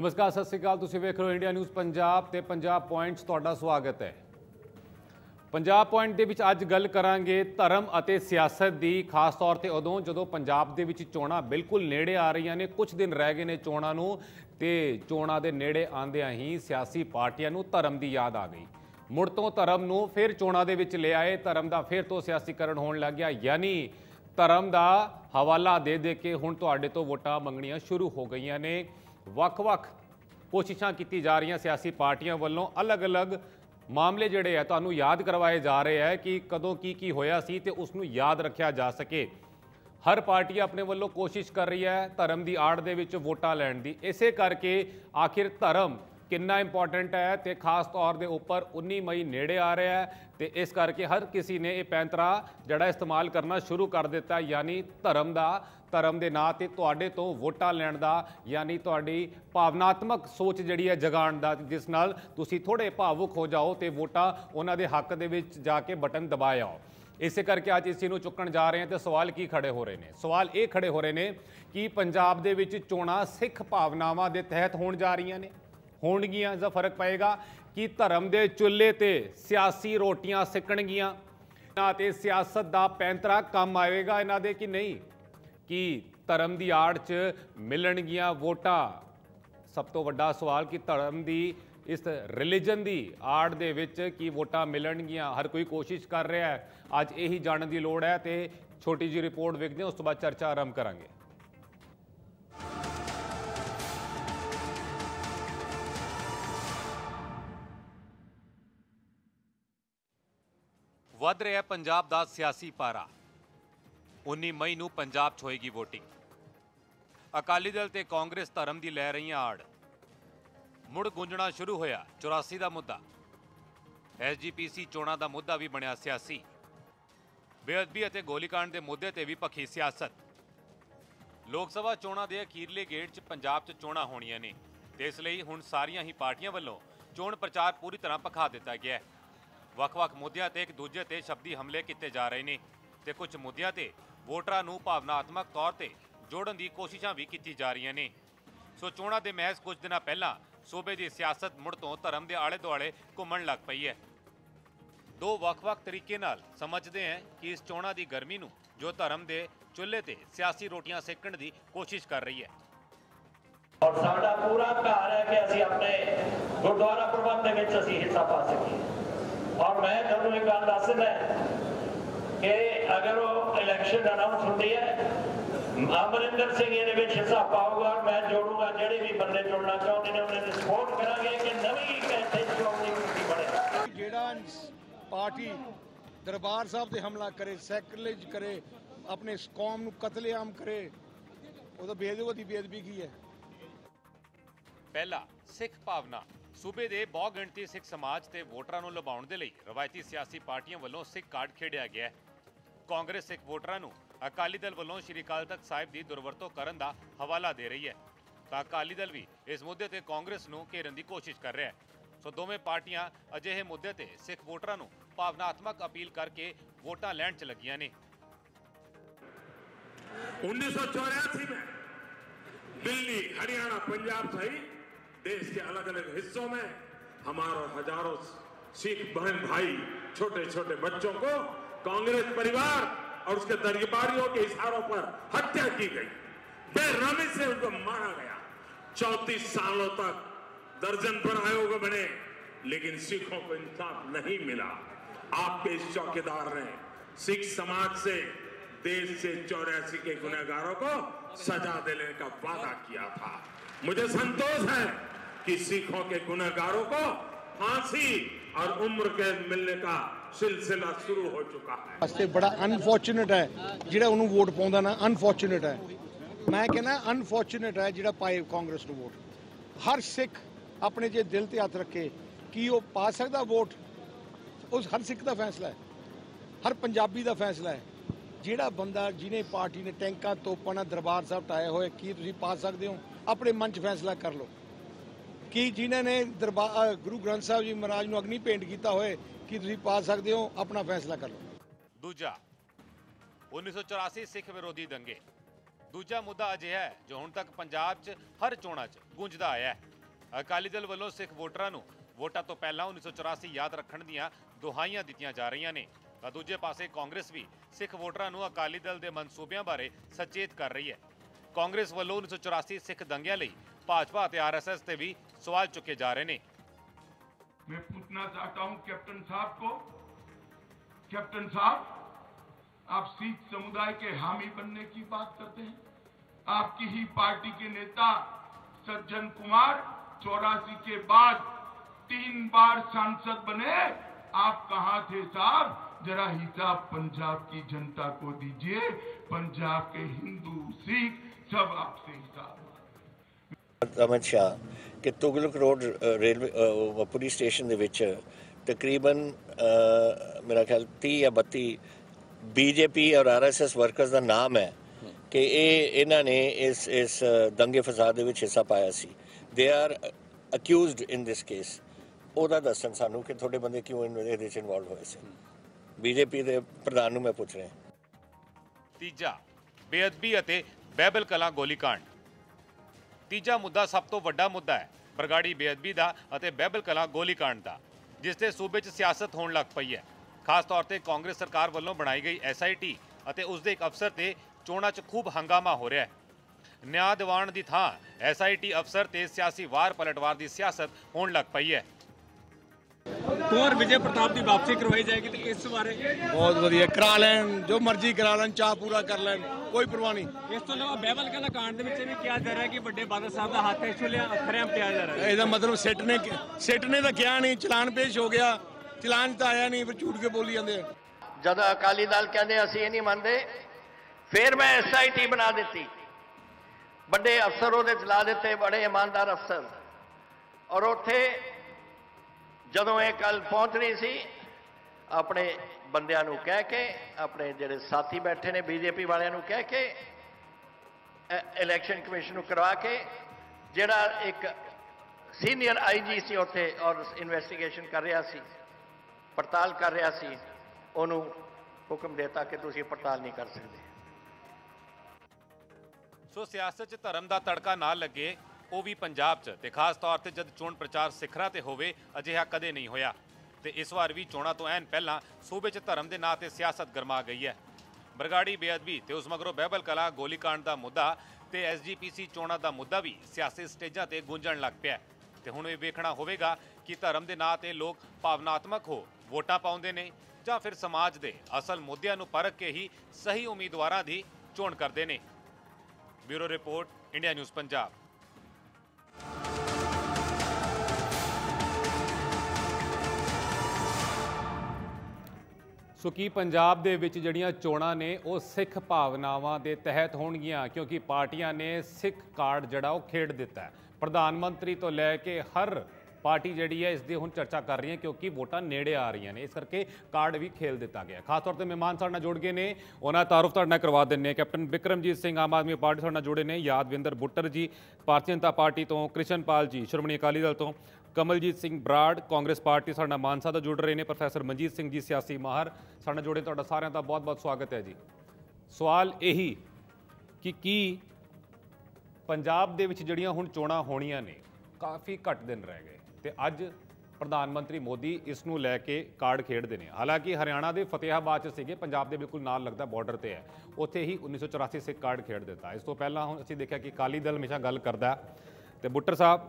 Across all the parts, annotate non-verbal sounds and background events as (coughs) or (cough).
ਨਮਸਕਾਰ, ਸਤਿ ਸ੍ਰੀ ਅਕਾਲ। ਤੁਸੀਂ ਵੇਖ ਰਹੇ ਹੋ ਇੰਡੀਆ ਨਿਊਜ਼ ਪੰਜਾਬ ਤੇ ਪੰਜਾਬ ਪੁਆਇੰਟਸ ਤੁਹਾਡਾ ਸਵਾਗਤ ਹੈ। ਪੰਜਾਬ ਪੁਆਇੰਟ ਦੇ ਵਿੱਚ ਅੱਜ ਗੱਲ ਕਰਾਂਗੇ ਧਰਮ ਅਤੇ ਸਿਆਸਤ ਦੀ। ਖਾਸ ਤੌਰ ਤੇ ਉਦੋਂ ਜਦੋਂ ਪੰਜਾਬ ਦੇ ਵਿੱਚ ਚੋਣਾਂ ਬਿਲਕੁਲ ਨੇੜੇ ਆ ਰਹੀਆਂ ਨੇ, ਕੁਝ ਦਿਨ ਰਹਿ ਗਏ ਨੇ ਚੋਣਾਂ ਨੂੰ ਤੇ ਚੋਣਾਂ ਦੇ ਨੇੜੇ ਆਂਦਿਆਂ ਹੀ ਸਿਆਸੀ ਪਾਰਟੀਆਂ ਨੂੰ ਧਰਮ ਦੀ ਯਾਦ ਆ ਗਈ। ਮੁੜ ਤੋਂ ਧਰਮ ਨੂੰ ਫਿਰ ਚੋਣਾਂ ਦੇ ਵਿੱਚ ਲਿਆਏ ਧਰਮ ਦਾ ਫਿਰ ਤੋਂ ਸਿਆਸੀਕਰਨ ਹੋਣ ਲੱਗ ਗਿਆ। ਯਾਨੀ ਧਰਮ ਦਾ ਹਵਾਲਾ ਦੇ ਦੇ ਕੇ ਹੁਣ ਤੁਹਾਡੇ ਤੋਂ ਵੋਟਾਂ ਮੰਗਣੀਆਂ ਸ਼ੁਰੂ ਹੋ ਗਈਆਂ ਨੇ। ਵੱਖ-ਵੱਖ ਕੋਸ਼ਿਸ਼ਾਂ ਕੀਤੀ ਜਾ ਰਹੀਆਂ ਸਿਆਸੀ ਪਾਰਟੀਆਂ ਵੱਲੋਂ ਅਲੱਗ-ਅਲੱਗ ਮਾਮਲੇ ਜਿਹੜੇ ਆ ਤੁਹਾਨੂੰ ਯਾਦ ਕਰਵਾਏ ਜਾ ਰਹੇ ਹੈ ਕਿ ਕਦੋਂ ਕੀ ਕੀ ਹੋਇਆ ਸੀ ਤੇ ਉਸ ਨੂੰ ਯਾਦ ਰੱਖਿਆ ਜਾ ਸਕੇ। ਹਰ ਪਾਰਟੀ ਆਪਣੇ ਵੱਲੋਂ ਕੋਸ਼ਿਸ਼ ਕਰ ਰਹੀ ਹੈ ਧਰਮ ਦੀ ਆੜ ਦੇ ਵਿੱਚ ਵੋਟਾਂ ਲੈਣ ਦੀ। ਇਸੇ ਕਰਕੇ ਆਖਿਰ ਧਰਮ ਕਿੰਨਾ ਇੰਪੋਰਟੈਂਟ ਹੈ ਤੇ ਖਾਸ ਤੌਰ ਦੇ ਉੱਪਰ 19 ਮਈ ਨੇੜੇ ਆ ਰਿਹਾ ਹੈ ਤੇ ਇਸ ਕਰਕੇ ਹਰ ਕਿਸੇ ਨੇ ਇਹ ਪੈਂਤਰਾ ਜਿਹੜਾ ਇਸਤੇਮਾਲ ਕਰਨਾ ਸ਼ੁਰੂ ਕਰ ਦਿੱਤਾ, ਯਾਨੀ ਧਰਮ ਦਾ ਧਰਮ ਦੇ ਨਾਂ ਤੇ ਤੁਹਾਡੇ ਤੋਂ ਵੋਟਾਂ ਲੈਣ ਦਾ, ਯਾਨੀ ਤੁਹਾਡੀ ਭਾਵਨਾਤਮਕ ਸੋਚ ਜਿਹੜੀ ਹੈ ਜਗਾਉਣ ਦਾ, ਜਿਸ ਨਾਲ ਤੁਸੀਂ ਥੋੜੇ ਭਾਵੁਕ ਹੋ ਜਾਓ ਤੇ ਵੋਟਾਂ ਉਹਨਾਂ ਦੇ ਹੱਕ ਦੇ ਵਿੱਚ ਜਾ ਕੇ ਬਟਨ ਦਬਾਏ ਆਓ ਇਸੇ ਕਰਕੇ ਅੱਜ ਇਸ ਨੂੰ ਚੁੱਕਣ ਜਾ ਰਹੇ ਹਾਂ ਤੇ ਸਵਾਲ ਕੀ ਖੜੇ ਹੋ ਰਹੇ ਨੇ? ਸਵਾਲ ਇਹ ਖੜੇ ਹੋ ਰਹੇ ਨੇ ਕਿ ਪੰਜਾਬ ਦੇ ਵਿੱਚ ਚੋਣਾਂ ਸਿੱਖ ਭਾਵਨਾਵਾਂ ਦੇ ਤਹਿਤ ਹੋਣ ਜਾ ਰਹੀਆਂ ਨੇ। ਹੋਣਗੀਆਂ ਜਾਂ ਫ਼ਰਕ ਪਏਗਾ ਕਿ ਧਰਮ ਦੇ ਚੁੱਲ੍ਹੇ ਤੇ ਸਿਆਸੀ ਰੋਟੀਆਂ ਸਿੱਕਣਗੀਆਂ, ਨਾ ਤੇ ਸਿਆਸਤ ਦਾ ਪੈਂਤਰਾ ਕੰਮ ਆਵੇਗਾ ਇਹਨਾਂ ਦੇ ਕਿ ਨਹੀਂ? ਕਿ ਧਰਮ ਦੀ ਆੜ 'ਚ ਮਿਲਣਗੀਆਂ ਵੋਟਾਂ। ਸਭ ਤੋਂ ਵੱਡਾ ਸਵਾਲ ਕਿ ਧਰਮ ਦੀ ਇਸ ਰਿਲੀਜਨ ਦੀ ਆੜ ਦੇ ਵਿੱਚ ਕੀ ਵੋਟਾਂ ਮਿਲਣਗੀਆਂ, ਹਰ ਕੋਈ ਕੋਸ਼ਿਸ਼ ਕਰ ਰਿਹਾ ਹੈ। ਅੱਜ ਇਹੀ ਜਾਣਨ ਦੀ ਲੋੜ ਹੈ ਤੇ ਛੋਟੀ ਜਿਹੀ ਰਿਪੋਰਟ ਵੇਖਦੇ ਹਾਂ, ਉਸ ਤੋਂ ਬਾਅਦ ਚਰਚਾ ਆਰੰਭ ਕਰਾਂਗੇ। ਵੱਧ ਰਿਹਾ ਪੰਜਾਬ ਦਾ ਸਿਆਸੀ ਪਾਰਾ। 19 ਮਈ ਨੂੰ ਪੰਜਾਬ 'ਚ ਹੋਏਗੀ VOTING ਅਕਾਲੀ ਦਲ ਤੇ ਕਾਂਗਰਸ ਧਰਮ ਦੀ ਲੈ ਰਹੀਆਂ ਆੜ। ਮੁੜ ਗੁੰਜਣਾ ਸ਼ੁਰੂ ਹੋਇਆ 84 ਦਾ ਮੁੱਦਾ। ਐਸਜੀਪੀਸੀ ਚੋਣਾਂ ਦਾ ਮੁੱਦਾ ਵੀ ਬਣਿਆ ਸਿਆਸੀ। ਬੇਅਦਬੀ ਅਤੇ ਗੋਲੀकांड ਦੇ ਮੁੱਦੇ ਤੇ ਵੀ ਪੱਖੀ ਸਿਆਸਤ। ਲੋਕ ਸਭਾ ਚੋਣਾਂ ਦੇ ਅਖੀਰਲੇ ਗੇੜ 'ਚ ਪੰਜਾਬ 'ਚ ਚੋਣਾਂ ਹੋਣੀਆਂ ਨੇ। ਤੇ ਇਸ ਲਈ ਹੁਣ ਸਾਰੀਆਂ ਹੀ ਪਾਰਟੀਆਂ ਵੱਲੋਂ ਚੋਣ ਪ੍ਰਚਾਰ ਪੂਰੀ ਤਰ੍ਹਾਂ ਪਖਾ ਦਿੱਤਾ ਗਿਆ ਹੈ। ਵੱਖ-ਵੱਖ ਮੁੱਦਿਆਂ ਤੇ ਇੱਕ ਦੂਜੇ ਤੇ ਸ਼ਬਦੀ ਹਮਲੇ ਕੀਤੇ ਜਾ ਰਹੇ ਨੇ ਤੇ ਕੁਝ ਮੁੱਦਿਆਂ ਤੇ ਵੋਟਰਾਂ ਨੂੰ ਭਾਵਨਾਤਮਕ ਤੌਰ ਤੇ ਜੋੜਨ ਦੀ ਕੋਸ਼ਿਸ਼ਾਂ ਵੀ ਕੀਤੀ ਜਾ ਰਹੀਆਂ ਨੇ। ਸੋ ਚੋਣਾਂ ਦੇ ਮਹਿਜ਼ ਕੁਝ ਦਿਨਾਂ ਪਹਿਲਾਂ ਸੂਬੇ ਦੀ ਸਿਆਸਤ ਮੁੜ ਤੋਂ ਧਰਮ ਦੇ ਆਲੇ-ਦੁਆਲੇ ਘੁੰਮਣ ਲੱਗ ਪਈ ਹੈ। ਦੋ ਵੱਖ-ਵੱਖ ਤਰੀਕੇ ਨਾਲ ਸਮਝਦੇ ਹਾਂ ਕਿ ਇਸ ਚੋਣਾਂ ਦੀ ਗਰਮੀ ਨੂੰ ਜੋ ਧਰਮ ਦੇ ਚੁੱਲ੍ਹੇ ਤੇ ਸਿਆਸੀ ਰੋਟੀਆਂ ਸੇਕਣ ਦੀ ਕੋਸ਼ਿਸ਼ ਕਰ ਰਹੀ ਹੈ। ਔਰ ਸਾਡਾ ਪੂਰਾ ਘਰ ਹੈ ਕਿ ਅਸੀਂ ਆਪਣੇ ਗੁਰਦੁਆਰਾ ਪ੍ਰਬੰਧ ਦੇ ਵਿੱਚ ਅਸੀਂ ਹਿੱਸਾ ਪਾ ਸਕੀਏ। ਔਰ ਮੈਂ ਤੁਹਾਨੂੰ ਇੱਕ ਗੱਲ ਦੱਸ ਕਿ ਅਗਰ ਉਹ ਇਲੈਕਸ਼ਨ ਅਨਾਉਂਸ ਹੁੰਦੀ ਹੈ ਅਮਰਿੰਦਰ ਸਿੰਘ ਇਹਦੇ ਵਿੱਚ ਹਿੱਸਾ ਪਾਊਗਾ ਔਰ ਮੈਂ ਜੋੜੂਗਾ ਜਿਹੜੇ ਵੀ ਬੰਦੇ ਜੁੜਨਾ ਚਾਹੁੰਦੇ ਨੇ ਉਹਨਾਂ ਦੀ ਸਪੋਰਟ ਕਰਾਂਗੇ ਕਿ ਨਵੀਂ ਇੱਥੇ ਚੋਣੀ ਕਮੇਟੀ ਬਣੇ। ਜਿਹੜਾ ਪਾਰਟੀ ਦਰਬਾਰ ਸਾਹਿਬ ਤੇ ਹਮਲਾ ਕਰੇ ਸੈਕਰੇਜ ਕਰੇ ਆਪਣੇ ਇਸ ਕੌਮ ਨੂੰ ਕਤਲੇਆਮ ਕਰੇ ਉਹਦਾ ਬੇਦਬੀ ਦੀ ਬੇਦਬੀ ਕੀ ਹੈ? ਪਹਿਲਾ ਸਿੱਖ ਭਾਵਨਾ। ਸੂਬੇ ਦੇ ਬਹੁ ਗਿਣਤੀ ਸਿੱਖ ਸਮਾਜ ਤੇ ਵੋਟਰਾਂ ਨੂੰ ਲੁਭਾਉਣ ਦੇ ਲਈ ਰਵਾਇਤੀ ਸਿਆਸੀ ਪਾਰਟੀਆਂ ਵੱਲੋਂ ਸਿੱਖ ਕਾਰਡ ਖੇਡਿਆ ਗਿਆ ਹੈ। ਕਾਂਗਰਸ ਸਿੱਖ ਵੋਟਰਾਂ ਨੂੰ ਅਕਾਲੀ ਦਲ ਵੱਲੋਂ ਸ਼੍ਰੀ ਅਕਾਲ ਤਖਤ ਸਾਹਿਬ ਦੀ ਦੁਰਵਰਤੋਂ ਕਰਨ ਦਾ ਹਵਾਲਾ ਦੇ ਰਹੀ ਹੈ ਤਾਂ ਅਕਾਲੀ ਦਲ ਵੀ ਇਸ ਮੁੱਦੇ ਤੇ ਕਾਂਗਰਸ ਨੂੰ ਘੇਰਨ ਦੀ ਕੋਸ਼ਿਸ਼ ਕਰ ਰਿਹਾ ਹੈ ਸੋ ਦੋਵੇਂ ਪਾਰਟੀਆਂ ਅਜਿਹੇ ਮੁੱਦੇ ਤੇ ਸਿੱਖ ਵੋਟਰਾਂ ਨੂੰ ਭਾਵਨਾਤਮਕ ਅਪੀਲ ਕਰਕੇ ਵੋਟਾਂ ਲੈਣ 'ਚ ਲੱਗੀਆਂ ਨੇ 1984 में दिल्ली हरियाणा पंजाब सहित देश के अलग अलग हिस्सों में हमारे हजारों सिख बहन भाई छोटे छोटे बच्चों को कांग्रेस परिवार और उसके दरबारियों के इशारों पर हत्या की गई। बेरहमी से उनको मारा गया। चौतीस सालों तक दर्जन पर आयोग बने, लेकिन सिखों को इंसाफ नहीं मिला। आपके इस चौकीदार ने सिख समाज से, देश से चौरासी के गुनहगारों को सजा देने का वादा किया था। मुझे संतोष है कि सिखों के गुनागारों को फांसी और उम्र कैद मिलने का ਸਿਲਸਿਲਾ ਸ਼ੁਰੂ ਹੋ ਚੁੱਕਾ ਹੈ ਵਾਸਤੇ ਬੜਾ ਅਨਫੋਰਚੂਨੇਟ ਹੈ ਜਿਹੜਾ ਉਹਨੂੰ ਵੋਟ ਪਾਉਂਦਾ ਨਾ ਅਨਫੋਰਚੂਨੇਟ ਹੈ ਮੈਂ ਕਹਿੰਦਾ ਅਨਫੋਰਚੂਨੇਟ ਹੈ ਜਿਹੜਾ ਪਾਏ ਕਾਂਗਰਸ ਨੂੰ ਵੋਟ ਹਰ ਸਿੱਖ ਆਪਣੇ ਜੇ ਦਿਲ ਤੇ ਹੱਥ ਰੱਖੇ ਕੀ ਉਹ ਪਾ ਸਕਦਾ ਵੋਟ ਉਸ ਹਰ ਸਿੱਖ ਦਾ ਫੈਸਲਾ ਹੈ ਹਰ ਪੰਜਾਬੀ ਦਾ ਫੈਸਲਾ ਹੈ ਜਿਹੜਾ ਬੰਦਾ ਜਿਹਨੇ ਪਾਰਟੀ ਨੇ ਟੈਂਕਾਂ ਤੋਪਾਂ ਨਾਲ ਦਰਬਾਰ ਸਾਹਿਬ ਟਾਇਆ ਹੋਏ ਕੀ ਤੁਸੀਂ ਪਾ ਸਕਦੇ ਹੋ ਆਪਣੇ ਮਨ 'ਚ ਫੈਸਲਾ ਕਰ ਲਓ ਕੀ ਜਿਨ੍ਹਾਂ ਨੇ ਦਰਬਾਰ ਗੁਰੂ ਗ੍ਰੰਥ ਸਾਹਿਬ ਜੀ ਮਹਾਰਾਜ ਨੂੰ ਅਗਨੀ ਭੇਂਟ ਕੀਤਾ ਹੋਏ ਕੀ ਤੁਸੀਂ ਪਾ ਸਕਦੇ ਹੋ ਆਪਣਾ ਫੈਸਲਾ ਕਰ ਲਓ। ਦੂਜਾ 1984 ਸਿੱਖ ਵਿਰੋਧੀ ਦੰਗੇ। ਦੂਜਾ ਮੁੱਦਾ ਅਜਿਹਾ ਹੈ ਜੋ ਹੁਣ ਤੱਕ ਪੰਜਾਬ 'ਚ ਹਰ ਚੋਣਾਂ 'ਚ ਗੂੰਜਦਾ ਆਇਆ ਹੈ। ਅਕਾਲੀ ਦਲ ਵੱਲੋਂ ਸਿੱਖ ਵੋਟਰਾਂ ਨੂੰ ਵੋਟਾਂ ਤੋਂ ਪਹਿਲਾਂ 1984 ਯਾਦ ਰੱਖਣ ਦੀਆਂ ਦੁਹਾਈਆਂ ਦਿੱਤੀਆਂ ਜਾ ਰਹੀਆਂ ਨੇ। ਤਾਂ ਦੂਜੇ ਪਾਸੇ ਕਾਂਗਰਸ ਵੀ ਸਿੱਖ ਵੋਟਰਾਂ ਨੂੰ ਅਕਾਲੀ ਦਲ ਦੇ ਮਨਸੂਬਿਆਂ ਬਾਰੇ ਸਚੇਤ ਕਰ ਰਹੀ ਹੈ। ਕਾਂਗਰਸ ਵੱਲੋਂ 1984 ਸਿੱਖ ਦੰਗਿਆਂ ਲਈ ਭਾਜਪਾ ਅਤੇ ਆਰਐਸਐਸ ਤੇ ਵੀ ਸਵਾਲ ਚੁੱਕੇ ਜਾ ਰਹੇ ਨੇ। पूछना चाहता हूँ कैप्टन साहब को। कैप्टन साहब, आप सिख समुदाय के हामी बनने की बात करते हैं। आपकी ही पार्टी के नेता सज्जन कुमार चौरासी के बाद तीन बार सांसद बने। आप कहाँ थे साहब? जरा हिसाब पंजाब की जनता को दीजिए। पंजाब के हिंदू, सिख सब आपसे हिसाब ਅਮਨ ਸ਼ਾ ਕਿ Tughlaq road railway police station ਦੇ ਵਿੱਚ ਤਕਰੀਬਨ ਮੇਰਾ ਖਿਆਲ 30 ਜਾਂ 32 ਬੀਜੇਪੀ ਔਰ ਆਰਐਸਐਸ ਵਰਕਰਸ ਦਾ ਨਾਮ ਹੈ ਕਿ ਇਹ, ਇਹਨਾਂ ਨੇ ਇਸ ਇਸ ਦੰਗੇ ਫਸਾਦ ਦੇ ਵਿੱਚ ਹਿੱਸਾ ਪਾਇਆ ਸੀ। They are accused in this case ਉਹਦਾ ਦੱਸਣ ਸਾਨੂੰ ਕਿ ਤੁਹਾਡੇ ਬੰਦੇ ਕਿਉਂ ਇਹਦੇ ਵਿੱਚ ਇਨਵੋਲਵ ਹੋਏ ਸੀ। ਬੀਜੇਪੀ ਦੇ ਪ੍ਰਧਾਨ ਨੂੰ ਮੈਂ ਪੁੱਛ ਰਿਹਾ। ਤੀਜਾ, ਬੇਅਦਬੀ ਅਤੇ ਬਹਿਬਲ ਕਲਾ ਗੋਲੀਕਾਂਡ। ਤੀਜਾ ਮੁੱਦਾ ਸਭ ਤੋਂ ਵੱਡਾ ਮੁੱਦਾ ਹੈ, ਬਰਗਾੜੀ ਬੇਅਦਬੀ ਦਾ ਅਤੇ ਬਹਿਬਲ ਕਲਾਂ ਗੋਲੀकांड ਦਾ, ਜਿਸ ਤੇ ਸੂਬੇ 'ਚ ਸਿਆਸਤ ਹੋਣ ਲੱਗ ਪਈ ਹੈ। ਖਾਸ ਤੌਰ ਤੇ ਕਾਂਗਰਸ ਸਰਕਾਰ ਵੱਲੋਂ ਬਣਾਈ ਗਈ ਐਸਆਈਟੀ ਅਤੇ ਉਸ ਦੇ ਇੱਕ ਅਫਸਰ ਤੇ ਚੋਣਾਂ 'ਚ ਖੂਬ ਹੰਗਾਮਾ ਹੋ ਰਿਹਾ ਹੈ। ਨਿਆਂ ਦਿਵਾਉਣ ਦੀ ਥਾਂ ਐਸਆਈਟੀ ਅਫਸਰ ਤੇ ਸਿਆਸੀ ਵਾਰ ਪਲਟਵਾਰ ਦੀ ਸਿਆਸਤ ਹੋਣ ਲੱਗ ਪਈ ਹੈ। ਕੁੰਵਰ ਵਿਜੇ ਪ੍ਰਤਾਪ ਦੀ ਵਾਪਸੀ ਕਰਵਾਈ ਜਾਏਗੀ ਤੇ ਇਸ ਬਾਰੇ ਬਹੁਤ ਵਧੀਆ ਕਰਾ ਲੈਣ ਜੋ ਮਰਜ਼ੀ ਕਰਾ ਲੈਣ ਚਾਹ ਪੂਰਾ ਕਰ ਲੈਣ ਕੋਈ ਪਰਵਾਹ ਨਹੀਂ। ਇਸ ਤੋਂ ਇਲਾਵਾ ਬਹਿਬਲ ਕਲਾ ਕਾਂਡ ਦੇ ਵਿੱਚ ਇਹ ਵੀ ਕਿਹਾ ਜਾ ਰਿਹਾ ਹੈ ਕਿ ਵੱਡੇ ਬਾਦਲ ਸਾਹਿਬ ਦਾ ਹੱਥ ਇਸ ਵੇਲੇ ਅਖਰਿਆਂ ਪਿਆ ਜਾ ਰਿਹਾ ਹੈ। ਇਹਦਾ ਮਤਲਬ ਸਿੱਟ ਨੇ ਸਿੱਟ ਨੇ ਤਾਂ ਕਿਹਾ ਨਹੀਂ ਚਲਾਨ ਪੇਸ਼ ਹੋ ਗਿਆ ਚਲਾਨ ਤਾਂ ਆਇਆ ਨਹੀਂ ਫਿਰ ਝੂਠ ਕੇ ਬੋਲੀ ਜਾਂਦੇ ਜਦੋਂ ਅਕਾਲੀ ਦਲ ਕਹਿੰਦੇ ਅਸੀਂ ਇਹ ਨਹੀਂ ਮੰਨਦੇ ਫਿਰ ਮੈਂ ਐਸਆਈਟੀ ਬਣਾ ਦਿੱਤੀ। ਵੱਡੇ ਅਫਸਰ ਉਹਦੇ ਚ ਲਾ ਦਿੱਤੇ ਬੜੇ ਇਮਾਨਦਾਰ ਅਫਸਰ। ਔਰ ਉੱਥੇ ਜਦੋਂ ਇਹ ਕੱਲ ਪਹੁੰਚਣੀ ਸੀ, ਆਪਣੇ ਬੰਦਿਆਂ ਨੂੰ ਕਹਿ ਕੇ, ਆਪਣੇ ਜਿਹੜੇ ਸਾਥੀ ਬੈਠੇ ਨੇ ਬੀਜੇਪੀ ਵਾਲਿਆਂ ਨੂੰ ਕਹਿ ਕੇ ਇਲੈਕਸ਼ਨ ਕਮਿਸ਼ਨ ਨੂੰ ਕਰਵਾ ਕੇ, ਜਿਹੜਾ ਇੱਕ ਸੀਨੀਅਰ ਆਈਜੀ ਸੀ ਉੱਥੇ ਔਰ ਇਨਵੈਸਟੀਗੇਸ਼ਨ ਕਰ ਰਿਹਾ ਸੀ, ਪੜਤਾਲ ਕਰ ਰਿਹਾ ਸੀ, ਉਹਨੂੰ ਹੁਕਮ ਦਿੱਤਾ ਕਿ ਤੁਸੀਂ ਪੜਤਾਲ ਨਹੀਂ ਕਰ ਸਕਦੇ। ਸੋ ਸਿਆਸਤ 'ਚ ਧਰਮ ਦਾ ਤੜਕਾ ਨਾ ਲੱਗੇ ਉਹ ਵੀ ਪੰਜਾਬ 'ਚ ਤੇ ਖਾਸ ਤੌਰ ਤੇ ਜਦ ਚੋਣ ਪ੍ਰਚਾਰ ਸਿਖਰਾਂ ਤੇ ਹੋਵੇ, ਅਜਿਹਾ ਕਦੇ ਨਹੀਂ ਹੋਇਆ। ਤੇ ਇਸ ਵਾਰ ਵੀ ਚੋਣਾਂ ਤੋਂ ਐਨ ਪਹਿਲਾਂ ਸੂਬੇ 'ਚ ਧਰਮ ਦੇ ਨਾਂ ਤੇ ਸਿਆਸਤ ਗਰਮਾ ਗਈ ਹੈ। ਬਰਗਾੜੀ ਬੇਅਦਬੀ ਤੇ ਉਸ ਮਗਰੋਂ ਬਹਿਬਲ ਕਲਾ ਗੋਲੀकांड ਦਾ ਮੁੱਦਾ ਤੇ ਐਸਜੀਪੀਸੀ ਚੋਣਾਂ ਦਾ ਮੁੱਦਾ ਵੀ ਸਿਆਸੀ ਸਟੇਜਾਂ ਤੇ ਗੂੰਜਣ ਲੱਗ ਪਿਆ ਹੈ। ਤੇ ਹੁਣ ਇਹ ਵੇਖਣਾ ਹੋਵੇਗਾ ਕਿ ਧਰਮ ਦੇ ਨਾਂ ਤੇ ਲੋਕ ਭਾਵਨਾਤਮਕ ਹੋ ਵੋਟਾਂ ਪਾਉਂਦੇ ਨੇ ਜਾਂ ਫਿਰ ਸਮਾਜ ਦੇ ਅਸਲ ਮੁੱਦਿਆਂ ਨੂੰ ਪਰਖ ਕੇ ਹੀ ਸਹੀ ਉਮੀਦਵਾਰਾਂ ਦੀ ਚੋਣ ਕਰਦੇ ਨੇ। Bureau report, India News Punjab. So ਕੀ ਪੰਜਾਬ ਦੇ ਵਿੱਚ ਜਿਹੜੀਆਂ ਚੋਣਾਂ ਨੇ, ਉਹ ਸਿੱਖ ਭਾਵਨਾਵਾਂ ਦੇ ਤਹਿਤ ਹੋਣਗੀਆਂ? ਕਿਉਂਕਿ ਪਾਰਟੀਆਂ ਨੇ ਸਿੱਖ ਕਾਰਡ ਜਿਹੜਾ, ਉਹ ਖੇਡ ਦਿੱਤਾ ਹੈ। ਪ੍ਰਧਾਨ ਮੰਤਰੀ ਤੋਂ ਲੈ ਕੇ ਹਰ ਪਾਰਟੀ ਜਿਹੜੀ ਹੈ, ਇਸ ਦੀ ਹੁਣ ਚਰਚਾ ਕਰ ਰਹੀ ਹੈ, ਕਿਉਂਕਿ ਵੋਟਾਂ ਨੇੜੇ ਆ ਰਹੀਆਂ ਨੇ। ਇਸ ਕਰਕੇ ਕਾਰਡ ਵੀ ਖੇਲ ਦਿੱਤਾ ਗਿਆ। ਖਾਸ ਤੌਰ ਤੇ ਮਹਿਮਾਨ ਸਾਡੇ ਨਾਲ ਜੁੜ ਗਏ ਨੇ। ਉਹਨਾਂ ਦਾ ਤਾਰਫ ਤੁਹਾਡੇ ਨਾਲ ਕਰਵਾ ਦਿੰਨੇ ਆ ਕੈਪਟਨ ਵਿਕਰਮਜੀਤ ਸਿੰਘ ਆਮ ਆਦਮੀ ਪਾਰਟੀ ਸਾਡੇ ਨਾਲ ਜੁੜੇ ਨੇ। ਯਾਦਵਿੰਦਰ ਬੁੱਟਰ ਜੀ, ਭਾਰਤੀ ਜਨਤਾ ਪਾਰਟੀ ਤੋਂ, ਕ੍ਰਿਸ਼ਨਪਾਲ ਜੀ, ਸ਼੍ਰੋਮਣੀ ਅਕਾਲੀ ਦਲ ਤੋਂ। ਕਮਲਜੀਤ ਸਿੰਘ ਬਰਾੜ, ਕਾਂਗਰਸ ਪਾਰਟੀ ਸਾਡਾ ਮਾਨਸਾ ਤੋਂ ਜੁੜ ਰਹੇ ਨੇ, ਪ੍ਰੋਫੈਸਰ ਮਨਜੀਤ ਸਿੰਘ ਜੀ ਸਿਆਸੀ ਮਾਹਰ ਸਾਡੇ ਨਾਲ ਜੁੜੇ ਤੁਹਾਡਾ ਸਾਰਿਆਂ ਦਾ ਬਹੁਤ-ਬਹੁਤ ਸਵਾਗਤ ਹੈ ਜੀ। ਸਵਾਲ ਇਹੀ ਕਿ ਕੀ ਪੰਜਾਬ ਦੇ ਵਿੱਚ ਜਿਹੜੀਆਂ ਹੁਣ ਚੋਣਾਂ ਹੋਣੀਆਂ ਨੇ, ਕਾਫੀ ਘੱਟ ਦਿਨ ਰਹਿ ਗਏ ਤੇ ਅੱਜ ਪ੍ਰਧਾਨ ਮੰਤਰੀ ਮੋਦੀ ਇਸ ਨੂੰ ਲੈ ਕੇ ਕਾਰਡ ਖੇਡਦੇ ਨੇ। ਹਾਲਾਂਕਿ ਹਰਿਆਣਾ ਦੇ ਫਤਿਹਾਬਾਦ ਚ ਸੀਗੇ, ਪੰਜਾਬ ਦੇ ਬਿਲਕੁਲ ਨਾਲ ਲੱਗਦਾ ਬਾਰਡਰ ਤੇ ਹੈ। ਉੱਥੇ ਹੀ 1984 ਸਿੱਖ ਕਾਰਡ ਖੇਡ ਦਿੱਤਾ। ਇਸ ਤੋਂ ਪਹਿਲਾਂ ਹੁਣ ਅਸੀਂ ਦੇਖਿਆ ਕਿ ਅਕਾਲੀ ਦਲ ਹਮੇਸ਼ਾ ਗੱਲ ਕਰਦਾ ਹੈ। ਤੇ ਬੁੱਟਰ ਸਾਹਿਬ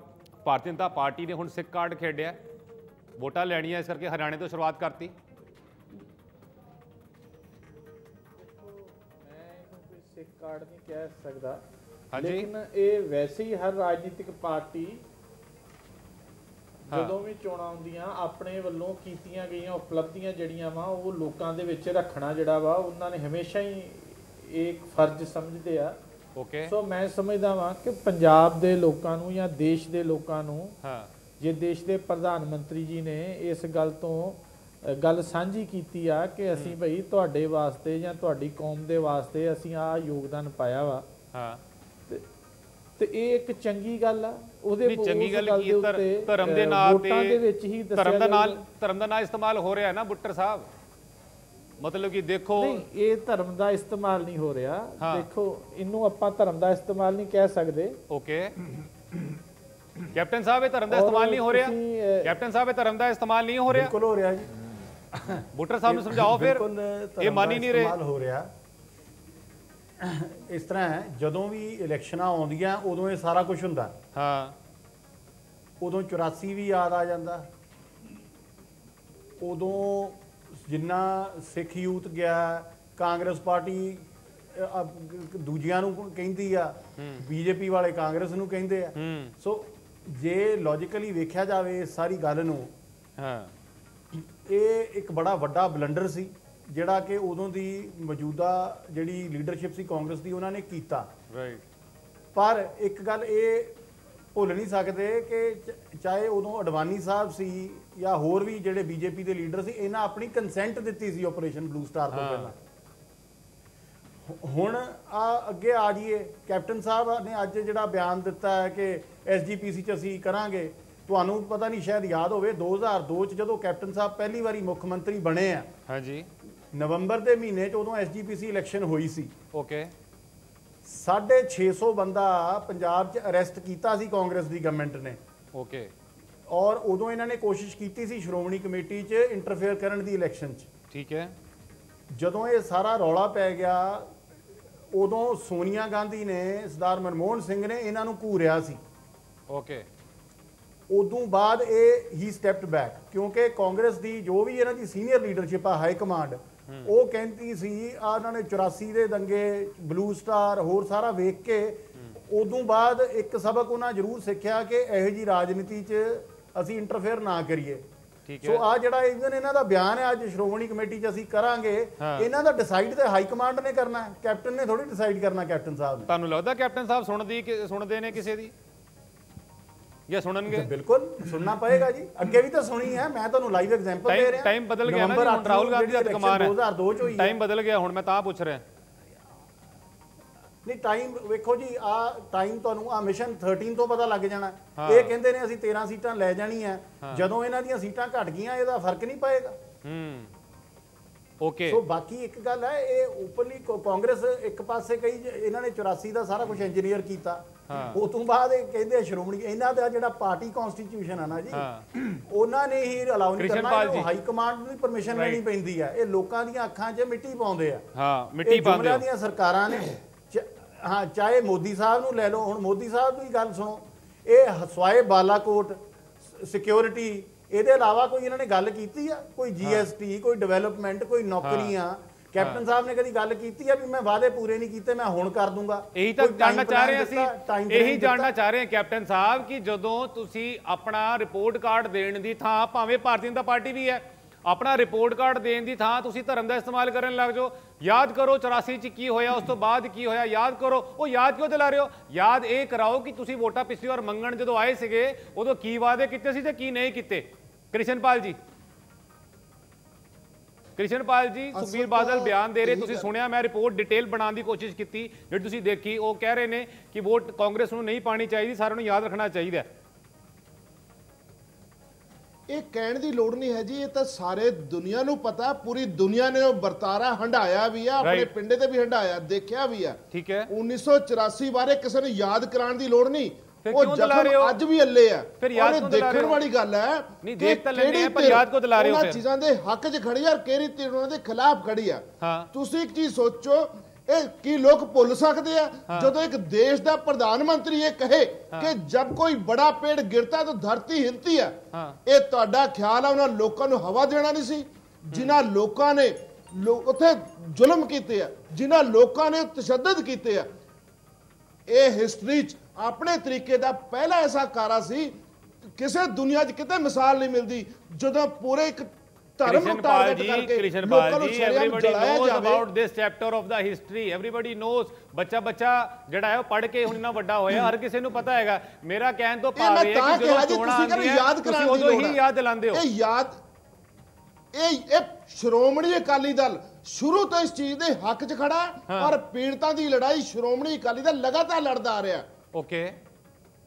ਭਾਰਤੀ ਜਨਤਾ ਪਾਰਟੀ ਨੇ ਹੁਣ ਸਿੱਖ ਕਾਰਡ ਖੇਡਿਆ ਵੋਟਾਂ ਲੈਣੀਆਂ ਇਸ ਕਰਕੇ ਹਰਿਆਣੇ ਤੋਂ ਸ਼ੁਰੂਆਤ ਕਰਤੀ ਮੈਂ ਇਹਨੂੰ ਕੋਈ ਸਿੱਖ ਕਾਰਡ ਨਹੀਂ ਕਹਿ ਸਕਦਾ। ਲੇਕਿਨ ਇਹ ਵੈਸੇ ਹੀ ਹਰ ਰਾਜਨੀਤਿਕ ਪਾਰਟੀ। ਜਦੋਂ ਵੀ ਚੋਣਾਂ ਆਉਂਦੀਆਂ ਆਪਣੇ ਵੱਲੋਂ ਕੀਤੀਆਂ ਗਈਆਂ ਉਪਲਬਧੀਆਂ ਜਿਹੜੀਆਂ ਵਾ ਉਹ ਲੋਕਾਂ ਦੇ ਵਿੱਚ ਰੱਖਣਾ ਜਿਹੜਾ ਵਾ ਉਹਨਾਂ ਨੇ ਹਮੇਸ਼ਾ ਹੀ ਇੱਕ ਫਰਜ਼ ਸਮਝਦੇ ਆ ਓਕੇ ਸੋ ਮੈਂ ਸਮਝਦਾ ਵਾਂ ਕਿ ਪੰਜਾਬ ਦੇ ਲੋਕਾਂ ਨੂੰ ਜਾਂ ਦੇਸ਼ ਦੇ ਲੋਕਾਂ ਨੂੰ ਹਾਂ ਜੇ ਦੇਸ਼ ਦੇ ਪ੍ਰਧਾਨ ਮੰਤਰੀ ਜੀ ਨੇ ਇਸ ਗੱਲ ਤੋਂ ਗੱਲ ਸਾਂਝੀ ਕੀਤੀ ਆ ਕਿ ਅਸੀਂ ਭਈ ਤੁਹਾਡੇ ਵਾਸਤੇ ਜਾਂ ਤੁਹਾਡੀ ਕੌਮ ਦੇ ਵਾਸਤੇ ਅਸੀਂ ਆ ਯੋਗਦਾਨ ਪਾਇਆ ਵਾ ਹਾਂ ਤੇ- ਇਹ ਇੱਕ ਚੰਗੀ ਗੱਲ ਆ ਉਹਦੇ ਚੰਗੀ ਗੱਲ ਕੀ ਧਰਮ ਦੇ ਨਾਂ ਵੋਟਾਂ ਦੇ ਵਿੱਚ ਤੇ ਹੀ ਦੱਸਿਆ ਧਰਮ ਦਾ ਨਾਲ ਜਾਊਗਾ। ਧਰਮ ਦਾ ਨਾਂ ਇਸਤੇਮਾਲ ਹੋ ਰਿਹਾ ਹੈ ਨਾ ਬੁੱਟਰ ਸਾਹਿਬ ਮਤਲਬ ਕਿ ਦੇਖੋ ਨਹੀਂ ਇਹ ਧਰਮ ਦਾ ਇਸਤੇਮਾਲ ਨਹੀਂ ਹੋ ਰਿਹਾ। ਦੇਖੋ ਇਹਨੂੰ ਆਪਾਂ ਧਰਮ ਦਾ ਇਸਤੇਮਾਲ ਨਹੀਂ ਕਹਿ ਸਕਦੇ। ਓਕੇ। ਕੈਪਟਨ ਸਾਹਿਬ ਇਹ ਧਰਮ ਦਾ ਇਸਤੇਮਾਲ ਨਹੀਂ ਹੋ ਰਿਹਾ। ਕੈਪਟਨ ਸਾਹਿਬ ਇਹ ਧਰਮ ਦਾ ਇਸਤੇਮਾਲ ਨਹੀਂ ਹੋ ਰਿਹਾ। ਬਿਲਕੁਲ ਹੋ ਰਿਹਾ ਜੀ। ਬੁੱਟਰ ਸਾਹਿਬ ਨੂੰ ਸਮਝਾਓ ਫਿਰ। ਇਹ ਮੰਨ ਹੀ ਨਹੀਂ ਰਹੇ। ਇਸਤੇਮਾਲ ਹੋ ਰਿਹਾ। ਇਸ ਤਰ੍ਹਾਂ ਹੈ ਜਦੋਂ ਵੀ ਇਲੈਕਸ਼ਨਾਂ ਆਉਂਦੀਆਂ ਉਦੋਂ ਇਹ ਸਾਰਾ ਕੁਝ ਹੁੰਦਾ। ਹਾਂ। ਉਦੋਂ 84 ਵੀ ਯਾਦ ਆ ਜਾਂਦਾ। ਉਦੋਂ ਜਿੰਨਾ ਸਿੱਖ ਯੂਥ ਗਿਆ ਕਾਂਗਰਸ ਪਾਰਟੀ ਦੂਜਿਆਂ ਨੂੰ ਕਹਿੰਦੀ ਆ ਬੀਜੇਪੀ ਵਾਲੇ ਕਾਂਗਰਸ ਨੂੰ ਕਹਿੰਦੇ ਆ। ਸੋ ਜੇ ਲੌਜੀਕਲੀ ਵੇਖਿਆ ਜਾਵੇ ਸਾਰੀ ਗੱਲ ਨੂੰ ਹਾਂ। ਇਹ ਇੱਕ ਬੜਾ ਵੱਡਾ ਬਲੰਡਰ ਸੀ ਜਿਹੜਾ ਕਿ ਉਦੋਂ ਦੀ ਮੌਜੂਦਾ ਜਿਹੜੀ ਲੀਡਰਸ਼ਿਪ ਸੀ ਕਾਂਗਰਸ ਦੀ ਉਹਨਾਂ ਨੇ ਕੀਤਾ। ਰਾਈਟ ਪਰ ਇੱਕ ਗੱਲ ਇਹ ਭੁੱਲ ਨਹੀਂ ਸਕਦੇ ਕਿ ਚਾਹੇ ਉਦੋਂ ਅਡਵਾਨੀ ਸਾਹਿਬ ਸੀ ਜਾਂ ਹੋਰ ਵੀ ਜਿਹੜੇ ਬੀਜੇਪੀ ਦੇ ਲੀਡਰ ਸੀ ਇਹਨਾਂ ਆਪਣੀ ਕੰਸੈਂਟ ਦਿੱਤੀ ਸੀ ਆਪਰੇਸ਼ਨ ਬਲੂ ਸਟਾਰ ਤੋਂ ਪਹਿਲਾਂ। ਹੁਣ ਆ ਅੱਗੇ ਆ ਜਾਈਏ। ਕੈਪਟਨ ਸਾਹਿਬ ਨੇ ਅੱਜ ਜਿਹੜਾ ਬਿਆਨ ਦਿੱਤਾ ਹੈ ਕਿ ਐਸਜੀਪੀਸੀ ਚ ਅਸੀਂ ਕਰਾਂਗੇ ਤੁਹਾਨੂੰ ਪਤਾ ਨਹੀਂ ਸ਼ਾਇਦ ਯਾਦ ਹੋਵੇ 2002 ਚ ਜਦੋਂ ਕੈਪਟਨ ਸਾਹਿਬ ਪਹਿਲੀ ਵਾਰੀ ਮੁੱਖ ਮੰਤਰੀ ਬਣੇ ਆ। ਹਾਂਜੀ। ਨਵੰਬਰ ਦੇ ਮਹੀਨੇ ਚ ਉਦੋਂ ਐਸਜੀਪੀਸੀ ਇਲੈਕਸ਼ਨ ਹੋਈ ਸੀ। ਓਕੇ 650 ਬੰਦਾ ਪੰਜਾਬ 'ਚ ਅਰੈਸਟ ਕੀਤਾ ਸੀ ਕਾਂਗਰਸ ਦੀ ਗਵਰਨਮੈਂਟ ਨੇ। ਓਕੇ। ਔਰ ਉਦੋਂ ਇਹਨਾਂ ਨੇ ਕੋਸ਼ਿਸ਼ ਕੀਤੀ ਸੀ ਸ਼੍ਰੋਮਣੀ ਕਮੇਟੀ 'ਚ ਇੰਟਰਫੇਅਰ ਕਰਨ ਦੀ ਇਲੈਕਸ਼ਨ 'ਚ। ਠੀਕ ਹੈ। ਜਦੋਂ ਇਹ ਸਾਰਾ ਰੌਲਾ ਪੈ ਗਿਆ ਉਦੋਂ ਸੋਨੀਆ ਗਾਂਧੀ ਨੇ ਸਰਦਾਰ ਮਨਮੋਹਨ ਸਿੰਘ ਨੇ ਇਹਨਾਂ ਨੂੰ ਘੂਰਿਆ ਸੀ। ਓਕੇ। ਉਦੋਂ ਬਾਅਦ ਇਹ ਹੀ ਸਟੈਪਡ ਬੈਕ ਕਿਉਂਕਿ ਕਾਂਗਰਸ ਦੀ ਜੋ ਵੀ ਇਹਨਾਂ ਦੀ ਸੀਨੀਅਰ ਲੀਡਰਸ਼ਿਪ ਆ ਹਾਈ ਕਮਾਂਡ ਉਹ ਕਹਿੰਦੀ ਸੀ ਆ ਇਹਨਾਂ ਨੇ 84 ਦੇ ਦੰਗੇ ਬਲੂ ਸਟਾਰ ਹੋਰ ਸਾਰਾ ਵੇਖ ਕੇ ਉਦੋਂ ਬਾਅਦ ਇੱਕ ਸਬਕ ਉਹਨਾਂ ਜ਼ਰੂਰ ਸਿੱਖਿਆ ਕਿ ਇਹੋ ਜੀ ਰਾਜਨੀਤੀ 'ਚ ਅਸੀਂ ਇੰਟਰਫੇਅਰ ਨਾ ਕਰੀਏ। ਸੋ ਆ ਜਿਹੜਾ ਇਵਨ ਇਹਨਾਂ ਦਾ ਬਿਆਨ ਹੈ ਅੱਜ ਸ਼੍ਰੋਮਣੀ ਕਮੇਟੀ 'ਚ ਅਸੀਂ ਕਰਾਂਗੇ। ਇਹਨਾਂ ਦਾ ਡਿਸਾਈਡ ਤੇ ਹਾਈ ਕਮਾਂਡ ਨੇ ਕਰਨਾ ਕੈਪਟਨ ਨੇ ਥੋੜੀ ਡਿਸਾਈਡ ਕਰਨਾ ਕੈਪਟਨ ਸਾਹਿਬ ਤੁਹਾਨੂੰ ਲੱਗਦਾ ਕੈਪਟਨ ਸਾਹਿਬ ਸੁਣਦੀ ਸੁਣਦੇ ਨੇ ਕਿਸੇ ਦੀ? ਜਾਂ ਸੁਣਨਗੇ? ਬਿਲਕੁਲ ਸੁਣਨਾ ਪਏਗਾ ਜੀ। ਅੱਗੇ ਵੀ ਤਾਂ ਸੁਣੀ ਹੈ ਮੈਂ ਤੁਹਾਨੂੰ ਲਾਈਵ ਐਗਜ਼ਾਮਪਲ ਦੇ ਰਿਹਾ। ਟਾਈਮ ਬਦਲ ਗਿਆ ਨਾ ਰਾਹੁਲ ਗਾਂਧੀ ਦਾ ਹੈ। 2002 ਚ ਹੋਈ ਹੈ। ਟਾਈਮ ਬਦਲ ਗਿਆ ਹੁਣ ਮੈਂ ਤਾਂ ਪੁੱਛ ਰਿਹਾ। ਨਹੀਂ ਟਾਈਮ ਵੇਖੋ ਜੀ ਆ ਟਾਈਮ ਤੁਹਾਨੂੰ ਆ ਮਿਸ਼ਨ 13 ਤੋਂ ਪਤਾ ਲੱਗ ਜਾਣਾ। ਇਹ ਕਹਿੰਦੇ ਨੇ ਅਸੀਂ 13 ਸੀਟਾਂ ਲੈ ਜਾਣੀਆਂ। ਜਦੋਂ ਇਹਨਾਂ ਦੀਆਂ ਸੀਟਾਂ ਘਟ ਗਈਆਂ ਇਹਦਾ ਫ਼ਰਕ ਨਹੀਂ ਪਏਗਾ। ਹੂੰ। ਓਕੇ ਸੋ ਬਾਕੀ ਇੱਕ ਗੱਲ ਹੈ ਇਹ ਓਪਨਲੀ ਕਾਂਗਰਸ ਇੱਕ ਪਾਸੇ ਕਈ ਜ- ਇਹਨਾਂ ਨੇ 84 ਦਾ ਸਾਰਾ ਕੁਝ ਇੰਜੀਨੀਅਰ ਕੀਤਾ। ਉਹ ਤੋਂ ਬਾਅਦ ਇਹ ਕਹਿੰਦੇ ਆ ਸ਼੍ਰੋਮਣੀ ਇਹਨਾਂ ਦਾ ਜਿਹੜਾ ਪਾਰਟੀ ਕਨਸਟੀਟਿਊਸ਼ਨ ਆ ਨਾ ਜੀ। ਉਹਨਾਂ ਨੇ ਹੀ ਅਲਾਉ ਨਹੀਂ ਕਰਨਾ ਜੀ। ਹਾਈ ਕਮਾਂਡ ਦੀ ਪਰਮਿਸ਼ਨ ਲੈਣੀ ਪੈਂਦੀ ਆ। ਇਹ ਲੋਕਾਂ ਦੀਆਂ ਅੱਖਾਂ 'ਚ ਮਿੱਟੀ ਪਾਉਂਦੇ ਆ। ਹਾਂ ਮਿੱਟੀ ਇਹ ਪਾਉਂਦੇ ਹੋ ਦੀਆਂ ਸਰਕਾਰਾਂ ਨੇ ਹਾਂ ਚਾਹੇ ਮੋਦੀ ਸਾਹਿਬ ਨੂੰ ਲੈ ਲਓ ਹੁਣ ਮੋਦੀ ਸਾਹਿਬ ਦੀ ਗੱਲ ਸੁਣੋ ਇਹ ਹਸਵਾਏ ਬਾਲਾਕੋਟ ਸਿਕਿਉਰਿਟੀ ਇਹਦੇ ਇਲਾਵਾ ਕੋਈ ਇਹਨਾਂ ਨੇ ਗੱਲ ਕੀਤੀ ਆ? ਕੋਈ ਜੀਐਸਟੀ ਕੋਈ ਡਿਵੈਲਪਮੈਂਟ ਕੋਈ ਨੌਕਰੀਆਂ ਕੈਪਟਨ ਸਾਹਿਬ ਨੇ ਕਦੀ ਗੱਲ ਕੀਤੀ ਆ ਵੀ ਮੈਂ ਵਾਅਦੇ ਪੂਰੇ ਨਹੀਂ ਕੀਤੇ ਮੈਂ ਹੁਣ ਕਰ ਦੂੰਗਾ। ਇਹੀ ਤਾਂ ਜਾਣਨਾ ਚਾਹ ਰਹੇ ਅਸੀਂ ਇਹੀ ਜਾਣਨਾ। ਚਾਹ ਰਹੇ ਕੈਪਟਨ ਸਾਹਿਬ ਕਿ ਜਦੋਂ ਤੁਸੀਂ ਆਪਣਾ ਰਿਪੋਰਟ ਕਾਰਡ ਦੇਣ ਦੀ ਥਾਂ ਭਾਵੇਂ ਭਾਰਤੀ ਜਨਤਾ ਪਾਰਟੀ ਵੀ ਹੈ ਆਪਣਾ ਰਿਪੋਰਟ ਕਾਰਡ ਦੇਣ ਦੀ ਥਾਂ ਤੁਸੀਂ ਧਰਮ ਦਾ ਇਸਤੇਮਾਲ ਕਰਨ ਲੱਗ ਜਾਓ। ਯਾਦ ਕਰੋ 84 ਚ ਕੀ ਹੋਇਆ ਉਸ ਤੋਂ ਬਾਅਦ ਕੀ ਹੋਇਆ ਯਾਦ ਕਰੋ ਉਹ ਯਾਦ ਕਿਉਂ ਦਿਲਾ ਰਹੇ ਹੋ? ਯਾਦ ਇਹ ਕਰਾਓ ਕਿ ਤੁਸੀਂ ਵੋਟਾਂ ਪਿਛਲੀ ਵਾਰ ਮੰਗਣ ਜਦੋਂ ਆਏ ਸੀਗੇ ਉਦੋਂ ਕੀ ਵਾਅਦੇ ਕੀਤੇ ਸੀ ਤੇ ਕੀ ਨਹੀਂ ਕੀਤੇ? ਕ੍ਰਿਸ਼ਨਪਾਲ ਜੀ। ਕ੍ਰਿਸ਼ਨਪਾਲ ਜੀ ਸੁਖਬੀਰ ਬਾਦਲ ਬਿਆਨ ਦੇ ਰਹੇ ਤੁਸੀਂ ਸੁਣਿਆ ਮੈਂ ਰਿਪੋਰਟ ਡਿਟੇਲ ਬਣਾਉਣ ਦੀ ਕੋਸ਼ਿਸ਼ ਕੀਤੀ ਜਿਹੜੀ ਤੁਸੀਂ ਦੇਖੀ ਉਹ ਕਹਿ ਰਹੇ ਨੇ ਕਿ ਵੋਟ ਕਾਂਗਰਸ ਨੂੰ ਨਹੀਂ ਪਾਣੀ ਚਾਹੀਦੀ ਸਾਰਿਆਂ ਨੂੰ ਯਾਦ ਰੱਖਣਾ ਚਾਹੀਦਾ। ਇਹ ਕਹਿਣ ਦੀ ਲੋੜ ਨਹੀਂ ਹੈ ਜੀ ਇਹ ਤਾਂ ਸਾਰੇ ਦੁਨੀਆ ਨੂੰ ਪਤਾ ਪੂਰੀ ਦੁਨੀਆ ਨੇ ਉਹ ਵਰਤਾਰਾ ਹੰਡਾਇਆ ਵੀ ਆ ਆਪਣੇ. ਪਿੰਡੇ ਤੇ ਵੀ ਹੰਡਾਇਆ ਦੇਖਿਆ ਵੀ ਆ ਠੀਕ ਹੈ 1984 ਬਾਰੇ ਕਿਸੇ ਨੂੰ ਯਾਦ ਕਰਾਉਣ ਦੀ ਲੋੜ ਨਹੀਂ ਉਹ ਕਿਉਂ ਦਿਲਾ ਜ਼ਖਮ ਰਹੇ ਹੋ? ਅੱਜ ਵੀ ਅੱਲੇ ਆ ਫਿਰ ਯਾਦ ਰਹੇ ਦੇਖਣ? ਵਾਲੀ ਗੱਲ ਹੈ ਨਹੀਂ, ਕਿ ਦੇਖ ਤਾਂ ਆ, ਪਰ ਯਾਦ ਕਿਉਂ ਦਿਲਾ ਰਹੇ ਹੋ ਉਹਨਾਂ? ਚੀਜ਼ਾਂ ਦੇ ਹੱਕ 'ਚ ਖੜੀ ਔਰ ਕਿਹੜੀ ਧਿਰ ਉਹਨਾਂ ਦੇ ਖਿਲਾਫ ਖੜੀ ਆ ਹਾਂ। ਤੁਸੀਂ ਇੱਕ ਚੀਜ਼ ਸੋਚੋ ਇਹ ਕੀ ਲੋਕ ਭੁੱਲ ਸਕਦੇ ਆ ਜਦੋਂ ਇੱਕ ਦੇਸ਼ ਦਾ ਪ੍ਰਧਾਨ ਮੰਤਰੀ ਇਹ ਕਹੇ ਕਿ ਜਦ ਕੋਈ ਬੜਾ ਪੇੜ ਗਿਰਤਾ ਤਾਂ ਧਰਤੀ ਹਿਲਤੀ ਆ। ਇਹ ਤੁਹਾਡਾ ਖਿਆਲ ਆ ਉਹਨਾਂ ਲੋਕਾਂ ਨੂੰ ਹਵਾ ਦੇਣਾ ਨਹੀਂ ਸੀ ਜਿਨ੍ਹਾਂ ਲੋਕਾਂ ਨੇ ਉੱਥੇ ਜ਼ੁਲਮ ਕੀਤੇ ਆ ਜਿਨ੍ਹਾਂ ਲੋਕਾਂ ਨੇ ਤਸ਼ੱਦਦ ਕੀਤੇ ਆ ਇਹ ਹਿਸਟਰੀ 'ਚ ਆਪਣੇ ਤਰੀਕੇ ਦਾ ਪਹਿਲਾ ਐਸਾ ਕਾਰਾ ਸੀ ਕਿਸੇ ਦੁਨੀਆ 'ਚ ਕਿਤੇ ਮਿਸਾਲ ਨਹੀਂ ਮਿਲਦੀ ਜਦੋਂ ਪੂਰੇ ਇੱਕ ਧਰਮ ਨੂੰ ਟਾਰਗੇਟ ਕਰਕੇ ਲੋਕਾਂ ਨੂੰ ਸ਼ਰੇਆਮ ਜਲਾਇਆ ਜਾਵੇ। about this chapter of the history everybody knows ਬੱਚਾ ਬੱਚਾ ਜਿਹੜਾ ਹੈ ਉਹ ਪੜ੍ਹ ਕੇ ਹੁਣ ਇੰਨਾ ਵੱਡਾ ਹੋਇਆ ਹਰ ਕਿਸੇ ਨੂੰ ਪਤਾ ਹੈਗਾ। ਮੇਰਾ ਕਹਿਣ ਤੋਂ ਭਾਵ ਇਹ ਹੈ ਕਿ ਜਦੋਂ ਚੋਣਾਂ ਆਉਂਦੀਆਂ ਯਾਦ ਤੁਸੀਂ ਦੀ ਉਦੋਂ ਹੀ ਹੈ। ਯਾਦ ਦਿਲਾਉਂਦੇ ਹੋ। ਇਹ ਯਾਦ ਇਹ ਇਹ ਸ਼੍ਰੋਮਣੀ ਅਕਾਲੀ ਦਲ ਸ਼ੁਰੂ ਤੋਂ ਇਸ ਚੀਜ਼ ਦੇ ਹੱਕ 'ਚ ਖੜਾ ਔਰ ਪੀੜਤਾਂ ਦੀ ਲੜਾਈ ਸ਼੍ਰੋਮਣੀ ਅਕਾਲੀ ਦਲ ਲਗਾਤਾਰ ਲੜਦਾ ਆ। ਰਿਹਾ ਓਕੇ।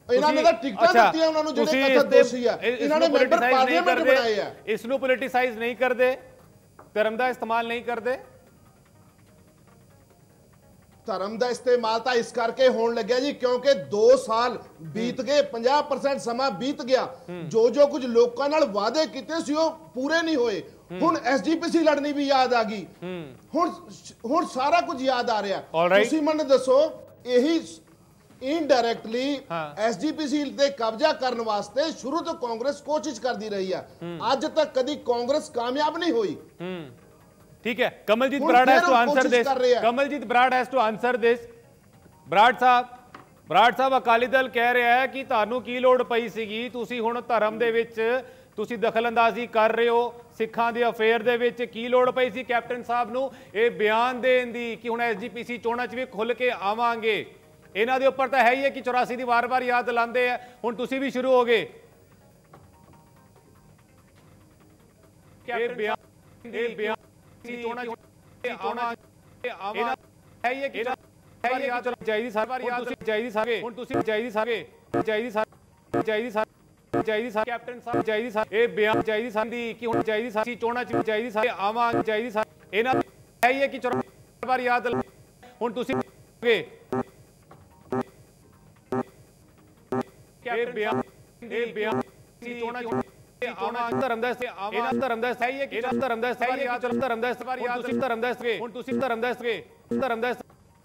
ਇਹਨਾਂ ਨੇ ਤਾਂ ਟਿਕਟਾਂ ਦਿੱਤੀਆਂ ਉਹਨਾਂ ਨੂੰ ਜਿਹੜੇ ਕਥਾ ਦੋਸ਼ੀ ਆ। ਇਹਨਾਂ ਨੇ ਮੈਂਬਰ ਪਾਰਲੀਮੈਂਟ ਬਣਾਏ ਆ। ਇਸ ਨੂੰ ਪੋਲਿਟਿਸਾਈਜ਼ ਨਹੀਂ ਕਰਦੇ ਧਰਮ ਦਾ ਇਸਤੇਮਾਲ ਨਹੀਂ ਕਰਦੇ। ਧਰਮ ਦਾ ਇਸਤੇਮਾਲ ਤਾਂ ਇਸ ਕਰਕੇ ਹੋਣ ਲੱਗਿਆ ਜੀ ਕਿਉਂਕਿ 2 ਸਾਲ ਬੀਤ ਗਏ 50% ਸਮਾਂ ਬੀਤ ਗਿਆ। ਜੋ ਜੋ ਕੁਝ ਲੋਕਾਂ ਨਾਲ ਵਾਅਦੇ ਕੀਤੇ ਸੀ ਉਹ ਪੂਰੇ ਨਹੀਂ ਹੋਏ। ਹੁਣ ਐਸਜੀਪੀਸੀ ਲੜਨੀ ਵੀ ਯਾਦ ਆ ਗਈ। ਹੁਣ ਹੁਣ ਸਾਰਾ ਕੁਝ ਯਾਦ ਆ ਰਿਹਾ. ਤੁਸੀਂ ਮੈਨੂੰ ਦੱਸੋ ਇਹੀ ਇਨਡਾਇਰੈਕਟਲੀ ਐਸਜੀਪੀਸੀ ਤੇ ਕਬਜ਼ਾ ਕਰਨ ਵਾਸਤੇ ਸ਼ੁਰੂ ਤੋਂ ਕਾਂਗਰਸ ਕੋਸ਼ਿਸ਼ ਕਰਦੀ ਰਹੀ ਆ। ਅੱਜ ਤੱਕ ਕਦੀ ਕਾਂਗਰਸ ਕਾਮਯਾਬ ਨਹੀਂ ਹੋਈ। ਠੀਕ ਹੈ। ਕਮਲਜੀਤ ਬਰਾੜ ਫਿਰ to answer this. Kamaljit Brar has to answer this Brar sahib Brar sahib Akali Dal ਕਹਿ ਰਿਹਾ ਹੈ ਕਿ ਤੁਹਾਨੂੰ ਕੀ ਲੋੜ ਪਈ ਸੀਗੀ? ਤੁਸੀਂ ਹੁਣ ਧਰਮ ਦੇ ਵਿੱਚ ਤੁਸੀਂ ਦਖਲਅੰਦਾਜ਼ੀ ਕਰ ਰਹੇ ਹੋ। ਸਿੱਖਾਂ ਦੇ ਅਫੇਅਰ ਦੇ ਵਿੱਚ ਕੀ ਲੋੜ ਪਈ ਸੀ ਕੈਪਟਨ ਸਾਹਿਬ ਨੂੰ? ਇਹ ਬਿਆਨ ਦੇਣ ਦੀ ਕਿ ਹੁਣ ਐਸਜੀਪੀਸੀ ਚੋਣਾਂ 'ਚ ਵੀ ਖੁੱਲ ਕੇ ਆਵਾਂਗੇ। ਇਹਨਾਂ ਦੇ ਉੱਪਰ ਤਾਂ ਹੈ ਹੀ ਹੈ ਕਿ 84 ਦੀ ਵਾਰ-ਵਾਰ ਯਾਦ ਦਿਲਾਉਂਦੇ ਆ। ਹੁਣ ਤੁਸੀਂ ਵੀ ਸ਼ੁਰੂ ਹੋ ਗਏ। ਇਹ ਬਿਆਨ ਇਹ ਬਿਆਨ ਚੋਣਾਂ ਚ ਆਉਣਾ ਆਵਾਂ ਹੈ ਕਿ ਹੈ ਚਾਹੀਦੀ ਸਾਰੀ ਯਾਦ ਤੁਸੀਂ ਚਾਹੀਦੀ ਸਾਰੇ ਹੁਣ ਤੁਸੀਂ ਚਾਹੀਦੀ ਸਾਰੇ ਚਾਹੀਦੀ ਸਾਰੇ ਚਾਹੀਦੀ ਸਾਰੇ ਚਾਹੀਦੀ ਸਾਰੇ ਕੈਪਟਨ ਸਾਹਿਬ ਚਾਹੀਦੀ ਸਾਰੇ ਇਹ ਬਿਆਨ ਚਾਹੀਦੀ ਸੰਦੀ ਕਿ ਹੁਣ ਚਾਹੀਦੀ ਸਾਰੀ ਚੋਣਾਂ ਚ ਚਾਹੀਦੀ ਸਾਰੇ ਆਵਾਂ ਚਾਹੀਦੀ ਸਾਰੇ ਇਹਨਾਂ ਹੈ ਇਹ ਕਿ 84 ਵਾਰ ਯਾਦ ਹੁਣ ਤੁਸੀਂ ਇਹ ਬਿਆਨ ਇਹ ਬਿਆਨ ਸੀ ਚੋਣਾਂ ਆਉਣਾ ਧਰਮ ਦਾ ਇਹਨਾਂ ਧਰਮ ਦਾ ਸਹੀ ਹੈ ਕਿ ਧਰਮ ਦਾ ਸਹੀ ਹੈ ਚਲੋ ਧਰਮ ਦਾ ਇਸਤਵਾਰ ਯਾਦ ਤੁਸੀਂ ਧਰਮ ਦਾ ਇਸਤੇ ਹੁਣ ਤੁਸੀਂ ਧਰਮ ਦਾ ਧਰਮ ਦਾ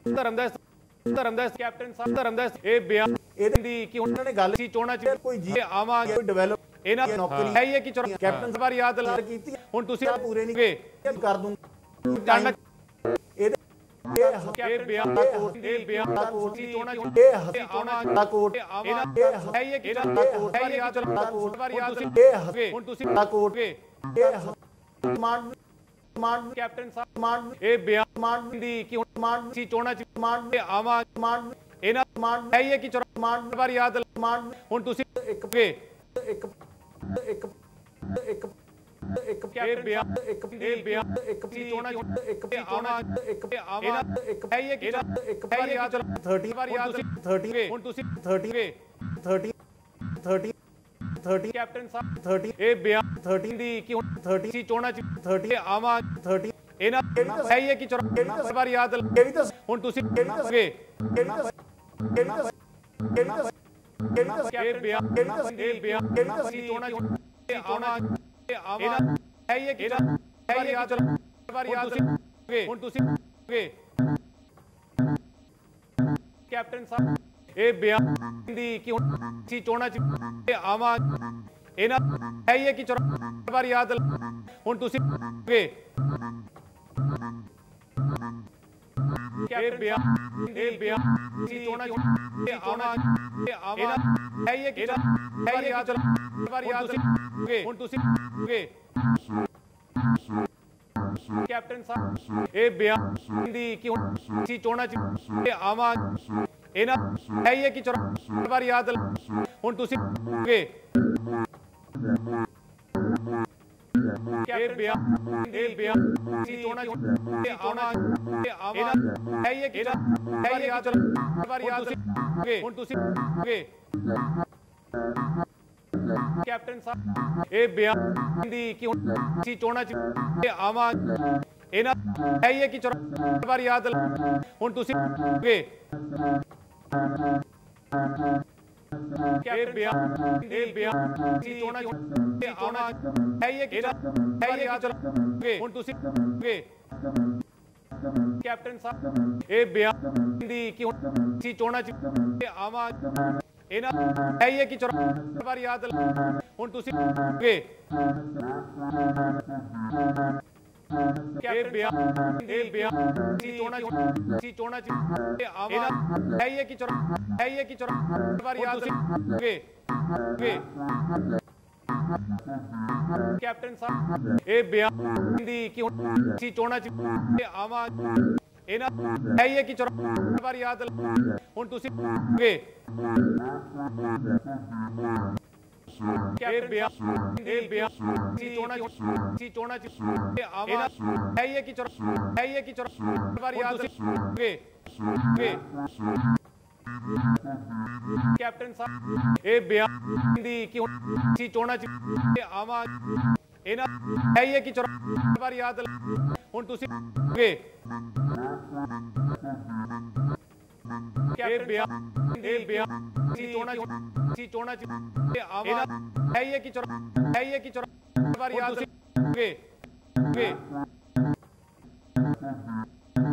ਧਰਮ ਦਾ ਇਸਤੇ ਧਰਮ ਦਾ ਕੈਪਟਨ ਸਾਹਿਬ ਧਰਮ ਦਾ ਇਹ ਬਿਆਨ ਇਹਦੇ ਦੀ ਕਿ ਉਹਨਾਂ ਨੇ ਗੱਲ ਸੀ ਚੋਣਾਂ ਚ ਕੋਈ ਜੀ ਆਵਾਂ ਕੋਈ ਡਿਵੈਲਪ ਇਹਨਾਂ ਨੌਕਰੀ ਹੈ ਹੀ ਹੈ ਕਿ ਕੈਪਟਨ ਸਵਾਰ ਯਾਦ ਲਾ ਕੀਤੀ ਹੁਣ ਤੁਸੀਂ ਪੂਰੇ ਨਹੀਂ ਗਏ ਕਰ ਦੂੰ ਜਾਣਨਾ ਇਹਦੇ ਇਹ ਇਹ ਬਿਆਨ ਇਹ ਬਿਆਨ ਸੀ ਚੋਣਾਂ ਚ ਇਹ ਹਸੀ ਆਵਾਂ ਦਾ ਕੋਟ ਆਵਾਂ ਇਹ ਹੈ ਹੀ ਹੈ ਕਿ ਚਲੋ ਹੈ ਹੀ ਹੈ ਕਿ ਚਲੋ ਵਾਰ ਯਾਦ ਤੁਸੀਂ ਹੁਣ ਤੁਸੀਂ ਦਾ ਗਏ ਇਹ command command captain sahib command ਇਹ ਬਿਆਨ ਕਮਾਂਡ ਦੀ ਕਿ ਹੁਣ ਕਮਾਂਡ ਸੀ ਚੋਣਾਂ ਚ ਕਮਾਂਡ ਆਵਾਂ ਕਮਾਂਡ ਇਹਨਾਂ ਕਮਾਂਡ ਹੈ ਹੀ ਹੈ ਕਿ ਚਲੋ ਕਮਾਂਡ ਵਾਰ ਯਾਦ ਕਮਾਂਡ ਹੁਣ ਤੁਸੀਂ ਇੱਕ ਇੱਕ ਇੱਕ ਇੱਕ ਇੱਕ ਇਹ ਬਿਆਨ ਇੱਕ ਇਹ ਬਿਆਨ ਇੱਕ ਸੀ ਚੋਣਾਂ ਇੱਕ ਆਵਾਂ ਇੱਕ ਆਵਾਂ ਇੱਕ ਹੈ ਹੀ ਹੈ ਕਿ ਇੱਕ ਕਿ ਚਲੋ 30 ਵਾਰ ਯਾਦ 30 ਹੁਣ ਤੁਸੀਂ 30 ਗਏ 30 30 30 ਕੈਪਟਨ ਸਾਹਿਬ 30 ਇਹ ਬਿਆਨ 30 ਦੀ ਕਿ ਹੁਣ 30 ਸੀ ਚੋਣਾਂ ਚ 30 ਆਵਾਂ 30 ਇਹਨਾਂ ਹੈ ਹੀ ਹੈ ਕਿ ਚਲੋ ਵਾਰ ਯਾਦ ਹੁਣ ਤੁਸੀਂ ਗਏ ਕਿਹੜੀ ਦੱਸ ਕਿਹੜੀ ਦੱਸ ਕਿਹੜੀ ਦੱਸ ਕਿਹੜੀ ਦੱਸ ਇਹ ਬਿਆਨ ਇਹ ਬਿਆਨ ਸੀ ਚੋਣਾਂ ਚ ਆਵਾਂ ਆਵਾਂ ਹੈ ਹੀ ਹੈ ਕਿ ਹੈ ਕਿ ਵਾਰ ਯਾਦ ਹੁਣ ਤੁਸੀਂ ਕੈਪਟਨ ਸਾਹਿਬ ਇਹ ਬਿਆਨ ਦੀ ਕਿ ਹੁਣ ਸੀ ਚੋਣਾਂ ਚ ਆਵਾਂ ਇਹਨਾਂ ਹੈ ਹੀ ਹੈ ਕਿ ਚਲੋ ਵਾਰ ਯਾਦ ਹੁਣ ਤੁਸੀਂ ਗਏ ਇਹ ਬਿਆਨ ਇਹ ਬਿਆਨ ਸੀ ਚੋਣਾਂ ਚ ਆਵਾਂ ਇਹਨਾਂ ਹੈ ਹੀ ਹੈ ਕਿ ਹੈ ਹੀ ਹੈ ਕਿ ਚਲੋ ਵਾਰ ਯਾਦ ਗਏ ਹੁਣ ਤੁਸੀਂ ਗਏ ਕੈਪਟਨ ਸਾਹਿਬ, ਇਹ ਬਿਆਨ ਦੀ ਕਿ ਹੁਣ ਸੀ ਚੋਣਾਂ ਚ ਆਵਾਂ ਇਹਨਾਂ ਹੈ ਹੀ ਹੈ ਕਿ ਚਲੋ ਵਾਰ ਯਾਦ ਹੁਣ ਤੁਸੀਂ ਗਏ ਇਹ ਬਿਆਨ ਇਹ ਬਿਆਨ ਸੀ ਚੋਣਾਂ ਚ ਆਵਾਂ ਇਹਨਾਂ ਹੈ ਹੀ ਹੈ ਕਿ ਹੈ ਹੀ ਕਿ ਚਲੋ ਵਾਰ ਯਾਦ ਗਏ ਹੁਣ ਤੁਸੀਂ ਗਏ ਕੈਪਟਨ ਸਾਹਿਬ, ਇਹ ਬਿਆਨ ਦੀ ਕਿ ਹੁਣ ਸੀ ਚੋਣਾਂ ਚ ਆਵਾਂ ਇਹਨਾਂ ਹੈ ਹੀ ਕਿ ਚਲੋ ਵਾਰ ਯਾਦ ਹੁਣ ਤੁਸੀਂ ਗਏ ਇਹ ਬਿਆਨ ਇਹ ਬਿਆਨ ਸੀ ਚੋਣਾਂ ਚ ਆਵਾਂ ਹੈ ਹੀ ਹੈ ਹੈ ਹੀ ਹੈ ਚਲੋ। ਗਏ ਹੁਣ ਤੁਸੀਂ ਗਏ ਕੈਪਟਨ ਸਾਹਿਬ, ਇਹ ਬਿਆਨ ਦੀ ਕਿ ਹੁਣ ਸੀ ਚੋਣਾਂ ਚ ਆਵਾਂ ਇਹਨਾਂ ਹੈ ਹੀ ਕਿ ਚਲੋ ਵਾਰ ਯਾਦ ਹੁਣ ਤੁਸੀਂ ਗਏ ਇਹ ਬਿਆਨ ਇਹ ਬਿਆਨ ਸੀ ਚੋਣਾਂ ਸੀ ਚੋਣਾਂ ਚ ਆਵਾਂ ਹੈ ਹੀ ਕਿ ਚਲੋ ਹੈ ਹੀ ਕਿ ਚਲੋ ਵਾਰ ਯਾਦ ਗਏ ਗਏ ਕੈਪਟਨ ਸਾਹਿਬ, ਇਹ ਬਿਆਨ ਦੀ ਕਿ ਹੁਣ ਸੀ ਚੋਣਾਂ ਚ ਆਵਾਂ ਇਹਨਾਂ ਹੈ ਹੀ ਕਿ ਚਲੋ ਵਾਰ ਯਾਦ ਹੁਣ ਤੁਸੀਂ ਗਏ ਇਹ ਬਿਆਨ ਇਹ ਬਿਆਨ ਸੀ ਚੋਣਾਂ ਸੀ ਚੋਣਾਂ ਚ ਆਵਾਂ ਹੈ ਹੀ ਕਿ ਚਲੋ ਹੈ ਹੀ ਕਿ ਚਲੋ ਵਾਰ ਯਾਦ ਗਏ ਗਏ ਕੈਪਟਨ ਸਾਹਿਬ ਇਹ ਬਿਆਨ ਦੀ ਕਿ ਹੁਣ ਸੀ ਚੋਣਾਂ ਚ ਆਵਾਂ ਇਹਨਾਂ ਹੈ ਹੀ ਕਿ ਚਲੋ ਵਾਰ ਯਾਦ ਹੁਣ ਤੁਸੀਂ ਗਏ ਇਹ ਬਿਆਨ ਇਹ ਬਿਆਨ ਸੀ ਚੋਣਾ ਸੀ ਚੋਣਾ ਚ ਆਵਾ ਹੈ ਇਹ ਕਿ ਚੋਰ ਹੈ ਇਹ ਕਿ ਚੋਰ ਵਾਰ ਯਾਦ ਵੇ ਵੇ।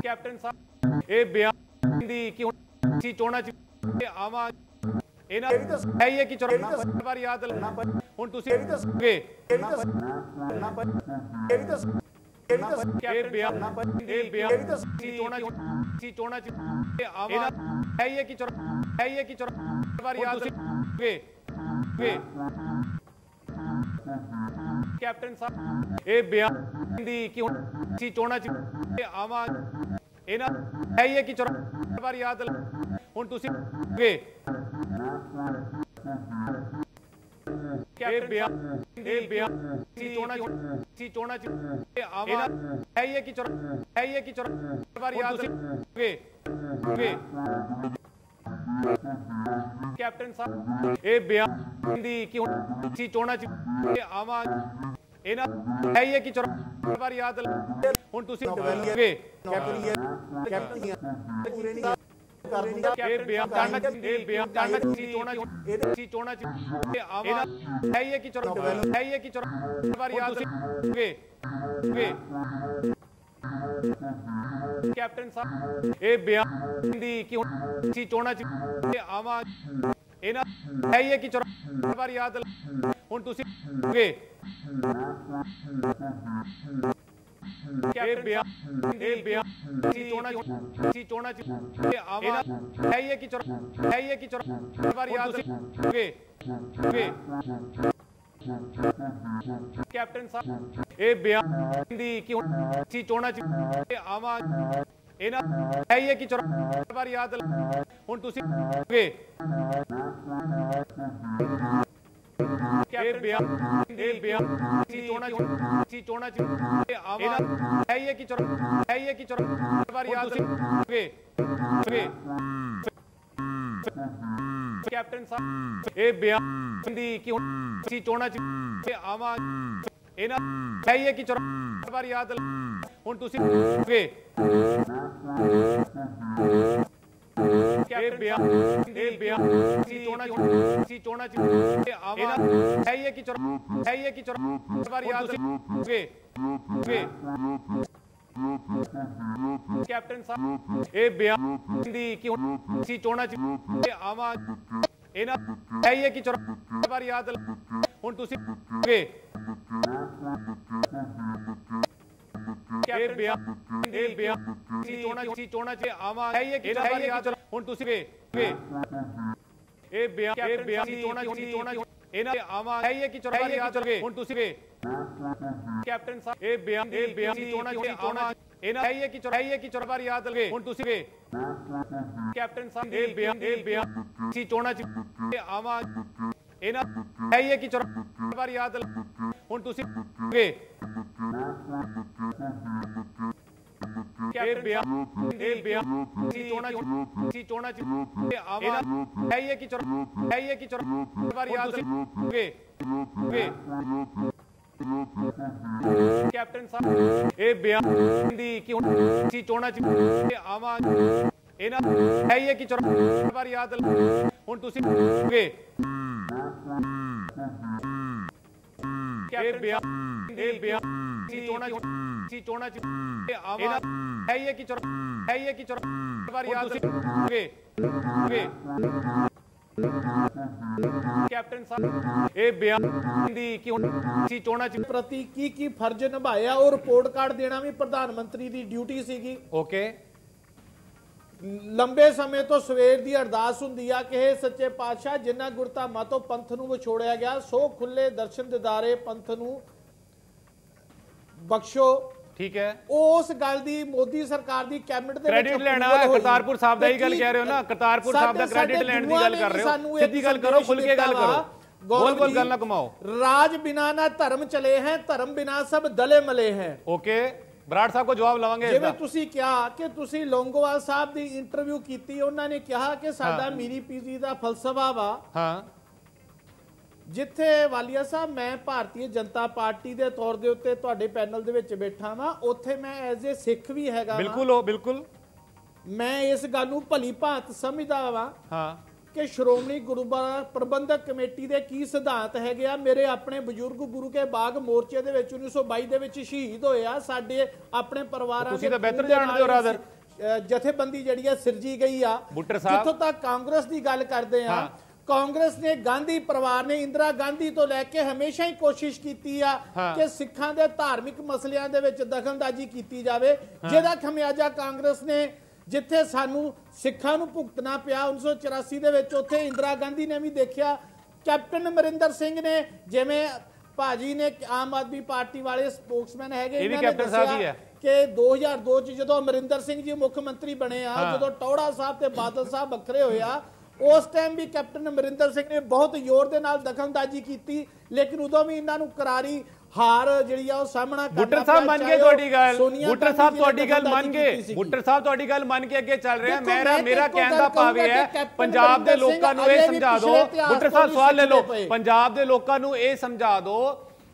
ਕੈਪਟਨ ਸਾਹਿਬ, ਇਹ ਬਿਆਨ ਦੀ ਕਿ ਹੁਣ ਸੀ ਚੋਣਾ ਚ ਇਹ ਆਵਾ ਇਹਨਾਂ ਹੈ ਇਹ ਕਿ ਚੋਰ ਵਾਰ ਯਾਦ ਹੁਣ ਤੁਸੀਂ ਵੇ। ਇਹ ਵੀ ਤਾਂ ਇਹ ਵੀ ਤਾਂ ਇਹ ਬਿਆਨ ਇਹ ਬਿਆਨ ਸੀ ਚੋਣਾ ਸੀ ਚੋਣਾ ਚ ਆਵਾ ਹੈ ਇਹ ਕਿ ਚੋਰ ਹੈ ਇਹ ਕਿ ਚੋਰ ਵਾਰ ਯਾਦ ਵੇ ਵੇ। ਕੈਪਟਨ ਸਾਹਿਬ ਇਹ ਬਿਆਨ ਦੀ ਕਿ ਹੁਣ ਸੀ ਚੋਣਾ ਚ ਆਵਾ ਇਹਨਾਂ ਹੈ ਇਹ ਕਿ ਚੋਰ ਵਾਰ ਯਾਦ ਹੁਣ ਤੁਸੀਂ ਵੇ। ਇਹ ਬਿਆਨ ਇਹ ਬਿਆਨ ਸੀ ਚੋਣਾ ਸੀ ਚੋਣਾ ਚ ਇਹ ਆਵਾ ਹੈ ਇਹ ਕਿ ਚੋਰ ਹੈ ਇਹ ਕਿ ਚੋਰ ਵਾਰ ਯਾਦ ਵੇ ਕੈਪਟਨ ਸਾਹਿਬ ਇਹ ਬਿਆਨ ਦੀ ਕਿ ਹੁਣ ਸੀ ਚੋਣਾ ਚ ਇਹ ਆਵਾ ਇਹਨਾਂ ਹੈ ਇਹ ਕਿ ਚੋਰ ਵਾਰ ਯਾਦ ਹੁਣ ਤੁਸੀਂ ਕੈਪਟਨ ਕੈਪਟਨ ਪੂਰੇ ਨਹੀਂ ਇਹ ਬਿਆਨ ਕਰਨਾ ਇਹ ਬਿਆਨ ਕਰਨਾ ਸੀ ਚੋਣਾ ਚ ਸੀ ਚੋਣਾ ਚ ਇਹ ਆਵਾ ਹੈ ਇਹ ਕਿ ਚੋਰ ਹੈ ਇਹ ਕਿ ਚੋਰ ਵਾਰ ਯਾਦ ਵੇ ਵੇ। ਕੈਪਟਨ ਸਾਹਿਬ ਇਹ ਬਿਆਨ ਦੀ ਕਿ ਹੁਣ ਸੀ ਚੋਣਾ ਚ ਆਵਾ ਇਹਨਾਂ ਹੈ ਇਹ ਕਿ ਚੋਰ ਵਾਰ ਯਾਦ ਹੁਣ ਤੁਸੀਂ ਵੇ। ਇਹ ਬਿਆਨ ਇਹ ਬਿਆਨ ਸੀ ਚੋਣਾ ਸੀ ਚੋਣਾ ਚ ਇਹ ਆਵਾ ਹੈ ਇਹ ਕਿ ਚੋਰ ਹੈ ਇਹ ਕਿ ਚੋਰ ਵਾਰ ਯਾਦ ਵੇ ਵੇ ਕੈਪਟਨ ਸਾਹਿਬ, ਇਹ ਬਿਆਨ ਦੀ ਕਿ ਸੀ ਚੋਣਾ ਚ ਇਹ ਆਵਾ ਇਹਨਾਂ ਹੈ ਇਹ ਕਿ ਚੋਰ ਵਾਰ ਯਾਦ ਹੁਣ ਤੁਸੀਂ ਵੇ ਇਹ ਬਿਆਨ ਇਹ ਬਿਆਨ ਸੀ ਚੋਣਾ ਸੀ ਚੋਣਾ ਚ ਇਹ ਆਵਾ ਹੈ ਇਹ ਕਿ ਚੋਰ ਹੈ ਇਹ ਕਿ ਚੋਰ ਵਾਰ ਯਾਦ ਵੇ ਕੈਪਟਨ ਸਾਹਿਬ, ਇਹ ਬਿਆਨ ਦੀ ਕਿ ਸੀ ਚੋਣਾ ਚ ਇਹ ਆਵਾ ਇਹਨਾਂ ਹੈ ਇਹ ਕਿ ਚੋਰ ਵਾਰ ਯਾਦ ਹੁਣ ਤੁਸੀਂ ਵੇ ਇਹ ਬਿਆਨ ਇਹ ਬਿਆਨ ਸੀ ਚੋਣਾ ਸੀ ਚੋਣਾ ਚ ਇਹ ਆਵਾ ਹੈ ਇਹ ਕਿ ਚੋਰ ਹੈ ਇਹ ਕਿ ਚੋਰ ਵਾਰ ਯਾਦ ਕੈਪਟਨ ਸਾਹਿਬ ਇਹ ਬਿਆਨ ਦੀ ਕਿ ਹੁਣ ਸੀ ਚੋਣਾ ਚ ਆਵਾ ਇਹਨਾਂ ਹੈ ਇਹ ਕਿ ਚੋਰ ਵਾਰ ਯਾਦ ਹੁਣ ਤੁਸੀਂ ਇਹ ਬਿਆਨ ਇਹ ਬਿਆਨ ਸੀ ਚੋਣਾ ਸੀ ਚੋਣਾ ਚ ਆਵਾ ਹੈ ਇਹ ਕਿ ਹੁਣ ਤੁਸੀਂ ਵੇ ਇਹ ਬਿਆਨ ਇਹ ਬਿਆਨ ਚੋਣਾ ਚੋਣਾ ਇਹਨਾਂ ਆਵਾ ਹੈ ਇਹ ਕਿ ਚੋਰ ਯਾਦ ਹੁਣ ਤੁਸੀਂ ਵੇ। ਕੈਪਟਨ ਸਾਹਿਬ ਇਹ ਬਿਆਨ ਇਹ ਬਿਆਨ ਚੋਣਾ ਚੋਣਾ ਇਹਨਾਂ ਹੈ ਇਹ ਕਿ ਚੋਰ ਹੈ ਕਿ ਚੋਰ ਯਾਦ ਲਵੇ ਹੁਣ ਤੁਸੀਂ ਵੇ। ਕੈਪਟਨ ਸਾਹਿਬ ਇਹ ਬਿਆਨ ਇਹ ਬਿਆਨ ਸੀ ਚੋਣਾ ਚ ਆਵਾ ਇਹਨਾਂ ਹੈ ਇਹ ਕਿ ਚੋਰ ਯਾਦ ਹੁਣ ਤੁਸੀਂ ਵੇ। ਇਹ ਬਿਆਨ ਇਹ ਬਿਆਨ ਸੀ ਚੋਣਾ ਸੀ ਚੋਣਾ ਚ ਆਵਾ ਹੈ ਇਹ ਕਿ ਚੋਰ ਹੈ ਇਹ ਕਿ ਚੋਰ ਵਾਰ ਯਾਦ ਵੇ ਵੇ ਕੈਪਟਨ ਸਾਹਿਬ, ਇਹ ਬਿਆਨ ਦੀ ਕਿ ਹੁਣ ਸੀ ਚੋਣਾ ਚ ਆਵਾ ਇਹਨਾਂ ਹੈ ਇਹ ਕਿ ਚੋਰ ਵਾਰ ਯਾਦ ਹੁਣ ਤੁਸੀਂ ਵੇ ਇਹ ਬਿਆਨ ਇਹ ਬਿਆਨ ਸੀ ਚੋਣਾ ਸੀ ਚੋਣਾ ਚ ਇਹ ਆਵਾ ਹੈ ਇਹ ਕਿ ਚੋਰ ਹੈ ਇਹ ਕਿ ਚੋਰ ਵਾਰ ਯਾਦ ਵੇ ਵੇ ਕੈਪਟਨ ਸਾਹਿਬ ਇਹ ਬਿਆਨ ਦੀ ਕਿ ਹੁਣ ਸੀ ਚੋਣਾ ਚ ਪ੍ਰਤੀ ਕੀ ਕੀ ਫਰਜ਼ ਨਿਭਾਇਆ ਉਹ ਰਿਪੋਰਟ ਕਾਰਡ ਦੇਣਾ ਵੀ ਪ੍ਰਧਾਨ ਮੰਤਰੀ ਦੀ ਡਿਊਟੀ ਸੀਗੀ। ਓਕੇ। ਲੰਬੇ ਸਮੇਂ ਤੋਂ ਸਵੇਰ ਦੀ ਅਰਦਾਸ ਹੁੰਦੀ ਆ ਕਿ ਇਹ ਸੱਚੇ ਪਾਤਸ਼ਾਹ ਜਿਨ੍ਹਾਂ ਗੁਰਧਾਮਾਂ ਤੋਂ ਪੰਥ ਨੂੰ ਵਿਛੋੜਿਆ ਗਿਆ ਸੋ ਖੁੱਲੇ ਦਰਸ਼ਨ ਦਿਦਾਰੇ ਪੰਥ ਨੂੰ ਬਖਸ਼ੋ। ਠੀਕ ਹੈ। ਉਸ ਗੱਲ ਦੀ ਮੋਦੀ ਸਰਕਾਰ ਦੀ ਕੈਬਨਿਟ ਦੇ ਵਿੱਚ ਕ੍ਰੈਡਿਟ ਲੈਣਾ। ਕਰਤਾਰਪੁਰ ਸਾਹਿਬ ਦਾ ਹੀ ਗੱਲ ਕਹਿ ਰਹੇ ਹੋ ਨਾ ਕਰਤਾਰਪੁਰ ਸਾਹਿਬ ਦਾ ਕ੍ਰੈਡਿਟ ਲੈਣ ਦੀ ਗੱਲ ਕਰ ਰਹੇ ਹੋ। ਸਿੱਧੀ ਗੱਲ ਕਰੋ ਖੁੱਲ ਕੇ ਗੱਲ ਕਰੋ। ਗੋਲ ਗੋਲ ਗੱਲ ਨਾ ਕਮਾਓ। ਰਾਜ ਬਿਨਾ ਨਾ ਧਰਮ ਚਲੇ ਹੈ ਧਰਮ ਬਿਨਾ ਸਭ ਦਲੇ ਮਲੇ ਹੈ। ਓਕੇ ਬਰਾੜ ਸਾਹਿਬ ਕੋ ਜਵਾਬ ਲਵਾਂਗੇ ਜਿਵੇਂ ਤੁਸੀਂ ਕਿਹਾ ਕਿ ਤੁਸੀਂ ਲੋਂਗੋਵਾਲ ਸਾਹਿਬ ਦੀ ਇੰਟਰਵਿਊ ਕੀਤੀ ਉਹਨਾਂ ਨੇ ਕਿਹਾ ਕਿ ਸਾਡਾ ਮੀਰੀ ਪੀਜੀ ਦਾ ਫਲਸਫਾ ਵਾ। ਹਾਂ। ਜਿੱਥੇ ਵਾਲੀਆ ਸਾਹਿਬ ਮੈਂ ਭਾਰਤੀ ਜਨਤਾ ਪਾਰਟੀ ਦੇ ਤੌਰ ਦੇ ਉੱਤੇ ਤੁਹਾਡੇ ਪੈਨਲ ਦੇ ਵਿੱਚ ਬੈਠਾ ਵਾਂ ਉੱਥੇ ਮੈਂ ਐਜ਼ ਏ ਸਿੱਖ ਵੀ ਹੈਗਾ। ਬਿਲਕੁਲ ਬਿਲਕੁਲ। ਮੈਂ ਇਸ ਗੱਲ ਨੂੰ ਭਲੀ ਭਾਂਤ ਸਮਝਦਾ ਵਾਂ। ਹਾਂ। ਕਿ ਸ਼੍ਰੋਮਣੀ ਗੁਰਦੁਆਰਾ ਪ੍ਰਬੰਧਕ ਕਮੇਟੀ ਦੇ ਕੀ ਸਿਧਾਂਤ ਹੈਗੇ ਆ ਮੇਰੇ ਆਪਣੇ ਬਜ਼ੁਰਗ ਗੁਰੂ ਕੇ ਬਾਗ ਮੋਰਚੇ ਦੇ ਵਿੱਚ 1922 ਦੇ ਵਿੱਚ ਸ਼ਹੀਦ ਹੋਏ ਆ ਸਾਡੇ ਆਪਣੇ ਪਰਿਵਾਰਾਂ ਤੁਸੀਂ ਤਾਂ ਬਿਹਤਰ ਜਾਣਦੇ ਹੋ ਰਾਦਰ। ਜਥੇਬੰਦੀ ਜਿਹੜੀ ਆ ਸਿਰਜੀ ਗਈ ਆ। ਜਿੱਥੋਂ ਤੱਕ ਕਾਂਗਰਸ ਦੀ ਗੱਲ ਕਰਦੇ ਆ। ਕਾਂਗਰਸ ਨੇ ਗਾਂਧੀ ਪਰਿਵਾਰ ਨੇ ਇੰਦਰਾ ਗਾਂਧੀ ਤੋਂ ਲੈ ਕੇ ਹਮੇਸ਼ਾ ਹੀ ਕੋਸ਼ਿਸ਼ ਕੀਤੀ ਆ। ਕਿ ਸਿੱਖਾਂ ਦੇ ਧਾਰਮਿਕ ਮਸਲਿਆਂ ਦੇ ਵਿੱਚ ਦਖਲਅੰਦਾਜ਼ੀ ਕੀਤੀ ਜਾਵੇ ਜਿਹਦਾ ਖਮਿਆਜਾ ਕਾਂਗਰਸ ਨੇ ਜਿੱਥੇ ਸਾਨੂੰ ਸਿੱਖਾਂ ਨੂੰ ਭੁਗਤਣਾ ਪਿਆ 1984 ਦੇ ਵਿੱਚ ਉੱਥੇ ਇੰਦਰਾ ਗਾਂਧੀ ਨੇ ਵੀ ਦੇਖਿਆ ਕੈਪਟਨ ਅਮਰਿੰਦਰ ਸਿੰਘ ਨੇ ਜਿਵੇਂ ਭਾਜੀ ਨੇ ਆਮ ਆਦਮੀ ਪਾਰਟੀ ਵਾਲੇ ਸਪੋਕਸਮੈਨ ਹੈਗੇ ਇਹ ਵੀ ਇਹਨਾਂ ਨੇ ਕੈਪਟਨ ਸਾਹਿਬ ਹੀ ਦੱਸਿਆ ਹੈ। ਕਿ 2002 ਚ ਜਦੋਂ ਅਮਰਿੰਦਰ ਸਿੰਘ ਜੀ ਮੁੱਖ ਮੰਤਰੀ ਬਣੇ ਆ। ਜਦੋਂ ਟੌੜਾ ਸਾਹਿਬ ਤੇ ਬਾਦਲ ਸਾਹਿਬ ਵੱਖਰੇ ਹੋਏ ਆ ਉਸ ਟਾਈਮ ਵੀ ਕੈਪਟਨ ਅਮਰਿੰਦਰ ਸਿੰਘ ਨੇ ਬਹੁਤ ਜ਼ੋਰ ਦੇ ਨਾਲ ਦਖਲਅੰਦਾਜ਼ੀ ਕੀਤੀ ਲੇਕਿਨ ਉਦੋਂ ਵੀ ਇਹਨਾਂ ਨੂੰ ਕਰਾਰੀ ਹਾਰ ਜਿਹੜੀ ਆ ਉਹ ਸਾਹਮਣਾ ਕਰਨਾ ਬੁੱਟਰ ਸਾਹਿਬ ਮੰਨ ਗਏ ਤੁਹਾਡੀ ਗੱਲ। ਬੁੱਟਰ ਸਾਹਿਬ ਤੁਹਾਡੀ ਗੱਲ ਮੰਨ ਗਏ। ਬੁੱਟਰ ਸਾਹਿਬ ਤੁਹਾਡੀ ਗੱਲ ਮੰਨ ਕੇ ਅੱਗੇ ਚੱਲ ਰਿਹਾ। ਮੇਰਾ ਮੈਂ ਮੇਰਾ ਕਹਿਣ ਦਾ ਭਾਵ ਇਹ ਹੈ ਪੰਜਾਬ ਦੇ ਲੋਕਾਂ ਨੂੰ ਇਹ ਸਮਝਾ ਦਿਓ। ਇਤਿਹਾਸ ਬੁੱਟਰ ਸਾਹਿਬ ਸਵਾਲ ਲੈ ਲਓ। ਪੰਜਾਬ ਦੇ ਲੋਕਾਂ ਨੂੰ ਇਹ ਸਮਝਾ ਦਿਓ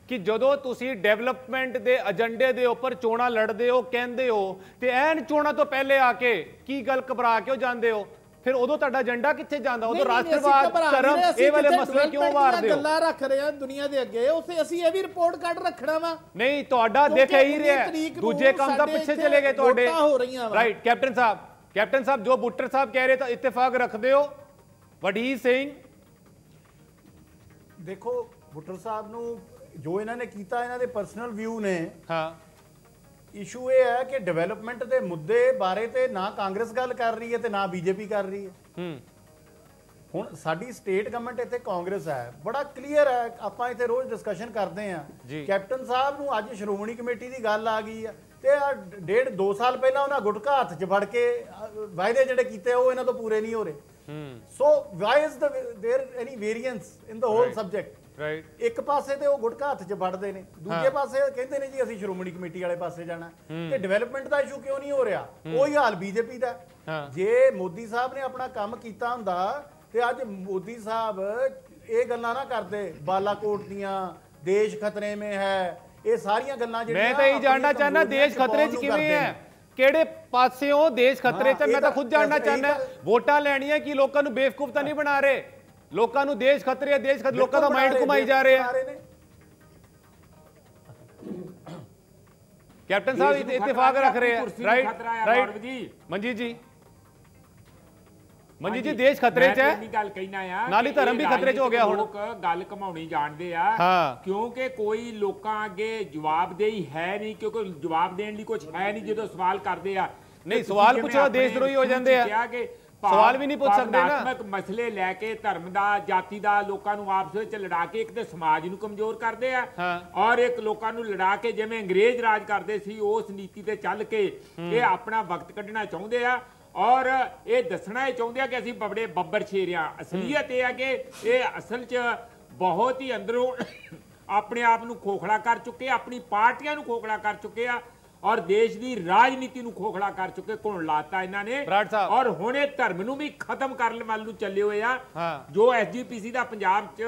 ਕਿ ਜਦੋਂ ਤੁਸੀਂ ਡਿਵੈਲਪਮੈਂਟ ਦੇ ਏਜੰਡੇ ਦੇ ਉੱਪਰ ਚੋਣਾਂ ਲੜਦੇ ਹੋ ਕਹਿੰਦੇ ਹੋ ਤੇ ਐਨ ਚੋਣਾਂ ਤੋਂ ਪਹਿਲੇ ਆ ਕੇ ਕੀ ਗੱਲ ਘਬਰਾ ਕਿਉਂ ਜਾਂਦੇ ਹੋ? ਫਿਰ ਉਦੋਂ ਤੁਹਾਡਾ ਏਜੰਡਾ ਕਿੱਥੇ ਜਾਂਦਾ? ਉਦੋਂ ਰਾਸ਼ਟਰਵਾਦ ਧਰਮ ਇਹ ਵਾਲੇ ਮਸਲੇ ਕਿਉਂ ਵਾਰਦੇ ਹੋ? ਗੱਲਾਂ ਰੱਖ ਰਹੇ ਆ ਦੁਨੀਆ ਦੇ ਅੱਗੇ। ਉਥੇ ਅਸੀਂ ਇਹ ਵੀ ਰਿਪੋਰਟ ਕੱਢ ਰੱਖਣਾ ਵਾ। ਨਹੀਂ ਤੁਹਾਡਾ ਦੇਖ ਹੀ। 19 ਰਿਹਾ ਦੂਜੇ ਕੰਮ ਸਾਡੇ ਪਿੱਛੇ ਚਲੇ ਗਏ ਤੁਹਾਡੇ। ਵੋਟਾਂ ਹੋ ਰਹੀਆਂ ਵਾ। Right captain sahib captain sahib ਜੋ ਬੁੱਟਰ ਸਾਹਿਬ ਕਹਿ ਰਹੇ ਤਾਂ ਇਤਫਾਕ ਰੱਖਦੇ ਹੋ। ਵਟ ਹੀ ਸੇਇੰਗ ਦੇਖੋ ਬੁੱਟਰ ਸਾਹਿਬ ਨੂੰ ਜੋ ਇਹਨਾਂ ਨੇ ਕੀਤਾ ਇਹਨਾਂ ਦੇ ਪਰਸਨਲ ਵਿਊ ਨੇ ਹਾਂ। ਇਸ਼ੂ ਇਹ ਹੈ ਕਿ ਡਿਵੈਲਪਮੈਂਟ ਦੇ ਮੁੱਦੇ ਬਾਰੇ ਤੇ ਨਾ ਕਾਂਗਰਸ ਗੱਲ ਕਰ ਰਹੀ ਹੈ ਤੇ ਨਾ ਬੀਜੇਪੀ ਕਰ ਰਹੀ ਹੈ। ਹੁਣ ਸਾਡੀ ਸਟੇਟ ਗਵਰਨਮੈਂਟ ਇੱਥੇ ਕਾਂਗਰਸ ਹੈ। ਬੜਾ ਕਲੀਅਰ ਹੈ ਆਪਾਂ ਇੱਥੇ ਰੋਜ਼ ਡਿਸਕਸ਼ਨ ਕਰਦੇ ਆ ਕੈਪਟਨ ਸਾਹਿਬ ਨੂੰ ਅੱਜ ਸ਼੍ਰੋਮਣੀ ਕਮੇਟੀ ਦੀ ਗੱਲ ਆ ਗਈ ਹੈ ਤੇ ਆ ਡੇਢ 2 ਸਾਲ ਪਹਿਲਾਂ ਉਹਨਾਂ ਗੁਟਕਾ ਹੱਥ 'ਚ ਫੜ ਕੇ ਵਾਅਦੇ ਜਿਹੜੇ ਕੀਤੇ ਉਹ ਇਹਨਾਂ ਤੋਂ ਪੂਰੇ ਨਹੀਂ ਹੋ ਰਹੇ। So why is there any variance in the whole subject right ਇੱਕ ਪਾਸੇ ਤੇ ਉਹ ਗੁਟਕਾ ਹੱਥ 'ਚ ਫੜਦੇ ਨੇ ਦੂਜੇ। ਪਾਸੇ ਕਹਿੰਦੇ ਨੇ ਜੀ ਅਸੀਂ ਸ਼੍ਰੋਮਣੀ ਕਮੇਟੀ ਵਾਲੇ ਪਾਸੇ ਜਾਣਾ। ਤੇ ਡਿਵੈਲਪਮੈਂਟ ਦਾ ਇਸ਼ੂ ਕਿਉਂ ਨਹੀਂ ਹੋ ਰਿਹਾ? ਉਹੀ ਹਾਲ ਬੀਜੇਪੀ ਦਾ। ਜੇ ਮੋਦੀ ਸਾਹਿਬ ਨੇ ਆਪਣਾ ਕੰਮ ਕੀਤਾ ਹੁੰਦਾ ਤੇ ਅੱਜ ਮੋਦੀ ਸਾਹਿਬ ਇਹ ਗੱਲਾਂ ਨਾ ਕਰਦੇ ਬਾਲਾਕੋਟ ਦੀਆਂ ਦੇਸ਼ ਖਤਰੇ ਮੇ ਹੈ ਇਹ ਸਾਰੀਆਂ ਗੱਲਾਂ ਜਿਹੜੀਆਂ ਮੈਂ ਤਾਂ ਇਹ ਜਾਣਨਾ ਚਾਹਨਾ ਦੇਸ਼ ਖਤਰੇ 'ਚ ਕਿਵੇਂ ਹੈ। ਕਿਹੜੇ ਪਾਸਿਓਂ ਦੇਸ਼ ਖਤਰੇ 'ਚ? ਮੈਂ ਤਾਂ ਖੁਦ ਜਾਣਨਾ ਚਾਹਨਾ ਤਾਂ- ਵੋਟਾਂ ਲੈਣੀਆਂ ਕਿ ਲੋਕਾਂ ਨੂੰ ਬੇਵਕੂਫ ਤਾਂ ਨਹੀਂ ਬਣਾ ਰਹੇ? ਲੋਕਾਂ ਨੂੰ ਦੇਸ਼ ਖਤਰੇ ਹੈ ਦੇਸ਼ ਖਤਰੇ ਲੋਕਾਂ ਦਾ ਮਾਈਂਡ ਘੁਮਾਈ ਜਾ ਰਹੇ ਆ। ਕੈਪਟਨ ਸਾਹਿਬ ਇਤਫਾਕ ਰੱਖ ਰਹੇ ਆ ਰਾਈਟ ਰਾਈਟ। ਮਨਜੀਤ ਜੀ ਮਨਜੀਤ ਜੀ ਦੇਸ਼ ਖਤਰੇ 'ਚ ਹੈ ਗੱਲ ਕਹਿਣਾ ਆ ਨਾਲ ਹੀ ਧਰਮ ਵੀ ਖਤਰੇ 'ਚ ਹੋ ਗਿਆ ਹੁਣ। ਲੋਕ ਗੱਲ ਘਮਾਉਣੀ ਜਾਣਦੇ ਆ। ਕਿਉਂਕਿ ਕੋਈ ਲੋਕਾਂ ਅੱਗੇ ਜਵਾਬਦੇਹੀ ਹੈ ਨਹੀਂ ਕਿਉਂਕਿ ਜਵਾਬ ਦੇਣ ਲਈ ਕੁਝ ਹੈ ਨਹੀਂ ਜਦੋਂ ਸਵਾਲ ਕਰਦੇ ਆ ਨਹੀਂ, ਸਵਾਲ ਪੁੱਛੋ, ਦੇਸ਼ ਆਪਣੇ ਦਰੋਹੀ ਹੋ ਜਾਂਦੇ ਆ। ਸਵਾਲ ਵੀ ਨਹੀਂ ਪੁੱਛ ਸਕਦੇ ਨਾ। ਮਸਲੇ ਲੈ ਕੇ ਧਰਮ ਦਾ ਜਾਤੀ ਦਾ ਲੋਕਾਂ ਨੂੰ ਆਪਸ ਵਿੱਚ ਲੜਾ ਕੇ ਇੱਕ ਤੇ ਸਮਾਜ ਨੂੰ ਕਮਜ਼ੋਰ ਕਰਦੇ ਆ। ਔਰ ਇੱਕ ਲੋਕਾਂ ਨੂੰ ਲੜਾ ਕੇ ਜਿਵੇਂ ਅੰਗਰੇਜ਼ ਰਾਜ ਕਰਦੇ ਸੀ ਉਸ ਨੀਤੀ ਤੇ ਚੱਲ ਕੇ ਇਹ ਆਪਣਾ ਵਕਤ ਕੱਢਣਾ ਚਾਹੁੰਦੇ ਆ ਔਰ ਇਹ ਦੱਸਣਾ ਇਹ ਚਾਹੁੰਦੇ ਆ ਕਿ ਅਸੀਂ ਬਬੜੇ ਬੱਬਰ ਸ਼ੇਰਿਆਂ ਅਸਲੀਅਤ ਇਹ ਆ ਕਿ ਇਹ ਅਸਲ 'ਚ ਬਹੁਤ ਹੀ ਅੰਦਰੋਂ (coughs) ਆਪਣੇ ਆਪ ਨੂੰ ਖੋਖਲਾ ਕਰ ਚੁੱਕੇ ਆਪਣੀ ਪਾਰਟੀਆਂ ਨੂੰ ਖੋਖਲਾ ਕਰ ਚੁੱਕੇ ਆ ਔਰ ਦੇਸ਼ ਦੀ ਰਾਜਨੀਤੀ ਨੂੰ ਖੋਖਲਾ ਕਰ ਚੁੱਕੇ ਘੁਣ ਲਾਤਾ ਇਹਨਾਂ ਨੇ। ਔਰ ਹੁਣ ਇਹ ਧਰਮ ਨੂੰ ਵੀ ਖਤਮ ਕਰਨ ਵੱਲ ਨੂੰ ਚੱਲੇ ਹੋਏ ਆ। ਜੋ ਐਸਜੀਪੀਸੀ ਦਾ ਪੰਜਾਬ 'ਚ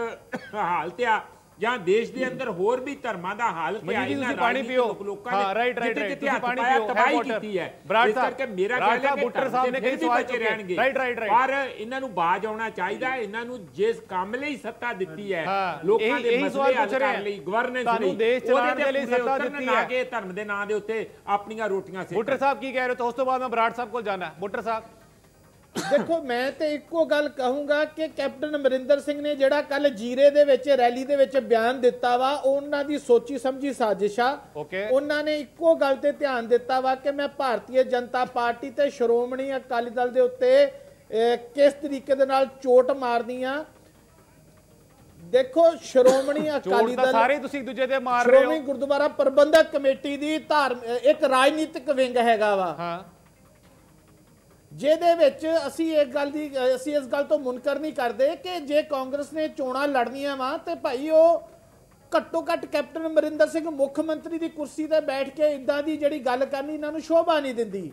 ਹਾਲਤ ਆ ਜਾਂ ਦੇਸ਼ ਦੇ ਅੰਦਰ ਹੋਰ ਵੀ ਧਰਮਾਂ ਦਾ ਹਾਲਤ ਮਨਜੀਤ ਆ ਜੀ, ਇਹਨਾਂ ਤੁਸੀਂ ਪਾਣੀ ਪੀਓ। ਹਾਂ, ਨੇ ਜਿੱਥੇ right, ਜਿੱਥੇ ਤੁਸੀਂ ਪਾਣੀ ਪੀਓ, ਹੈ ਤਬਾਹੀ। ਕੀਤੀ ਹੈ ਇਸ ਕਰਕੇ ਮੇਰਾ ਕਹਿਣਾ ਸਾਹਿਬ, ਕਿ ਬੁੱਟਰ ਸਾਹਿਬ ਨੇ ਕਈ ਸਵਾਲ ਚੁੱਕੇ। ਰਹਿਣਗੇ Right, right, right. ਪਰ ਇਹਨਾਂ ਨੂੰ ਬਾਜ ਆਉਣਾ ਚਾਹੀਦਾ ਇਹਨਾਂ ਨੂੰ ਜਿਸ ਕੰਮ ਲਈ ਸੱਤਾ ਦਿੱਤੀ ਹੈ ਹਾਂ, ਲੋਕਾਂ ਦੇ ਮਸਲੇ ਹੱਲ ਕਰਨ ਲਈ ਗਵਰਨੈਂਸ ਲਈ ਦੇਸ਼ ਉਹਦੇ ਚਲਾਉਣ ਤੇ ਦੇ ਲਈ ਸੱਤਾ ਦਿੱਤੀ ਨਾ ਹੈ। ਕਿ ਧਰਮ ਦੇ ਨਾਂ ਦੇ ਉੱਤੇ ਆਪਣੀਆਂ ਰੋਟੀਆਂ ਸੇਕਣ ਬੁੱਟਰ ਸਾਹਿਬ ਕੀ ਕਹਿ ਰਹੇ ਹੋ ਉਸ ਤੋਂ ਬਾਅਦ ਮੈਂ ਬਰਾੜ ਸਾਹਿਬ ਕੋਲ ਜਾਣਾ ਹੈ ਬੁੱਟਰ ਸਾਹਿਬ ਦੇਖੋ ਮੈਂ ਤੇ ਇੱਕੋ ਗੱਲ ਕਹੂੰਗਾ ਕਿ ਕੈਪਟਨ ਅਮਰਿੰਦਰ ਸਿੰਘ ਨੇ ਜਿਹੜਾ ਕੱਲ ਜੀਰੇ ਦੇ ਵਿੱਚ ਰੈਲੀ ਦੇ ਵਿੱਚ ਬਿਆਨ ਦਿੱਤਾ ਵਾ ਉਹ ਉਹਨਾਂ ਦੀ ਸੋਚੀ ਸਮਝੀ ਸਾਜ਼ਿਸ਼ ਆ. ਉਹਨਾਂ ਨੇ ਇੱਕੋ ਗੱਲ ਤੇ ਧਿਆਨ ਦਿੱਤਾ ਵਾ ਕਿ ਮੈਂ ਭਾਰਤੀ ਜਨਤਾ ਪਾਰਟੀ ਤੇ ਸ਼੍ਰੋਮਣੀ ਅਕਾਲੀ ਦਲ ਦੇ ਉੱਤੇ ਕਿਸ ਤਰੀਕੇ ਦੇ ਨਾਲ ਚੋਟ ਮਾਰਨੀ ਆ। ਦੇਖੋ ਸ਼੍ਰੋਮਣੀ ਅਕਾਲੀ ਦਲ ਸਾਰੇ ਤੁਸੀਂ ਇੱਕ ਦੂਜੇ ਤੇ ਮਾਰ ਰਹੇ ਸ਼੍ਰੋਮਣੀ ਹੋ। ਗੁਰਦੁਆਰਾ ਪ੍ਰਬੰਧਕ ਕਮੇਟੀ ਦੀ ਧਾਰਮ ਇੱਕ ਰਾਜਨੀਤਿਕ ਵਿੰਗ ਹੈਗਾ ਵਾ। ਹਾਂ। ਜਿਹਦੇ ਵਿੱਚ ਅਸੀਂ ਇੱਕ ਗੱਲ ਦੀ ਅਸੀਂ ਇਸ ਗੱਲ ਤੋਂ ਮੁਨਕਰ ਨਹੀਂ ਕਰਦੇ ਕਿ ਜੇ ਕਾਂਗਰਸ ਨੇ ਚੋਣਾਂ ਲੜਨੀਆਂ ਵਾ ਤੇ ਭਾਈ ਉਹ ਘੱਟੋ ਘੱਟ ਕੈਪਟਨ ਅਮਰਿੰਦਰ ਸਿੰਘ ਮੁੱਖ ਮੰਤਰੀ ਦੀ ਕੁਰਸੀ ਤੇ ਬੈਠ ਕੇ ਇਦਾਂ ਦੀ ਜਿਹੜੀ ਗੱਲ ਕਰਨੀ ਇਹਨਾਂ ਨੂੰ ਸ਼ੋਭਾ ਨਹੀਂ ਦਿੰਦੀ।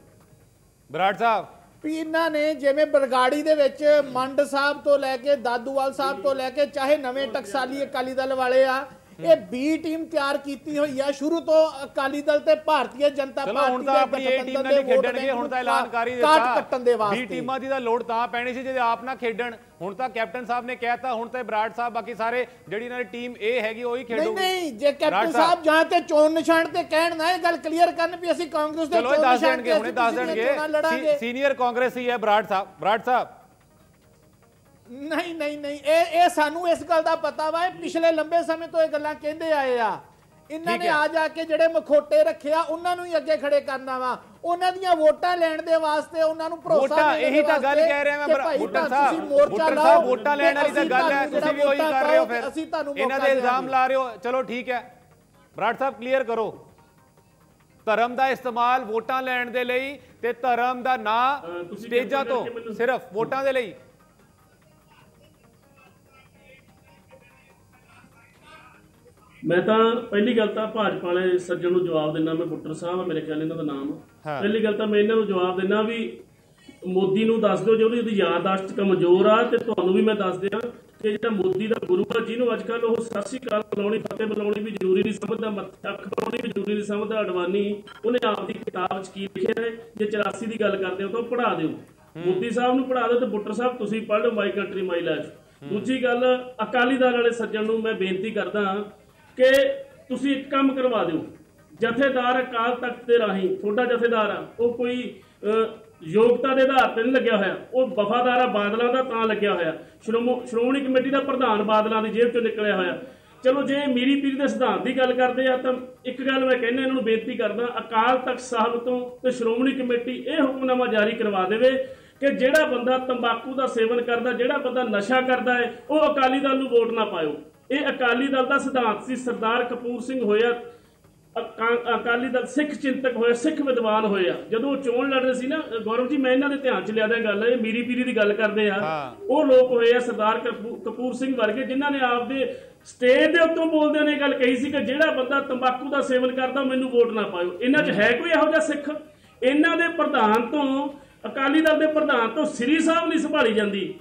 ਬਰਾੜ ਸਾਹਿਬ। ਵੀ ਇਹਨਾਂ ਨੇ ਜਿਵੇਂ ਬਰਗਾੜੀ ਦੇ ਵਿੱਚ ਮੰਡ ਸਾਹਿਬ ਤੋਂ ਲੈ ਕੇ ਦਾਦੂਵਾਲ ਸਾਹਿਬ ਤੋਂ ਲੈ ਕੇ ਚਾਹੇ ਨਵੇਂ ਟਕਸਾਲੀ ਅਕਾਲੀ ਦਲ ਵਾਲੇ ਆ ਇਹ ਬੀ ਟੀਮ ਤਿਆਰ ਕੀਤੀ ਹੋਈ ਆ। ਸ਼ੁਰੂ ਤੋਂ ਅਕਾਲੀ ਦਲ ਤੇ ਭਾਰਤੀ ਜਨਤਾ ਪਾਰਟੀ ਦੇ ਆਪਣੀ ਟੀਮ ਨਾਲ ਖੇਡਣਗੇ ਹੁਣ ਤਾਂ ਐਲਾਨ ਕਰ ਹੀ ਕਾਟ ਦਿੱਤਾ। ਕੱਟਣ ਦੇ ਵੀ ਵਾਸਤੇ ਟੀਮਾਂ ਦੀ ਤਾਂ ਲੋੜ ਤਾਂ ਪੈਣੀ ਸੀ ਜੇ ਆਪ ਨਾ ਖੇਡਣ। ਹੁਣ ਤਾਂ ਕੈਪਟਨ ਸਾਹਿਬ ਨੇ ਕਹਿਤਾ ਹੁਣ ਤਾਂ ਬਰਾੜ ਸਾਹਿਬ ਬਾਕੀ ਸਾਰੇ ਜਿਹੜੀ ਇਹਨਾਂ ਦੀ ਟੀਮ ਇਹ ਹੈਗੀ ਉਹੀ ਨਹੀਂ ਖੇਡੂਗੀ। ਨਹੀਂ ਜੇ ਬਰਾੜ ਕੈਪਟਨ ਸਾਹਿਬ। ਜਾਂ ਤੇ ਚੋਣ ਨਿਸ਼ਾਨ ਤੇ ਕਹਿਣ ਨਾ ਇਹ ਗੱਲ ਕਲੀਅਰ ਕਰਨ ਵੀ ਅਸੀਂ ਕਾਂਗਰਸ ਦੇ ਚੋਣ ਨਿਸ਼ਾਨ ਤੇ ਹੁਣੇ ਦੱਸ ਦੇਣਗੇ। ਸੀਨੀਅਰ ਕਾਂਗਰਸੀ ਹੈ ਬਰਾੜ ਸਾਹਿਬ। ਬਰਾੜ ਸਾਹਿਬ ਨਹੀਂ ਨਹੀਂ ਨਹੀਂ ਇਹ ਇਹ ਸਾਨੂੰ ਇਸ ਗੱਲ ਦਾ ਪਤਾ ਵਾ ਇਹ ਪਿਛਲੇ ਲੰਬੇ ਸਮੇਂ ਤੋਂ ਇਹ ਗੱਲਾਂ ਕਹਿੰਦੇ ਆਏ ਆ। ਇਹਨਾਂ ਨੇ। ਆ ਜਾ ਕੇ ਜਿਹੜੇ ਮਖੋਟੇ ਰੱਖਿਆ ਉਹਨਾਂ ਨੂੰ ਹੀ ਅੱਗੇ ਖੜੇ ਕਰਨਾ ਵਾ। ਉਹਨਾਂ ਦੀਆਂ ਵੋਟਾਂ ਲੈਣ ਦੇ ਵਾਸਤੇ ਉਹਨਾਂ ਨੂੰ ਭਰੋਸਾ ਇਹੀ ਤਾਂ ਗੱਲ ਕਹਿ ਰਿਹਾ ਮੈਂ ਬੁੱਟਰ ਤੁਸੀਂ ਸਾਹਿਬ ਮੋਰਚਾ ਬੁੱਟਰ ਲਾਓ ਸਾਹਿਬ ਵੋਟਾਂ ਲੈਣ ਵਾਲੀ ਤਾਂ ਗੱਲ ਹੈ ਤੁਸੀਂ ਵੀ ਉਹੀ ਕਰ ਰਹੇ ਹੋ ਫਿਰ। ਅਸੀਂ ਤੁਹਾਨੂੰ ਇਹਨਾਂ ਦੇ ਇਲਜ਼ਾਮ। ਲਾ ਰਹੇ ਹੋ। ਚਲੋ ਠੀਕ ਹੈ। ਬਰਾੜ ਸਾਹਿਬ ਕਲੀਅਰ ਕਰੋ। ਧਰਮ ਦਾ ਇਸਤੇਮਾਲ ਵੋਟਾਂ ਲੈਣ ਦੇ ਲਈ ਤੇ ਧਰਮ ਦਾ ਨਾਂ ਸਟੇਜਾਂ ਤੋਂ ਸਿਰਫ ਵੋਟਾਂ ਦੇ ਲਈ। ਮੈਂ ਤਾਂ ਪਹਿਲੀ ਗੱਲ ਤਾਂ ਭਾਜਪਾ ਵਾਲੇ ਸੱਜਣ ਨੂੰ ਜਵਾਬ ਦਿੰਦਾ ਮੈਂ ਬੁੱਟਰ ਸਾਹਿਬ ਆ ਮੇਰੇ ਖਿਆਲ ਇਹਨਾਂ ਦਾ ਨਾਮ। ਪਹਿਲੀ ਗੱਲ ਤਾਂ ਮੈਂ ਇਹਨਾਂ ਨੂੰ ਜਵਾਬ ਦਿੰਦਾ ਵੀ ਮੋਦੀ ਨੂੰ ਦੱਸ ਦਿਓ ਜੇ ਉਹਦੀ ਉਹਦੀ ਯਾਦਦਾਸ਼ਤ ਕਮਜ਼ੋਰ ਆ ਤੇ ਤੁਹਾਨੂੰ ਵੀ ਮੈਂ ਦੱਸ ਦਿਆਂ ਕਿ ਜਿਹੜਾ ਮੋਦੀ ਦਾ ਗੁਰੂ ਆ ਜਿਹਨੂੰ ਅੱਜ ਕੱਲ ਉਹ ਸਤਿ ਸ਼੍ਰੀ ਅਕਾਲ ਬੁਲਾਉਣੀ ਫਤਿਹ ਬੁਲਾਉਣੀ ਵੀ ਜ਼ਰੂਰੀ ਨਹੀਂ ਸਮਝਦਾ ਮੱਥਾ ਅੱਖ ਬੁਲਾਉਣੀ ਵੀ ਜ਼ਰੂਰੀ ਨਹੀਂ ਸਮਝਦਾ ਅਡਵਾਨੀ ਉਹਨੇ ਆਪਦੀ ਕਿਤਾਬ 'ਚ ਕੀ ਲਿਖਿਆ ਹੈ? ਜੇ 84 ਦੀ ਗੱਲ ਕਰਦੇ ਹੋ ਤਾਂ ਪੜ੍ਹਾ ਦਿਓ। ਮੋਦੀ ਸਾਹਿਬ ਨੂੰ ਪੜ੍ਹਾ ਦਿਓ ਤੇ ਬੁੱਟਰ ਸਾਹਿਬ ਤੁਸੀਂ ਪੜ੍ਹ ਲਓ ਮਾਈ ਕੰਟਰੀ ਮਾਈ ਲਾਈਫ। ਦੂਜੀ ਗੱਲ ਅਕਾਲੀ ਦਲ ਵਾਲੇ ਸੱਜਣ ਨੂੰ ਮੈਂ ਬੇਨਤੀ ਕਰਦਾ ਕਿ ਤੁਸੀਂ ਇੱਕ ਕੰਮ ਕਰਵਾ ਦਿਓ। ਜਥੇਦਾਰ ਅਕਾਲ ਤਖਤ ਦੇ ਰਾਹੀਂ ਤੁਹਾਡਾ ਜਥੇਦਾਰ ਆ ਉਹ ਕੋਈ ਅਹ, ਯੋਗਤਾ ਦੇ ਆਧਾਰ ਤੇ ਨਹੀਂ ਲੱਗਿਆ ਹੋਇਆ। ਉਹ ਵਫਾਦਾਰ ਆ ਬਾਦਲਾਂ ਦਾ ਤਾਂ ਲੱਗਿਆ ਹੋਇਆ। ਸ਼੍ਰੋਮੋ- ਸ਼੍ਰੋਮਣੀ ਕਮੇਟੀ ਦਾ ਪ੍ਰਧਾਨ ਬਾਦਲਾਂ ਦੀ ਜੇਬ ਚੋਂ ਨਿਕਲਿਆ ਹੋਇਆ। ਚਲੋ ਜੇ ਮੀਰੀ ਪੀਰੀ ਦੇ ਸਿਧਾਂਤ ਦੀ ਗੱਲ ਕਰਦੇ ਆ ਤਾਂ ਇੱਕ ਗੱਲ ਮੈਂ ਕਹਿੰਦਾ ਇਹਨਾਂ ਨੂੰ ਬੇਨਤੀ ਕਰਦਾ ਅਕਾਲ ਤਖਤ ਸਾਹਿਬ ਤੋਂ ਤੇ ਸ਼੍ਰੋਮਣੀ ਕਮੇਟੀ ਇਹ ਹੁਕਮਨਾਮਾ ਜਾਰੀ ਕਰਵਾ ਦੇਵੇ ਕਿ ਜਿਹੜਾ ਬੰਦਾ ਤੰਬਾਕੂ ਦਾ ਸੇਵਨ ਕਰਦਾ ਜਿਹੜਾ ਬੰਦਾ ਨਸ਼ਾ ਕਰਦਾ ਹੈ ਉਹ ਅਕਾਲੀ ਦਲ ਨੂੰ ਵੋਟ ਨਾ ਪਾਇਓ। ਇਹ ਅਕਾਲੀ ਦਲ ਦਾ ਸਿਧਾਂਤ ਸੀ ਸਰਦਾਰ ਕਪੂਰ ਸਿੰਘ ਹੋਇਆ ਅਕਾ- ਅਕਾਲੀ ਦਲ ਸਿੱਖ ਚਿੰਤਕ ਹੋਏ ਸਿੱਖ ਵਿਦਵਾਨ ਹੋਏ ਆ ਜਦੋਂ ਚੋਣ ਲੜ ਰਹੇ ਸੀ ਨਾ ਗੌਰਵ ਜੀ ਮੈਂ ਇਹਨਾਂ ਦੇ ਧਿਆਨ ਚ ਲਿਆਦਾ ਗੱਲ ਇਹ ਮੀਰੀ ਪੀਰੀ ਦੀ ਗੱਲ ਕਰਦੇ ਆ। ਉਹ ਲੋਕ ਹੋਏ ਆ ਸਰਦਾਰ ਕਪੂ- ਕਪੂਰ ਸਿੰਘ ਵਰਗੇ ਜਿਨ੍ਹਾਂ ਨੇ ਆਪਦੇ ਸਟੇਜ ਦੇ ਉੱਤੋਂ ਬੋਲਦਿਆਂ ਨੇ ਗੱਲ ਕਹੀ ਸੀ ਕਿ ਜਿਹੜਾ ਬੰਦਾ ਤੰਬਾਕੂ ਦਾ ਸੇਵਨ ਕਰਦਾ ਮੈਨੂੰ ਵੋਟ ਨਾ ਪਾਇਓ। ਇਹਨਾਂ 'ਚ ਹੈ ਕੋਈ ਇਹੋ ਜਿਹਾ ਸਿੱਖ? ਇਹਨਾਂ ਦੇ ਪ੍ਰਧਾਨ ਤੋਂ ਅਕਾਲੀ ਦਲ ਦੇ ਪ੍ਰਧਾਨ ਤੋਂ ਸ੍ਰੀ ਸਾਹਿਬ ਨਹੀਂ ਸੰਭਾਲੀ ਜਾਂਦੀ।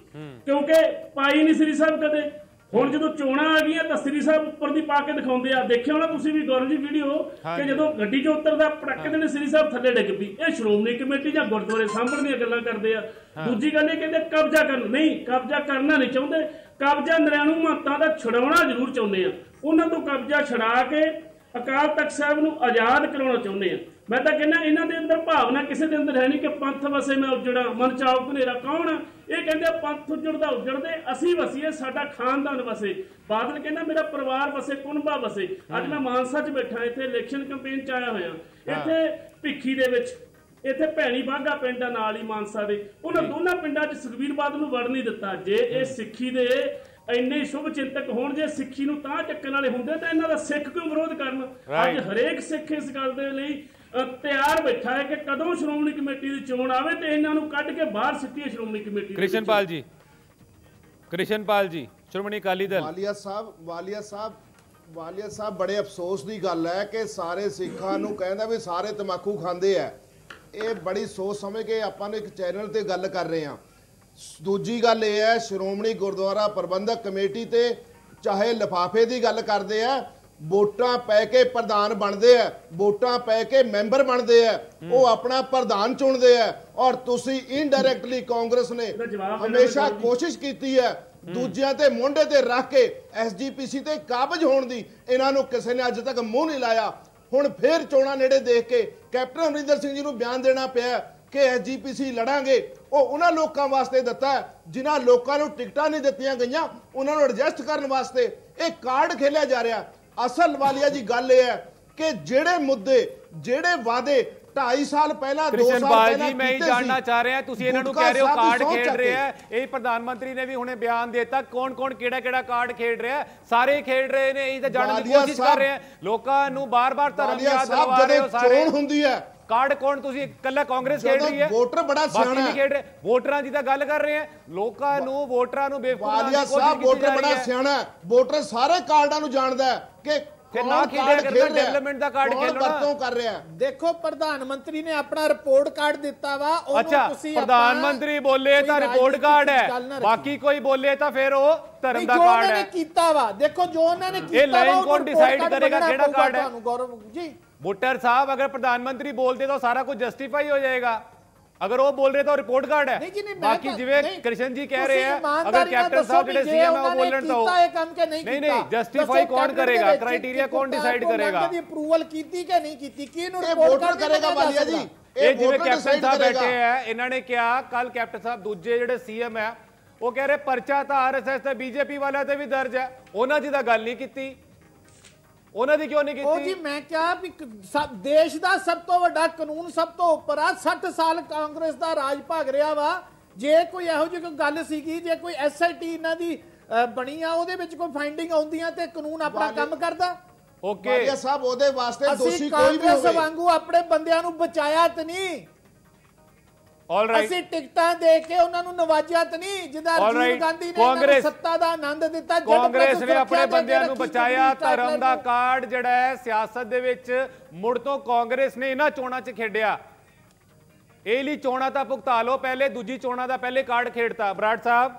ਕਿਉਂਕਿ ਪਾਈ ਨਹੀਂ ਸ੍ਰੀ ਸਾਹਿਬ ਕਦੇ। ਹੁਣ ਜਦੋਂ ਚੋਣਾਂ ਆ ਗਈਆਂ ਤਾਂ ਸ੍ਰੀ ਸਾਹਿਬ ਉੱਪਰ ਦੀ ਪਾ ਕੇ ਦਿਖਾਉਂਦੇ ਆ। ਦੇਖਿਆ ਹੋਣਾ ਤੁਸੀਂ ਵੀ ਗੌਰਵ ਜੀ ਵੀਡੀਓ ਕਿ ਜਦੋਂ ਗੱਡੀ 'ਚੋਂ ਉਤਰਦਾ ਪਟਾਕੇ ਦੇ ਨੇ ਸ੍ਰੀ ਸਾਹਿਬ ਥੱਲੇ ਡਿੱਗ ਪਈ। ਇਹ ਸ਼੍ਰੋਮਣੀ ਕਮੇਟੀ ਜਾਂ ਗੁਰਦੁਆਰੇ ਸਾਂਭਣ ਦੀਆਂ ਗੱਲਾਂ ਕਰਦੇ ਆ। ਦੂਜੀ ਗੱਲ ਇਹ ਕਹਿੰਦੇ ਕਬਜ਼ਾ ਕਰਨ। ਨਹੀਂ ਕਬਜ਼ਾ ਕਰਨਾ ਨਹੀਂ ਚਾਹੁੰਦੇ। ਕਬਜ਼ਾ ਨਰਿਆਣੂ ਮਹੰਤਾਂ ਦਾ ਛਡਾਉਣਾ ਜ਼ਰੂਰ ਚਾਹੁੰਦੇ ਆ। ਉਹਨਾਂ ਤੋਂ ਕਬਜ਼ਾ ਛਡਾ ਕੇ ਅਕਾਲ ਤਖਤ ਸਾਹਿਬ ਨੂੰ ਆਜ਼ਾਦ ਕਰਾਉਣਾ ਚਾਹੁੰਦੇ ਆ। ਮੈਂ ਤਾਂ ਕਹਿੰਦਾ ਇਹਨਾਂ ਦੇ ਅੰਦਰ ਭਾਵਨਾ ਕਿਸੇ ਦੇ ਅੰਦਰ ਹੈ ਨਹੀਂ ਕਿ ਪੰਥ ਵਸੇ ਮੈਂ ਉਜੜਾ ਮਨ ਚਾਉ ਘਨੇਰਾ ਕੌਣ ਆ? ਇਹ ਕਹਿੰਦੇ ਪੰਥ ਉਜੜਦਾ ਉਜੜਦੇ ਅਸੀਂ ਵਸੀਏ ਸਾਡਾ ਖਾਨਦਾਨ ਵਸੇ। ਬਾਦਲ ਕਹਿੰਦਾ ਮੇਰਾ ਪਰਿਵਾਰ ਵਸੇ ਕੁਨਬਾ ਵਸੇ। ਅੱਜ ਮੈਂ ਮਾਨਸਾ 'ਚ ਬੈਠਾ ਇੱਥੇ ਇਲੈਕਸ਼ਨ ਕੈਂਪੇਨ 'ਚ ਆਇਆ ਹੋਇਆ। ਇੱਥੇ ਭਿੱਖੀ ਦੇ ਵਿੱਚ ਇੱਥੇ ਭੈਣੀ ਬਾਗਾ ਪਿੰਡ ਨਾਲ ਹੀ ਮਾਨਸਾ ਦੇ। ਉਹਨਾਂ ਦੋਨਾਂ ਪਿੰਡਾਂ 'ਚ ਸੁਖਬੀਰ ਬਾਦਲ ਨੂੰ ਵੜ ਨਹੀਂ ਦਿੱਤਾ। ਜੇ ਇਹ ਸਿੱਖੀ ਦੇ ਇੰਨੇ ਸ਼ੁਭ ਚਿੰਤਕ ਹੋਣ ਜੇ ਸਿੱਖੀ ਨੂੰ ਤਾਂ ਚੱਕਣ ਵਾਲੇ ਹੁੰਦੇ ਤਾਂ ਇਹਨਾਂ ਦਾ ਸਿੱਖ ਕਿਉਂ ਵਿਰੋਧ ਕਰਨ? ਅੱਜ. ਹਰੇਕ ਸਿੱਖ ਇਸ ਗੱਲ ਦੇ ਲਈ ਤਿਆਰ ਬੈਠਾ ਹੈ ਕਿ ਕਦੋਂ ਸ਼੍ਰੋਮਣੀ ਕਮੇਟੀ ਦੀ ਚੋਣ ਆਵੇ ਤੇ ਇਹਨਾਂ ਨੂੰ ਕੱਢ ਕੇ ਬਾਹਰ ਸਿੱਟੀਏ ਸ਼੍ਰੋਮਣੀ ਕਮੇਟੀ ਦੇ ਕ੍ਰਿਸ਼ਨਪਾਲ। ਜੀ। ਕ੍ਰਿਸ਼ਨਪਾਲ ਜੀ ਸ਼੍ਰੋਮਣੀ ਅਕਾਲੀ ਦਲ। ਵਾਲੀਆ ਸਾਹਿਬ ਵਾਲੀਆ ਸਾਹਿਬ ਵਾਲੀਆ ਸਾਹਿਬ ਬੜੇ ਅਫਸੋਸ ਦੀ ਗੱਲ ਹੈ ਕਿ ਸਾਰੇ ਸਿੱਖਾਂ ਨੂੰ ਕਹਿੰਦਾ ਵੀ ਸਾਰੇ ਤਮਾਕੂ ਖਾਂਦੇ ਆ। ਇਹ ਬੜੀ ਸੋਚ ਸਮਝ ਕੇ ਆਪਾਂ ਨੂੰ ਇੱਕ ਚੈਨਲ ਤੇ ਗੱਲ ਕਰ ਰਹੇ ਹਾਂ। ਸ- ਦੂਜੀ ਗੱਲ ਇਹ ਹੈ ਸ਼੍ਰੋਮਣੀ ਗੁਰਦੁਆਰਾ ਪ੍ਰਬੰਧਕ ਕਮੇਟੀ ਤੇ ਚਾਹੇ ਲਿਫਾਫੇ ਦੀ ਗੱਲ ਕਰਦੇ ਆ ਵੋਟਾਂ ਪੈ ਕੇ ਪ੍ਰਧਾਨ ਬਣਦੇ ਆ ਵੋਟਾਂ ਪੈ ਕੇ ਮੈਂਬਰ ਬਣਦੇ ਆ ਉਹ ਆਪਣਾ ਪ੍ਰਧਾਨ ਚੁਣਦੇ ਆ ਔਰ ਤੁਸੀਂ ਇਨਡਾਇਰੈਕਟਲੀ ਕਾਂਗਰਸ ਨੇ ਹਮੇਸ਼ਾ। ਕੋਸ਼ਿਸ਼ ਕੀਤੀ ਹੈ। ਦੂਜਿਆਂ ਤੇ ਮੋਢੇ ਤੇ ਰੱਖ ਕੇ ਐਸਜੀਪੀਸੀ ਤੇ ਕਾਬਜ ਹੋਣ ਦੀ ਇਹਨਾਂ ਨੂੰ ਕਿਸੇ ਨੇ ਅੱਜ ਤੱਕ ਮੂੰਹ ਨਹੀਂ ਲਾਇਆ। ਹੁਣ ਫੇਰ ਚੋਣਾਂ ਨੇੜੇ ਦੇਖ ਕੇ ਕੈਪਟਨ ਅਮਰਿੰਦਰ ਸਿੰਘ ਜੀ ਨੂੰ ਬਿਆਨ ਦੇਣਾ ਪਿਆ ਕਿ ਐਸਜੀਪੀਸੀ ਲੜਾਂਗੇ। ਉਹ ਉਹਨਾਂ ਲੋਕਾਂ ਵਾਸਤੇ ਦਿੱਤਾ ਜਿਨ੍ਹਾਂ ਲੋਕਾਂ ਨੂੰ ਟਿਕਟਾਂ ਨਹੀਂ ਦਿੱਤੀਆਂ ਗਈਆਂ ਉਹਨਾਂ ਨੂੰ ਐਡਜਸਟ ਕਰਨ ਵਾਸਤੇ ਇਹ ਕਾਰਡ ਖੇਲਿਆ ਜਾ ਰਿਹਾ। ਅਸਲ ਵਾਲੀਆ ਜੀ ਗੱਲ ਇਹ ਹੈ ਕਿ ਜਿਹੜੇ ਮੁੱਦੇ ਜਿਹੜੇ ਵਾਅਦੇ 2.5 ਸਾਲ ਪਹਿਲਾਂ 2 ਸਾਲ ਪਹਿਲਾਂ ਜੀ ਮੈਂ ਇਹ ਜਾਣਨਾ ਚਾਹ ਰਿਹਾ ਤੁਸੀਂ ਇਹਨਾਂ ਨੂੰ ਕਹਿ ਰਹੇ ਹੋ ਕਾਰਡ ਖੇਡ ਰਹੇ ਇਹ ਪ੍ਰਧਾਨ ਮੰਤਰੀ ਨੇ ਵੀ ਹੁਣੇ ਬਿਆਨ ਦਿੱਤਾ ਕੌਣ ਕੌਣ ਕਿਹੜਾ ਕਿਹੜਾ ਕਾਰਡ ਖੇਡ ਰਿਹਾ? ਸਾਰੇ ਖੇਡ ਰਹੇ ਨੇ ਇਹ ਤਾਂ ਜਾਣਨ ਦੀ ਕੋਸ਼ਿਸ਼ ਕਰ ਰਹੇ ਲੋਕਾਂ ਨੂੰ ਬਾਰ-ਬਾਰ ਧਰਮ ਯਾਦ ਦਿਲਵਾ ਰਹੇ ਹੋ ਸਾਰੇ ਚੋਣ ਹੁੰਦੀ ਹੈ ਕਾਰਡ ਕੌਣ ਤੁਸੀਂ ਇਕੱਲਾ ਕਾਂਗਰਸ ਖੇਡ ਰਹੀ ਹੈ ਵੋਟਰ ਬੜਾ ਸਿਆਣਾ ਹੈ। ਖੇਡ ਰਹੇ ਵੋਟਰਾਂ ਦੀ ਤਾਂ ਗੱਲ ਕਰ ਰਹੇ ਹੈ ਲੋਕਾਂ ਨੂੰ ਵੋਟਰਾਂ ਨੂੰ ਬੇਵਕੂਫ ਵਾਲੀਆ ਸਾਹਿਬ ਵੋਟਰ ਜਾ ਬੜਾ ਹੈ ਸਿਆਣਾ ਹੈ ਵੋਟਰ ਸਾਰੇ ਕਾਰਡਾਂ ਨੂੰ ਜਾਣਦਾ ਹੈ ਕਿ ਫਿਰ ਨਾ ਖੇਡਿਆ ਕਾਰਡ ਰਿਹਾ? development ਦਾ ਕਾਰਡ ਕੌਣ ਖੇਲੋ ਨਾ। ਵਰਤੋਂ ਕਰ ਰਿਹਾ ਹੈ? ਦੇਖੋ ਪ੍ਰਧਾਨ ਮੰਤਰੀ ਨੇ ਆਪਣਾ ਰਿਪੋਰਟ ਕਾਰਡ ਦਿੱਤਾ ਵਾ ਉਹਨੂੰ ਅੱਛਾ ਤੁਸੀਂ ਪ੍ਰਧਾਨ ਮੰਤਰੀ ਬੋਲੇ ਤਾਂ ਰਿਪੋਰਟ ਕਾਰਡ ਹੈ। ਬਾਕੀ ਕੋਈ ਬੋਲੇ ਤਾਂ ਫਿਰ ਉਹ ਧਰਮ ਦਾ ਜੋ ਕਾਰਡ ਉਹਨਾਂ ਨੇ ਹੈ ਕੀਤਾ ਵਾ ਦੇਖੋ ਜੋ ਉਹਨਾਂ ਨੇ ਕੀਤਾ ਵਾ, ਉਹ ਕੌਣ report decide card ਕਰੇਗਾ ਕਿਹੜਾ card ਹੈ? ਤੁਹਾਨੂੰ ਗੌਰਵ ਜੀ ਬੁੱਟਰ ਸਾਹਿਬ ਅਗਰ ਪ੍ਰਧਾਨ ਮੰਤਰੀ ਬੋਲਦੇ ਤਾਂ ਸਾਰਾ ਕੁਝ ਜਸਟੀਫਾਈ ਹੋ ਜਾਏਗਾ। ਅਗਰ ਉਹ ਬੋਲ ਰਹੇ ਤਾਂ ਰਿਪੋਰਟ ਕਾਰਡ ਹੈ। ਨਹੀਂ ਜੀ, ਨਹੀਂ, ਮੈਂ ਬਾਕੀ ਜਿਵੇਂ ਕ੍ਰਿਸ਼ਨ ਜੀ ਕਹਿ ਰਹੇ ਆ ਅਗਰ ਕੈਪਟਨ ਸਾਹਿਬ ਜਿਹੜੇ ਸੀਐਮ ਉਹ ਬੋਲਣ ਤਾਂ ਕੀਤਾ ਇਹ ਕੰਮ ਕਿ ਨਹੀਂ ਨਹੀਂ ਜਸਟੀਫਾਈ ਕੌਣ ਦੇ ਕਰੇਗਾ? ਕ੍ਰਾਈਟੇਰੀਆ ਕੌਣ ਡਿਸਾਈਡ ਕਰੇਗਾ? ਦੀ ਅਪਰੂਵਲ ਕੀਤੀ ਕਿ ਨਹੀਂ ਕੀਤੀ? ਕੀ ਇਹਨੂੰ ਇਹ ਰਿਪੋਰਟ ਕਰਕੇ ਕਰੇਗਾ ਬਾਲੀਆ ਜਾ। ਜੀ। ਇਹ ਜਿਵੇਂ ਕੈਪਟਨ ਸਾਹਿਬ। ਬੈਠੇ ਹੈ ਇਹਨਾਂ ਨੇ ਕਿਹਾ ਕੱਲ ਕੈਪਟਨ ਸਾਹਿਬ ਦੂਜੇ ਜਿਹੜੇ ਸੀਐਮ ਹੈ ਉਹ ਕਹਿ ਰਹੇ ਪਰਚਾ ਤਾਂ ਆਰਐਸਐਸ ਤੇ ਬੀਜੇਪੀ ਵਾਲਿਆਂ ਤੇ ਵੀ ਦਰਜ ਹੈ। ਉਹਨਾਂ ਦੀ ਤਾਂ ਗੱਲ ਨਹੀਂ ਕੀਤੀ। ਉਹਨਾਂ ਦੀ ਕਿਉਂ ਨਹੀਂ ਉਹ ਜੀ ਕੀਤੀ ਮੈਂ ਕਿਹਾ ਵੀ ਦੇਸ਼ ਦਾ ਸਭ ਤੋਂ ਵੱਡਾ ਕਾਨੂੰਨ ਸਭ ਤੋਂ ਉੱਪਰ ਆ। 60 ਸਾਲ ਕਾਂਗਰਸ ਦਾ ਰਾਜ ਭਾਗ ਰਿਹਾ ਵਾ। ਜੇ ਕੋਈ ਇਹੋ ਜਿਹੀ ਕੋਈ ਗੱਲ ਸੀਗੀ ਜੇ ਕੋਈ ਐਸਆਈਟੀ ਇਹਨਾਂ ਦੀ ਬਣੀ ਆ ਉਹਦੇ ਵਿੱਚ ਕੋਈ ਫਾਈਂਡਿੰਗ ਆਉਂਦੀਆਂ ਤੇ ਕਾਨੂੰਨ ਆਪਣਾ ਕੰਮ ਕਰਦਾ? ਓਕੇ। ਬਾਲੀਆ ਸਾਹਿਬ ਉਹਦੇ ਵਾਸਤੇ ਦੋਸ਼ੀ ਅਸੀਂ ਕੋਈ ਵੀ ਕਾਂਗਰਸ ਹੋਵੇ। ਵਾਂਗੂ ਆਪਣੇ ਬੰਦਿਆਂ ਨੂੰ ਬਚਾਇਆ ਤੇ ਨਹੀਂ। ਅਸੀਂ ਟਿਕਟਾਂ ਦੇ ਕੇ ਉਹਨਾਂ ਨੂੰ ਨਵਾਜਿਆ ਤੇ ਨਹੀਂ ਜਿੱਦਾਂ ਅਰਜੀਤ. ਗਾਂਧੀ ਨੇ ਕਾਂਗਰਸ- ਸੱਤਾ ਦਾ ਆਨੰਦ ਦਿੱਤਾ ਕਾਂਗਰਸ ਨੇ ਆਪਣੇ ਬੰਦਿਆਂ ਨੂੰ ਬਚਾਇਆ ਧਰਮ ਦਾ। ਕਾਰਡ ਜਿਹੜਾ ਹੈ ਸਿਆਸਤ ਦੇ ਵਿੱਚ ਮੁੜ ਤੋਂ ਕਾਂਗਰਸ ਨੇ ਇਹਨਾਂ ਚੋਣਾਂ 'ਚ ਖੇਡਿਆ ਇਹ ਲਈ ਚੋਣਾਂ ਤਾਂ ਭੁਗਤਾ ਲਓ ਪਹਿਲੇ ਦੂਜੀ ਚੋਣਾਂ ਦਾ ਪਹਿਲੇ ਕਾਰਡ ਖੇਡਤਾ ਬਰਾੜ ਸਾਹਿਬ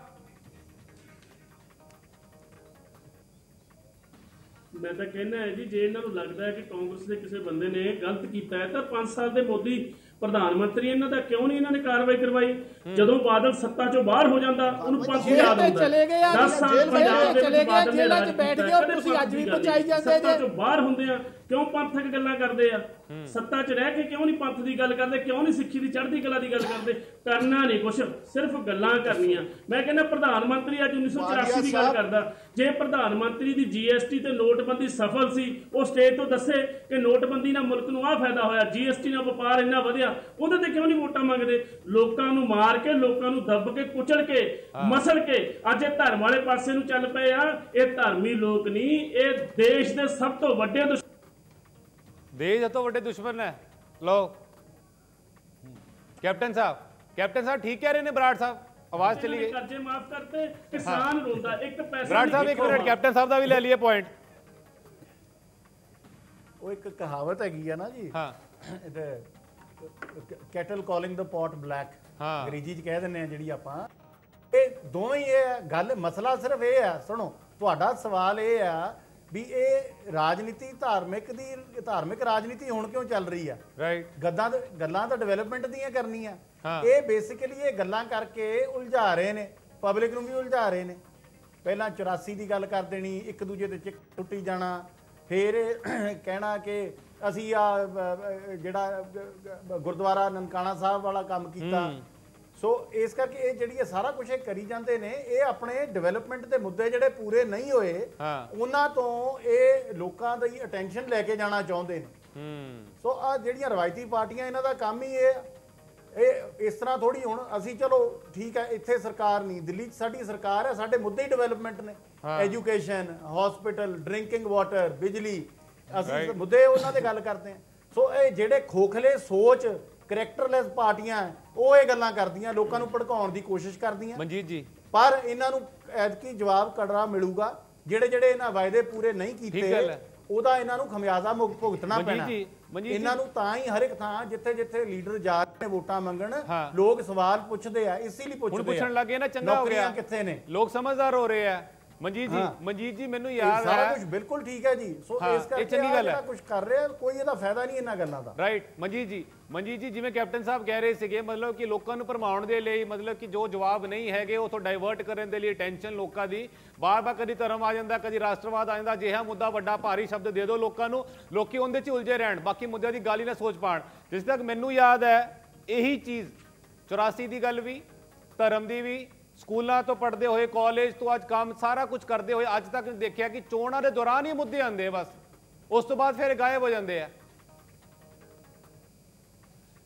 ਮੈਂ ਤਾਂ ਕਹਿੰਦਾ ਹੈ ਜੀ ਜੇ ਇਹਨਾਂ ਨੂੰ ਲੱਗਦਾ ਹੈ ਕਿ ਕਾਂਗਰਸ ਦੇ ਕਿਸੇ ਬੰਦੇ ਨੇ ਗਲਤ ਕੀਤਾ ਹੈ ਤਾਂ 5 ਸਾਲ ਦੇ ਮੋਦੀ ਪ੍ਰਧਾਨ ਮੰਤਰੀ ਇਹਨਾਂ ਦਾ ਕਿਉਂ ਨਹੀਂ ਇਹਨਾਂ ਨੇ ਕਾਰਵਾਈ ਕਰਵਾਈ? ਜਦੋਂ ਬਾਦਲ ਸੱਤਾ ਚੋਂ ਬਾਹਰ ਹੋ ਜਾਂਦਾ ਉਹਨੂੰ ਪੰਥ ਯਾਦ ਤੇ ਹੁੰਦਾ ਚਲੇ ਗਏ ਆ, 10 ਸਾਲ ਜੇਲ੍ਹ ਪੰਜਾਬ ਦੇ ਚਲੇ ਵਿੱਚ ਗਏ, ਬਾਦਲ ਨੇ ਜੇਲ੍ਹਾਂ 'ਚ ਰਾਜ ਬੈਠ ਕਦੇ ਤੁਸੀਂ ਅੱਜ ਵੀ ਨਹੀਂ। ਜਾਂਦੇ ਸੱਤਾ। ਚੋਂ ਬਾਹਰ ਹੁੰਦੇ ਆ ਕਿਉਂ ਪੰਥਕ ਗੱਲਾਂ ਕਰਦੇ ਆ? ਸੱਤਾ 'ਚ ਰਹਿ ਕੇ ਕਿਉਂ ਨਹੀਂ ਪੰਥ ਦੀ ਗੱਲ ਕਰਦੇ ਕਿਉਂ ਨਹੀਂ ਸਿੱਖੀ ਦੀ ਚੜ੍ਹਦੀ ਕਲਾ ਦੀ ਗੱਲ ਕਰਦੇ? ਕਰਨਾ ਨਹੀਂ ਕੁਛ ਸਿਰਫ ਗੱਲਾਂ ਕਰਨੀਆਂ। ਮੈਂ ਕਹਿੰਦਾ ਪ੍ਰਧਾਨ ਮੰਤਰੀ ਅੱਜ 1984 ਦੀ ਗੱਲ ਕਰਦਾ। ਜੇ ਪ੍ਰਧਾਨ ਮੰਤਰੀ ਦੀ ਜੀਐਸਟੀ ਤੇ ਨੋਟਬੰਦੀ ਸਫਲ ਸੀ ਉਹ ਸਟੇਜ ਤੋਂ ਦੱਸੇ ਕਿ ਨੋਟਬੰਦੀ ਨਾਲ ਮੁਲਕ ਨੂੰ ਆਹ ਫਾਇਦਾ ਹੋਇਆ ਜੀਐਸਟੀ ਨਾਲ ਵਪਾਰ ਇੰਨਾ ਵਧਿਆ ਉਹਦੇ ਤੇ ਕਿਉਂ ਨਹੀਂ ਵੋਟਾਂ ਮੰਗਦੇ? ਲੋਕਾਂ ਨੂੰ ਮਾਰ ਕੇ ਲੋਕਾਂ ਨੂੰ ਦੱਬ ਕੇ ਕੁਚਲ ਕੇ ਮਸਲ ਕੇ ਅੱਜ ਇਹ ਧਰਮ ਵਾਲੇ ਪਾਸੇ ਨੂੰ ਚੱਲ ਪਏ ਆ। ਇਹ ਧਰਮੀ ਲੋਕ ਨਹੀਂ ਇਹ ਦੇਸ਼ ਦੇ ਸਭ ਤੋਂ ਵੱਡੇ ਦੁਸ਼ਮਣ ਦੇਸ਼ ਤੋਂ ਵੱਡੇ ਦੁਸ਼ਮਣ ਹੈ ਲਓ। ਕੈਪਟਨ ਸਾਹਿਬ ਕੈਪਟਨ ਸਾਹਿਬ ਠੀਕ ਕਹਿ ਰਹੇ ਨੇ ਬਰਾੜ ਸਾਹਿਬ? ਆਵਾਜ਼ ਚਲੀ ਗਈ। ਕਰਜ਼ੇ ਮਾਫ ਕਰਤੇ ਕਿਸਾਨ ਰੋਂਦਾ ਇੱਕ ਪੈਸੇ ਬਰਾੜ ਸਾਹਿਬ ਇੱਕ ਮਿੰਟ ਕੈਪਟਨ ਸਾਹਿਬ ਦਾ ਵੀ ਲੈ ਲਈਏ ਪੁਆਇੰਟ ਉਹ ਇੱਕ ਕਹਾਵਤ ਹੈਗੀ ਆ ਨਾ ਜੀ। ਹਾਂ। Kettle calling the pot black ਹਾਂ। ਅੰਗਰੇਜ਼ੀ ਚ ਕਹਿ ਦਿੰਦੇ ਆ ਜਿਹੜੀ ਆਪਾਂ। ਇਹ ਦੋਵੇਂ ਹੀ ਇਹ ਗੱਲ ਮਸਲਾ ਸਿਰਫ ਇਹ ਆ ਸੁਣੋ ਤੁਹਾਡਾ ਸਵਾਲ ਇਹ ਆ ਵੀ ਇਹ ਰਾਜਨੀਤੀ ਧਾਰਮਿਕ ਦੀ ਧਾਰਮਿਕ ਰਾਜਨੀਤੀ ਹੁਣ ਕਿਉਂ ਚੱਲ ਰਹੀ ਆ? ਰਾਈਟ ਗੱਦਾਂ ਦੇ- ਗੱਲਾਂ ਤਾਂ ਡਿਵੈਲਪਮੈਂਟ ਦੀਆਂ ਕਰਨੀਆਂ। ਇਹ ਬੇਸਿਕਲੀ ਇਹ ਗੱਲਾਂ ਕਰਕੇ ਉਲਝਾ ਰਹੇ ਨੇ ਪਬਲਿਕ ਨੂੰ ਵੀ ਉਲਝਾ ਰਹੇ ਨੇ। ਪਹਿਲਾਂ 84 ਦੀ ਗੱਲ ਕਰ ਦੇਣੀ ਇੱਕ ਦੂਜੇ ਤੇ ਚਿੱਕ ਟੁੱਟੀ ਜਾਣਾ ਫਿਰ ਕਹਿਣਾ ਕਿ ਅਸੀਂ ਆ ਜਿਹੜਾ ਗੁਰਦੁਆਰਾ ਨਨਕਾਣਾ ਸਾਹਿਬ ਵਾਲਾ ਕੰਮ ਕੀਤਾ। ਸੋ ਇਸ ਕਰਕੇ ਇਹ ਜਿਹੜੀ ਇਹ ਸਾਰਾ ਕੁਝ ਇਹ ਕਰੀ ਜਾਂਦੇ ਨੇ ਇਹ ਆਪਣੇ ਡਿਵੈਲਪਮੈਂਟ ਦੇ ਮੁੱਦੇ ਜਿਹੜੇ ਪੂਰੇ ਨਹੀਂ ਹੋਏ। ਉਹਨਾਂ ਤੋਂ ਇਹ ਲੋਕਾਂ ਦੀ ਅਟੈਂਸ਼ਨ ਲੈ ਕੇ ਜਾਣਾ ਚਾਹੁੰਦੇ ਨੇ। ਹੂੰ। ਸੋ ਆ ਜਿਹੜੀਆਂ ਰਵਾਇਤੀ ਪਾਰਟੀਆਂ ਇਹਨਾਂ ਦਾ ਕੰਮ ਹੀ ਇਹ। ਇਹ ਇਸ ਤਰ੍ਹਾਂ ਥੋੜੀ ਹੁਣ ਅਸੀਂ ਚਲੋ ਠੀਕ ਹੈ ਇੱਥੇ ਸਰਕਾਰ ਨਹੀਂ ਦਿੱਲੀ 'ਚ ਸਾਡੀ ਸਰਕਾਰ ਹੈ ਸਾਡੇ ਮੁੱਦੇ ਹੀ ਡਿਵੈਲਪਮੈਂਟ ਨੇ। ਐਜੂਕੇਸ਼ਨ ਹਸਪੀਟਲ ਡਰਿੰਕਿੰਗ ਵਾਟਰ ਬਿਜਲੀ ਅਸੀਂ ਮੁੱਦੇ ਉਹਨਾਂ ਦੇ ਗੱਲ ਕਰਦੇ ਹਾਂ। ਸੋ ਇਹ ਜਿਹੜੇ ਖੋਖਲੇ ਸੋਚ ਕਰੈਕਟਰਲੈਸ ਪਾਰਟੀਆਂ ਉਹ ਇਹ ਗੱਲਾਂ ਕਰਦੀਆਂ ਲੋਕਾਂ ਨੂੰ ਭੜਕਾਉਣ ਦੀ ਕੋਸ਼ਿਸ਼ ਕਰਦੀਆਂ। ਮਨਜੀਤ ਜੀ। ਪਰ ਇਹਨਾਂ ਨੂੰ ਐਤਕੀ ਜਵਾਬ ਕੜਰਾ ਮਿਲੂਗਾ ਜਿਹੜੇ ਜਿਹੜੇ ਇਹਨਾਂ ਵਾਅਦੇ ਪੂਰੇ ਨਹੀਂ ਕੀਤੇ। ਉਹਦਾ ਇਹਨਾਂ ਨੂੰ ਖਮਿਆਜ਼ਾ ਭੁਗਤਣਾ ਮਨਜੀਤ ਪੈਣਾ। ਇਹਨਾਂ। ਨੂੰ ਤਾਂ ਹੀ ਹਰ ਇੱਕ ਥਾਂ ਜਿੱਥੇ ਜਿੱਥੇ ਲੀਡਰ ਜਾ ਰਹੇ ਨੇ ਵੋਟਾਂ ਮੰਗਣ। ਲੋਕ ਸਵਾਲ ਪੁੱਛਦੇ ਆ ਇਸੇ ਲਈ ਹੁਣ ਪੁੱਛਦੇ ਆ। ਪੁੱਛਣ ਲੱਗੇ ਨਾ ਚੰਗਾ ਹੋ ਗਿਆ। ਨੌਕਰੀਆਂ ਕਿੱਥੇ ਨੇ? ਲੋਕ ਸਮਝਦਾਰ ਹੋ ਰਹੇ ਆ। ਮਨਜੀਤ ਜੀ। ਮਨਜੀਤ ਜੀ ਮੈਨੂੰ ਇਹ ਯਾਦ ਸਾਰਾ ਹੈ ਕੁਝ ਬਿਲਕੁਲ ਠੀਕ ਹੈ ਜੀ। ਸੋ ਇਸ ਇਹ ਕਰਕੇ ਚੰਗੀ ਆਹ ਗੱਲ ਹੈ। ਜਿਹੜਾ ਕੁਝ ਕਰ ਰਿਹਾ ਕੋਈ ਇਹਦਾ ਫਾਇਦਾ ਨਹੀਂ ਇਹਨਾਂ ਗੱਲਾਂ ਦਾ। ਰਾਈਟ ਮਨਜੀਤ ਜੀ ਮਨਜੀਤ ਜੀ ਜਿਵੇਂ ਕੈਪਟਨ ਸਾਹਿਬ ਕਹਿ ਰਹੇ ਸੀਗੇ ਮਤਲਬ ਕਿ ਲੋਕਾਂ ਨੂੰ ਭਰਮਾਉਣ ਦੇ ਲਈ ਮਤਲਬ ਕਿ ਜੋ ਜਵਾਬ ਨਹੀਂ ਹੈਗੇ ਉਹ ਤੋਂ ਡਾਈਵਰਟ ਕਰਨ ਦੇ ਲਈ ਟੈਨਸ਼ਨ ਲੋਕਾਂ ਦੀ। ਬਾਰ-ਬਾਰ ਕਦੀ ਧਰਮ ਆ ਜਾਂਦਾ ਕਦੀ ਰਾਸ਼ਟਰਵਾਦ ਆ ਜਾਂਦਾ ਜਿਹਾ ਮੁੱਦਾ ਵੱਡਾ ਭਾਰੀ ਸ਼ਬਦ ਦੇ ਦਿਓ ਲੋਕਾਂ ਨੂੰ ਲੋਕੀ ਉਹਦੇ 'ਚ ਉਲਝੇ ਰਹਿਣ ਬਾਕੀ ਮੁੱਦਿਆਂ ਦੀ ਗੱਲ ਹੀ ਨਾ ਸੋਚ ਪਾਣ। ਜਿਸ ਤੱਕ ਮੈਨੂੰ ਯਾਦ ਹੈ ਇਹੀ ਚੀਜ਼ 84 ਦੀ ਗੱਲ ਵੀ ਧਰਮ ਦੀ ਵੀ ਸਕੂਲਾਂ ਤੋਂ ਪੜ੍ਹਦੇ ਹੋਏ ਕਾਲਜ ਤੋਂ ਅੱਜ ਕੰਮ, ਸਾਰਾ ਕੁਝ ਕਰਦੇ ਹੋਏ, ਅੱਜ ਤੱਕ ਦੇਖਿਆ ਕਿ ਚੋਣਾਂ ਦੇ ਦੌਰਾਨ ਹੀ ਮੁੱਦੇ ਆਉਂਦੇ ਬਸ। ਉਸ ਤੋਂ ਬਾਅਦ ਫਿਰ ਗਾਇਬ ਹੋ ਜਾਂਦੇ ਆ।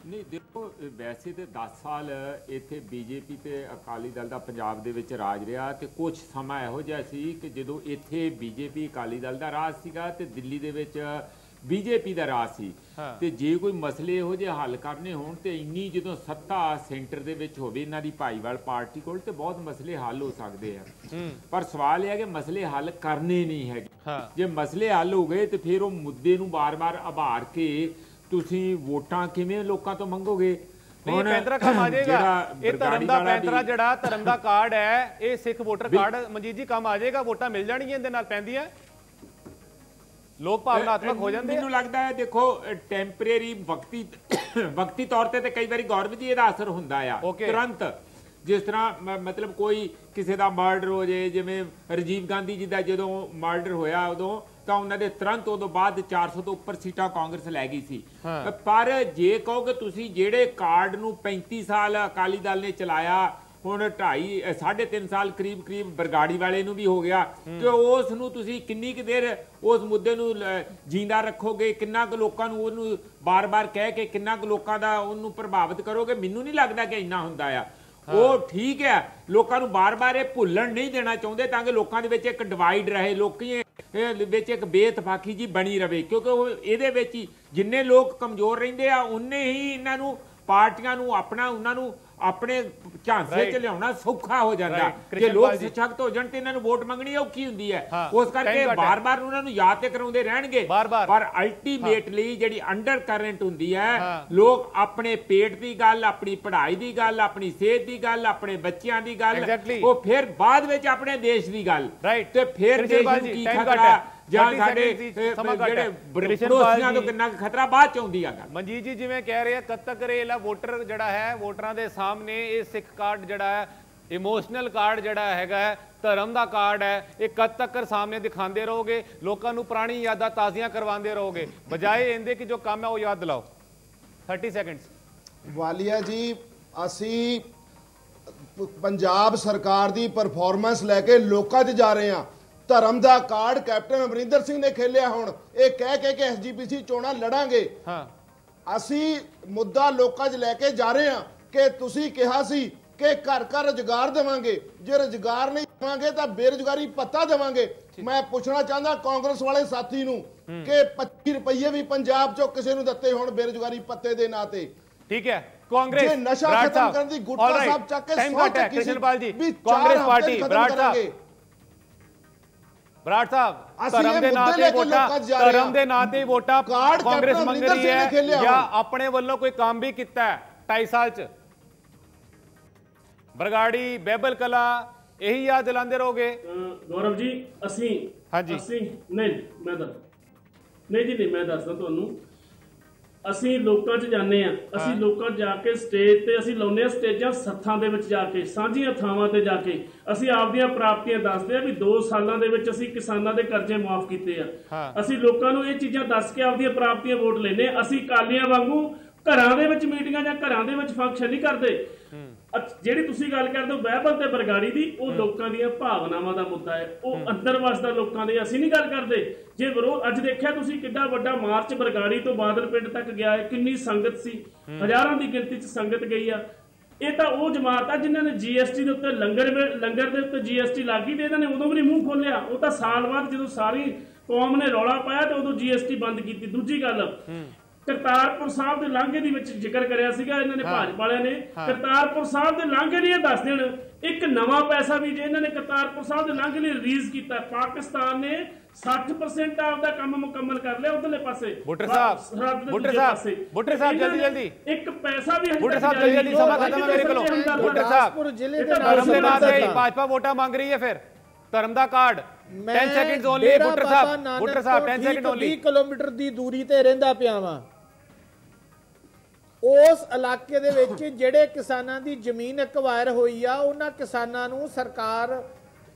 ਨਹੀਂ, ਦੇਖੋ, ਵੈਸੇ ਤੇ 10 ਸਾਲ ਇੱਥੇ ਬੀਜੇਪੀ ਤੇ ਅਕਾਲੀ ਦਲ ਦਾ ਪੰਜਾਬ ਦੇ ਵਿੱਚ ਰਾਜ ਰਿਹਾ ਤੇ ਕੁਝ ਸਮਾਂ ਇਹੋ ਜਿਹਾ ਸੀ ਕਿ ਜਦੋਂ ਇੱਥੇ ਬੀਜੇਪੀ, ਅਕਾਲੀ ਦਲ ਦਾ ਰਾਜ ਸੀਗਾ ਤੇ ਦਿੱਲੀ ਦੇ ਵਿੱਚ ਬੀਜੇਪੀ ਦਾ ਰਾਜ ਸੀ। ਤੇ ਜੇ ਕੋਈ ਮਸਲੇ ਇਹੋ ਜਿਹੇ ਹੱਲ ਕਰਨੇ ਹੋਣ ਤੇ ਇੰਨੀ ਜਦੋਂ ਸੱਤਾ ਸੈਂਟਰ ਦੇ ਵਿੱਚ ਹੋਵੇ ਇਹਨਾਂ ਦੀ ਭਾਈਵਾਲ ਪਾਰਟੀ ਕੋਲ ਤੇ ਬਹੁਤ ਮਸਲੇ ਹੱਲ ਹੋ ਸਕਦੇ ਆ। ਪਰ ਸਵਾਲ ਇਹ ਹੈ ਕਿ ਮਸਲੇ ਹੱਲ ਕਰਨੇ ਨਹੀਂ ਹੈਗੇ। ਹਾਂ। ਜੇ ਮਸਲੇ ਹੱਲ ਹੋ ਗਏ ਤੇ ਫਿਰ ਉਹ ਮੁੱਦੇ ਨੂੰ ਬਾਰ-ਬਾਰ ਆਭਾਰ ਕੇ ਤੁਸੀਂ ਵੋਟਾਂ ਕਿਵੇਂ ਲੋਕਾਂ ਤੋਂ ਮੰਗੋਗੇ? ਨਹੀਂ ਪੈਂਤਰਾ ਕੰਮ ਆ ਜਾਏਗਾ। ਇਹ ਧਰਮ ਦਾ ਪੈਂਤਰਾ ਜਿਹੜਾ ਧਰਮ ਦਾ ਕਾਰਡ ਹੈ ਇਹ ਸਿੱਖ ਵੋਟਰ ਕਾਰਡ ਮਨਜੀਤ ਜੀ ਕੰਮ ਆ ਜਾਏਗਾ ਵੋਟਾਂ ਮਿਲ ਜਾਣਗੀਆਂ ਇਹਦੇ ਨਾਲ ਪੈਂਦੀਆਂ। ਲੋਕ ਭਾਵਨਾਤਮਕ ਹੋ ਜਾਂਦੇ ਮੈਨੂੰ ਲੱਗਦਾ ਹੈ ਦੇਖੋ ਟੈਂਪਰੇਰੀ ਵਕਤੀ (coughs) ਵਕਤੀ ਤੌਰ ਤੇ ਤੇ ਕਈ ਵਾਰੀ ਗੌਰਵ ਜੀ ਇਹਦਾ ਅਸਰ ਹੁੰਦਾ ਆ. ਤੁਰੰਤ ਜਿਸ ਤਰ੍ਹਾਂ ਮਤਲਬ ਕੋਈ ਕਿਸੇ ਦਾ ਮਰਡਰ ਹੋ ਜੇ ਜਿਵੇਂ ਰਾਜੀਵ ਗਾਂਧੀ ਜੀ ਦਾ ਜਦੋਂ ਮਰਡਰ ਹੋਇਆ ਉਦੋਂ ਤਾਂ ਉਹਨਾਂ ਦੇ ਤੁਰੰਤ ਉਦੋਂ ਬਾਅਦ 400 ਤੋਂ ਉੱਪਰ ਸੀਟਾਂ ਕਾਂਗਰਸ ਲੈ ਗਈ ਸੀ। ਪਰ ਜੇ ਕਹੋਗੇ ਤੁਸੀਂ ਜਿਹੜੇ ਕਾਰਡ ਨੂੰ 35 ਸਾਲ ਅਕਾਲੀ ਦਲ ਨੇ ਚਲਾਇਆ ਹੁਣ 2.5 3.5 ਸਾਲ ਕਰੀਬ ਕਰੀਬ ਬਰਗਾੜੀ ਵਾਲੇ ਨੂੰ ਵੀ ਹੋ ਗਿਆ। ਤੇ ਉਸ ਨੂੰ ਤੁਸੀਂ ਕਿੰਨੀ ਕੁ ਦੇਰ ਉਸ ਮੁੱਦੇ ਨੂੰ ਜਿੰਦਾ ਰੱਖੋਗੇ? ਕਿੰਨਾ ਕੁ ਲੋਕਾਂ ਨੂੰ ਉਹਨੂੰ ਬਾਰ-ਬਾਰ ਕਹਿ ਕੇ ਕਿੰਨਾ ਕੁ ਲੋਕਾਂ ਦਾ ਉਹਨੂੰ ਪ੍ਰਭਾਵਿਤ ਕਰੋਗੇ? ਮੈਨੂੰ ਨਹੀਂ ਲੱਗਦਾ ਕਿ ਇੰਨਾ ਹੁੰਦਾ ਆ। ਉਹ ਠੀਕ ਹੈ ਲੋਕਾਂ ਨੂੰ ਬਾਰ-ਬਾਰ ਇਹ ਭੁੱਲਣ ਨਹੀਂ ਦੇਣਾ ਚਾਹੁੰਦੇ ਤਾਂ ਕਿ ਲੋਕਾਂ ਦੇ ਵਿੱਚ ਇੱਕ ਡਿਵਾਈਡ ਰਹੇ ਲੋਕੀ ਵਿੱਚ ਇੱਕ ਬੇਇਤਫਾਕੀ ਜੀ ਬਣੀ ਰਵੇ। ਕਿਉਂਕਿ ਉਹ ਇਹਦੇ ਵਿੱਚ ਹੀ ਜਿੰਨੇ ਲੋਕ ਕਮਜ਼ੋਰ ਰਹਿੰਦੇ ਆ ਉਨੇ ਹੀ ਇਹਨਾਂ ਨੂੰ ਪਾਰਟੀਆਂ ਨੂੰ ਆਪਣਾ ਉਹਨਾਂ ਨੂੰ ਆਪਣੇ ਝਾਂਸੇ 'ਚ. ਲਿਆਉਣਾ ਸੌਖਾ ਹੋ ਜਾਂਦਾ. ਜੇ ਲੋਕ। ਸਸ਼ਕਤ ਹੋ ਜਾਣ ਤੇ ਇਹਨਾਂ ਨੂੰ ਵੋਟ ਮੰਗਣੀ ਔਖੀ ਹੁੰਦੀ ਹੈ ਉਸ ਕਰਕੇ। ਬਾਰ-ਬਾਰ ਉਹਨਾਂ ਨੂੰ ਯਾਦ ਤੇ ਕਰਾਉਂਦੇ ਰਹਿਣਗੇ। ਪਰ ਅਲਟੀਮੇਟਲੀ ਜਿਹੜੀ ਅੰਡਰ ਕਰੰਟ ਹੁੰਦੀ ਹੈ। ਲੋਕ ਆਪਣੇ ਪੇਟ ਦੀ ਗੱਲ ਆਪਣੀ ਪੜ੍ਹਾਈ ਦੀ ਗੱਲ ਆਪਣੀ ਸਿਹਤ ਦੀ ਗੱਲ ਆਪਣੇ ਬੱਚਿਆਂ ਦੀ ਗੱਲ. ਉਹ ਫਿਰ ਬਾਅਦ ਵਿੱਚ ਆਪਣੇ ਦੇਸ਼ ਦੀ ਗੱਲ. ਤੇ ਫਿਰ ਦੇਸ਼ ਨੂੰ ਕੀ ਖਤਰਾ। ਜਾਂ 30 ਸਾਡੇ ਜਿਹੜੇ ਪੜੋਸੀਆਂ ਤੋਂ। ਕਿੰਨਾ ਕੁ ਖਤਰਾ ਬਾਅਦ ਚ ਆਉਂਦੀ ਆ ਗੱਲ। ਮਨਜੀਤ ਜੀ ਜਿਵੇਂ ਕਹਿ ਰਹੇ ਆ ਕਦ ਤੱਕ ਰੇਲਾ ਵੋਟਰ ਜਿਹੜਾ ਹੈ ਵੋਟਰਾਂ ਦੇ ਸਾਹਮਣੇ ਇਹ ਸਿੱਖ ਕਾਰਡ ਜਿਹੜਾ ਹੈ ਇਮੋਸ਼ਨਲ ਕਾਰਡ ਜਿਹੜਾ ਹੈਗਾ ਹੈ, ਧਰਮ ਦਾ ਕਾਰਡ ਹੈ ਇਹ ਕਦ ਤੱਕ ਸਾਹਮਣੇ ਦਿਖਾਉਂਦੇ ਰਹੋਗੇ ਲੋਕਾਂ ਨੂੰ ਪੁਰਾਣੀ ਯਾਦਾਂ ਤਾਜ਼ੀਆਂ ਕਰਵਾਉਂਦੇ ਰਹੋਗੇ। ਬਜਾਏ ਇਹਦੇ ਕਿ ਜੋ ਕੰਮ ਹੈ ਉਹ ਯਾਦ ਦਿਲਾਓ। 30 ਸੈਕਿੰਡਸ ਵਾਲੀਆ ਜੀ ਅਸੀਂ ਪੰਜਾਬ ਸਰਕਾਰ ਦੀ ਪਰਫਾਰਮੈਂਸ ਲੈ ਕੇ ਲੋਕਾਂ 'ਚ ਜਾ ਰਹੇ ਹਾਂ। ਧਰਮ ਦਾ ਕਾਰਡ ਕੈਪਟਨ ਅਮਰਿੰਦਰ ਸਿੰਘ ਨੇ ਖੇਲਿਆ ਹੁਣ। ਇਹ ਕਹਿ ਕੇ ਕਿ ਐਸਜੀਪੀਸੀ ਚੋਣਾਂ ਲੜਾਂਗੇ। ਹਾਂ। ਅਸੀਂ ਮੁੱਦਾ ਲੋਕਾਂ 'ਚ ਲੈ ਕੇ ਜਾ ਰਹੇ ਹਾਂ ਕਿ ਤੁਸੀਂ ਕਿਹਾ ਸੀ ਕਿ ਘਰ ਘਰ ਰੁਜ਼ਗਾਰ ਦੇਵਾਂਗੇ। ਜੇ ਰੁਜ਼ਗਾਰ ਨਹੀਂ ਦੇਵਾਂਗੇ ਤਾਂ ਬੇਰੁਜ਼ਗਾਰੀ ਪੱਤਾ ਦੇਵਾਂਗੇ। ਮੈਂ ਪੁੱਛਣਾ ਚਾਹੁੰਦਾ ਕਾਂਗਰਸ ਵਾਲੇ ਸਾਥੀ ਨੂੰ ਕਿ 25 ਰੁਪਏ ਵੀ ਪੰਜਾਬ 'ਚੋਂ ਕਿਸੇ ਨੂੰ ਦਿੱਤੇ ਹੋਣ ਬੇਰੁਜ਼ਗਾਰੀ ਪੱਤੇ ਦੇ ਨਾਂ ਤੇ। ਠੀਕ ਹੈ। ਕਾਂਗਰਸ ਜੇ ਨਸ਼ਾ ਖਤਮ ਕਰਨ ਦੀ ਗੁਟਕਾ right, ਸਾਹਿਬ ਚੱਕ ਕੇ time ਸਹੁੰ ਘੱਟ ਹੈ, ਚੱਕੀ ਸੀ, ਕ੍ਰਿਸ਼ਨਪਾਲ ਜੀ। ਕਾਂਗਰਸ ਪਾਰਟੀ ਬਰਾੜ ਸਾਹਿਬ। ਬਰਾੜ ਸਾਹਿਬ ਅਸੀਂ ਧਰਮ ਦੇ ਨਾਂ ਤੇ ਵੋਟਾਂ ਧਰਮ। ਦੇ ਨਾਂ ਤੇ ਵੋਟਾਂ ਕਾਂਗਰਸ ਮੰਗ ਰਹੀ ਸਿੰਘ ਨੇ ਹੈ ਜਾਂ। ਆਪਣੇ ਵੱਲੋਂ ਕੋਈ ਕੰਮ ਵੀ ਕੀਤਾ ਹੈ 2.5 ਸਾਲ ਚ ਬਰਗਾੜੀ ਬੈਬਲ ਕਲਾ ਇਹੀ ਯਾਦ ਦਿਲਾਉਂਦੇ ਰਹੋਗੇ ਗੌਰਵ ਜੀ ਅਸੀਂ ਹਾਂਜੀ। ਅਸੀਂ ਨਹੀਂ ਮੈਂ ਦੱਸ ਨਹੀਂ ਜੀ ਨਹੀਂ ਮੈਂ ਦੱਸਦਾ ਤੁਹਾਨੂੰ ਅਸੀਂ ਲੋਕਾਂ 'ਚ ਜਾਂਦੇ ਆ ਅਸੀਂ ਲੋਕਾਂ 'ਚ ਜਾ ਕੇ ਸਟੇਜ ਤੇ ਅਸੀਂ ਲਾਉਂਦੇ ਆ ਸਟੇਜਾਂ ਸੱਥਾਂ ਦੇ ਵਿੱਚ ਜਾ ਕੇ ਸਾਂਝੀਆਂ ਥਾਵਾਂ ਤੇ ਜਾ ਕੇ। ਅਸੀਂ ਆਪਦੀਆਂ ਪ੍ਰਾਪਤੀਆਂ ਦੱਸਦੇ ਆ ਵੀ 2 ਸਾਲਾਂ ਦੇ ਵਿੱਚ ਅਸੀਂ ਕਿਸਾਨਾਂ ਦੇ ਕਰਜ਼ੇ ਮਾਫ ਕੀਤੇ ਆ। ਅਸੀਂ ਲੋਕਾਂ ਨੂੰ ਇਹ ਚੀਜ਼ਾਂ ਦੱਸ ਕੇ ਆਪਦੀਆਂ ਪ੍ਰਾਪਤੀਆਂ ਵੋਟ ਲੈਨੇ ਅਸੀਂ ਕਾਲੀਆਂ ਵਾਂਗੂ ਘਰਾਂ ਦੇ ਵਿੱਚ ਮੀਟਿੰਗਾਂ ਜਾਂ ਘਰਾਂ ਦੇ ਵਿੱਚ ਫੰਕਸ਼ਨ ਨਹੀਂ ਕਰਦੇ। ਜਿਹੜੀ ਤੁਸੀਂ ਗੱਲ ਕਰਦੇ ਹੋ ਬਹਿਬਲ ਤੇ ਬਰਗਾੜੀ ਦੀ ਉਹ ਲੋਕਾਂ ਦੀਆਂ ਭਾਵਨਾਵਾਂ ਦਾ ਮੁੱਦਾ ਹੈ। ਉਹ ਅੰਦਰ ਵਸਦਾ ਲੋਕਾਂ ਦੇ ਅਸੀਂ ਨਹੀਂ ਗੱਲ ਕਰਦੇ। ਜੇ ਵਿਰੋਧ ਅੱਜ ਦੇਖਿਆ ਤੁਸੀਂ ਕਿੱਡਾ ਵੱਡਾ ਮਾਰਚ ਬਰਗਾੜੀ ਤੋਂ ਬਾਦਲ ਪਿੰਡ ਤੱਕ ਗਿਆ ਹੈ ਕਿੰਨੀ ਸੰਗਤ ਸੀ। ਹਜ਼ਾਰਾਂ ਦੀ ਗਿਣਤੀ 'ਚ ਸੰਗਤ ਗਈ ਆ। ਇਹ ਤਾਂ ਉਹ ਜਮਾਤ ਆ ਜਿਨ੍ਹਾਂ ਨੇ ਜੀਐਸਟੀ ਦੇ ਉੱਤੇ ਲੰਗਰ ਲੰਗਰ ਦੇ ਉੱਤੇ ਜੀਐਸਟੀ ਲੱਗੀ ਤੇ ਇਹਨਾਂ ਨੇ ਉਦੋਂ ਵੀ ਨਹੀਂ ਮੂੰਹ ਖੋਲਿਆ ਉਹ ਤਾਂ ਸਾਲ ਬਾਅਦ ਜਦੋਂ ਸਾਰੀ ਕੌਮ ਨੇ ਰੌਲਾ ਪਾਇਆ ਤੇ ਉਦੋਂ ਜੀਐਸਟੀ ਬੰਦ ਕੀਤੀ। ਦੂਜੀ ਗੱਲ ਕਰਤਾਰਪੁਰ ਸਾਹਿਬ ਦੇ ਲਾਂਘੇ ਦੀ ਵਿੱਚ ਜ਼ਿਕਰ ਕਰਿਆ ਸੀਗਾ ਇਹਨਾਂ ਨੇ ਭਾਜਪਾ ਵਾਲਿਆਂ ਨੇ। ਕਰਤਾਰਪੁਰ ਸਾਹਿਬ ਦੇ ਲਾਂਘੇ ਦੀ ਇਹ ਦੱਸ ਦੇਣ ਇੱਕ ਨਵਾਂ ਪੈਸਾ ਵੀ ਜੇ ਇਹਨਾਂ ਨੇ ਕਰਤਾਰਪੁਰ ਸਾਹਿਬ ਦੇ ਲਾਂਘੇ ਲਈ ਰਿਲੀਜ਼ ਕੀਤਾ। ਪਾਕਿਸਤਾਨ ਨੇ 60% ਆਪਦਾ ਕੰਮ ਮੁਕੰਮਲ ਕਰ ਲਿਆ ਉਧਰਲੇ ਪਾਸੇ। ਬੁੱਟਰ ਸਾਹਿਬ, ਦੇ ਬੁੱਟਰ ਸਾਹਿਬ। ਬੁੱਟਰ ਸਾਹਿਬ, ਨੇ ਜਲਦੀ, ਇੱਕ ਪੈਸਾ ਵੀ ਬੁੱਟਰ ਸਾਹਿਬ, ਜਲਦੀ, ਨਹੀਂ ਸਮਾਂ। ਖਤਮ ਹੈ ਮੇਰੇ ਕੋਲੋਂ। ਬੁੱਟਰ ਸਾਹਿਬ, ਜ਼ਿਲ੍ਹੇ ਦੇ ਇਹ ਤਾਂ ਨਾਲ ਧਰਮ ਦੇ ਨਾਂ ਤੇ ਸੰਬੰਧਿਤ ਆ। ਭਾਜਪਾ ਵੋਟਾਂ ਮੰਗ ਰਹੀ ਹੈ ਫਿਰ। ਧਰਮ ਦਾ card. 10 seconds only Buttar sahib Buttar sahib ਤੋਂ 10 ਸੈਕਿੰਡ ਓਨਲੀ 20 ਕਿਲੋਮੀਟਰ ਦੀ ਦੂਰੀ ਤੇ ਰਹਿੰਦਾ ਪਿਆ ਵਾਂ। ਉਸ ਇਲਾਕੇ ਦੇ ਵਿੱਚ ਜਿਹੜੇ ਕਿਸਾਨਾਂ ਦੀ ਜ਼ਮੀਨ ਐਕਵਾਇਰ ਹੋਈ ਆ ਉਹਨਾਂ ਕਿਸਾਨਾਂ ਨੂੰ ਸਰਕਾਰ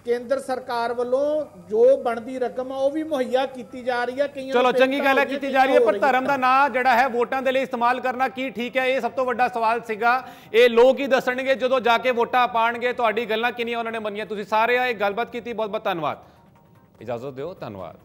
ਕੇਂਦਰ ਸਰਕਾਰ ਵੱਲੋਂ ਜੋ ਬਣਦੀ ਰਕਮ ਆ ਉਹ ਵੀ ਮੁਹੱਈਆ ਕੀਤੀ ਜਾ ਰਹੀ ਆ। ਕਈਆਂ ਚਲੋ ਚੰਗੀ ਗੱਲ ਹੈ ਕੀਤੀ ਜਾ ਰਹੀ ਹੈ ਪਰ ਧਰਮ ਦਾ ਨਾਂ ਜਿਹੜਾ ਹੈ ਵੋਟਾਂ ਦੇ ਲਈ ਇਸਤੇਮਾਲ ਕਰਨਾ ਕੀ ਠੀਕ ਹੈ? ਇਹ ਸਭ ਤੋਂ ਵੱਡਾ ਸਵਾਲ ਸੀਗਾ। ਇਹ ਲੋਕ ਹੀ ਦੱਸਣਗੇ ਜਦੋਂ ਜਾ ਕੇ ਵੋਟਾਂ ਪਾਣਗੇ। ਤੁਹਾਡੀ ਗੱਲਾਂ ਕਿੰਨੀਆਂ ਉਹਨਾਂ ਨੇ ਮੰਨੀਆਂ? ਤੁਸੀਂ ਸਾਰੇ ਆ ਇਹ ਗੱਲਬਾਤ ਕੀਤੀ ਬਹੁਤ ਬਹੁਤ ਧੰਨਵਾਦ। ਇਜਾਜ਼ਤ ਦਿਓ ਧੰਨਵਾਦ।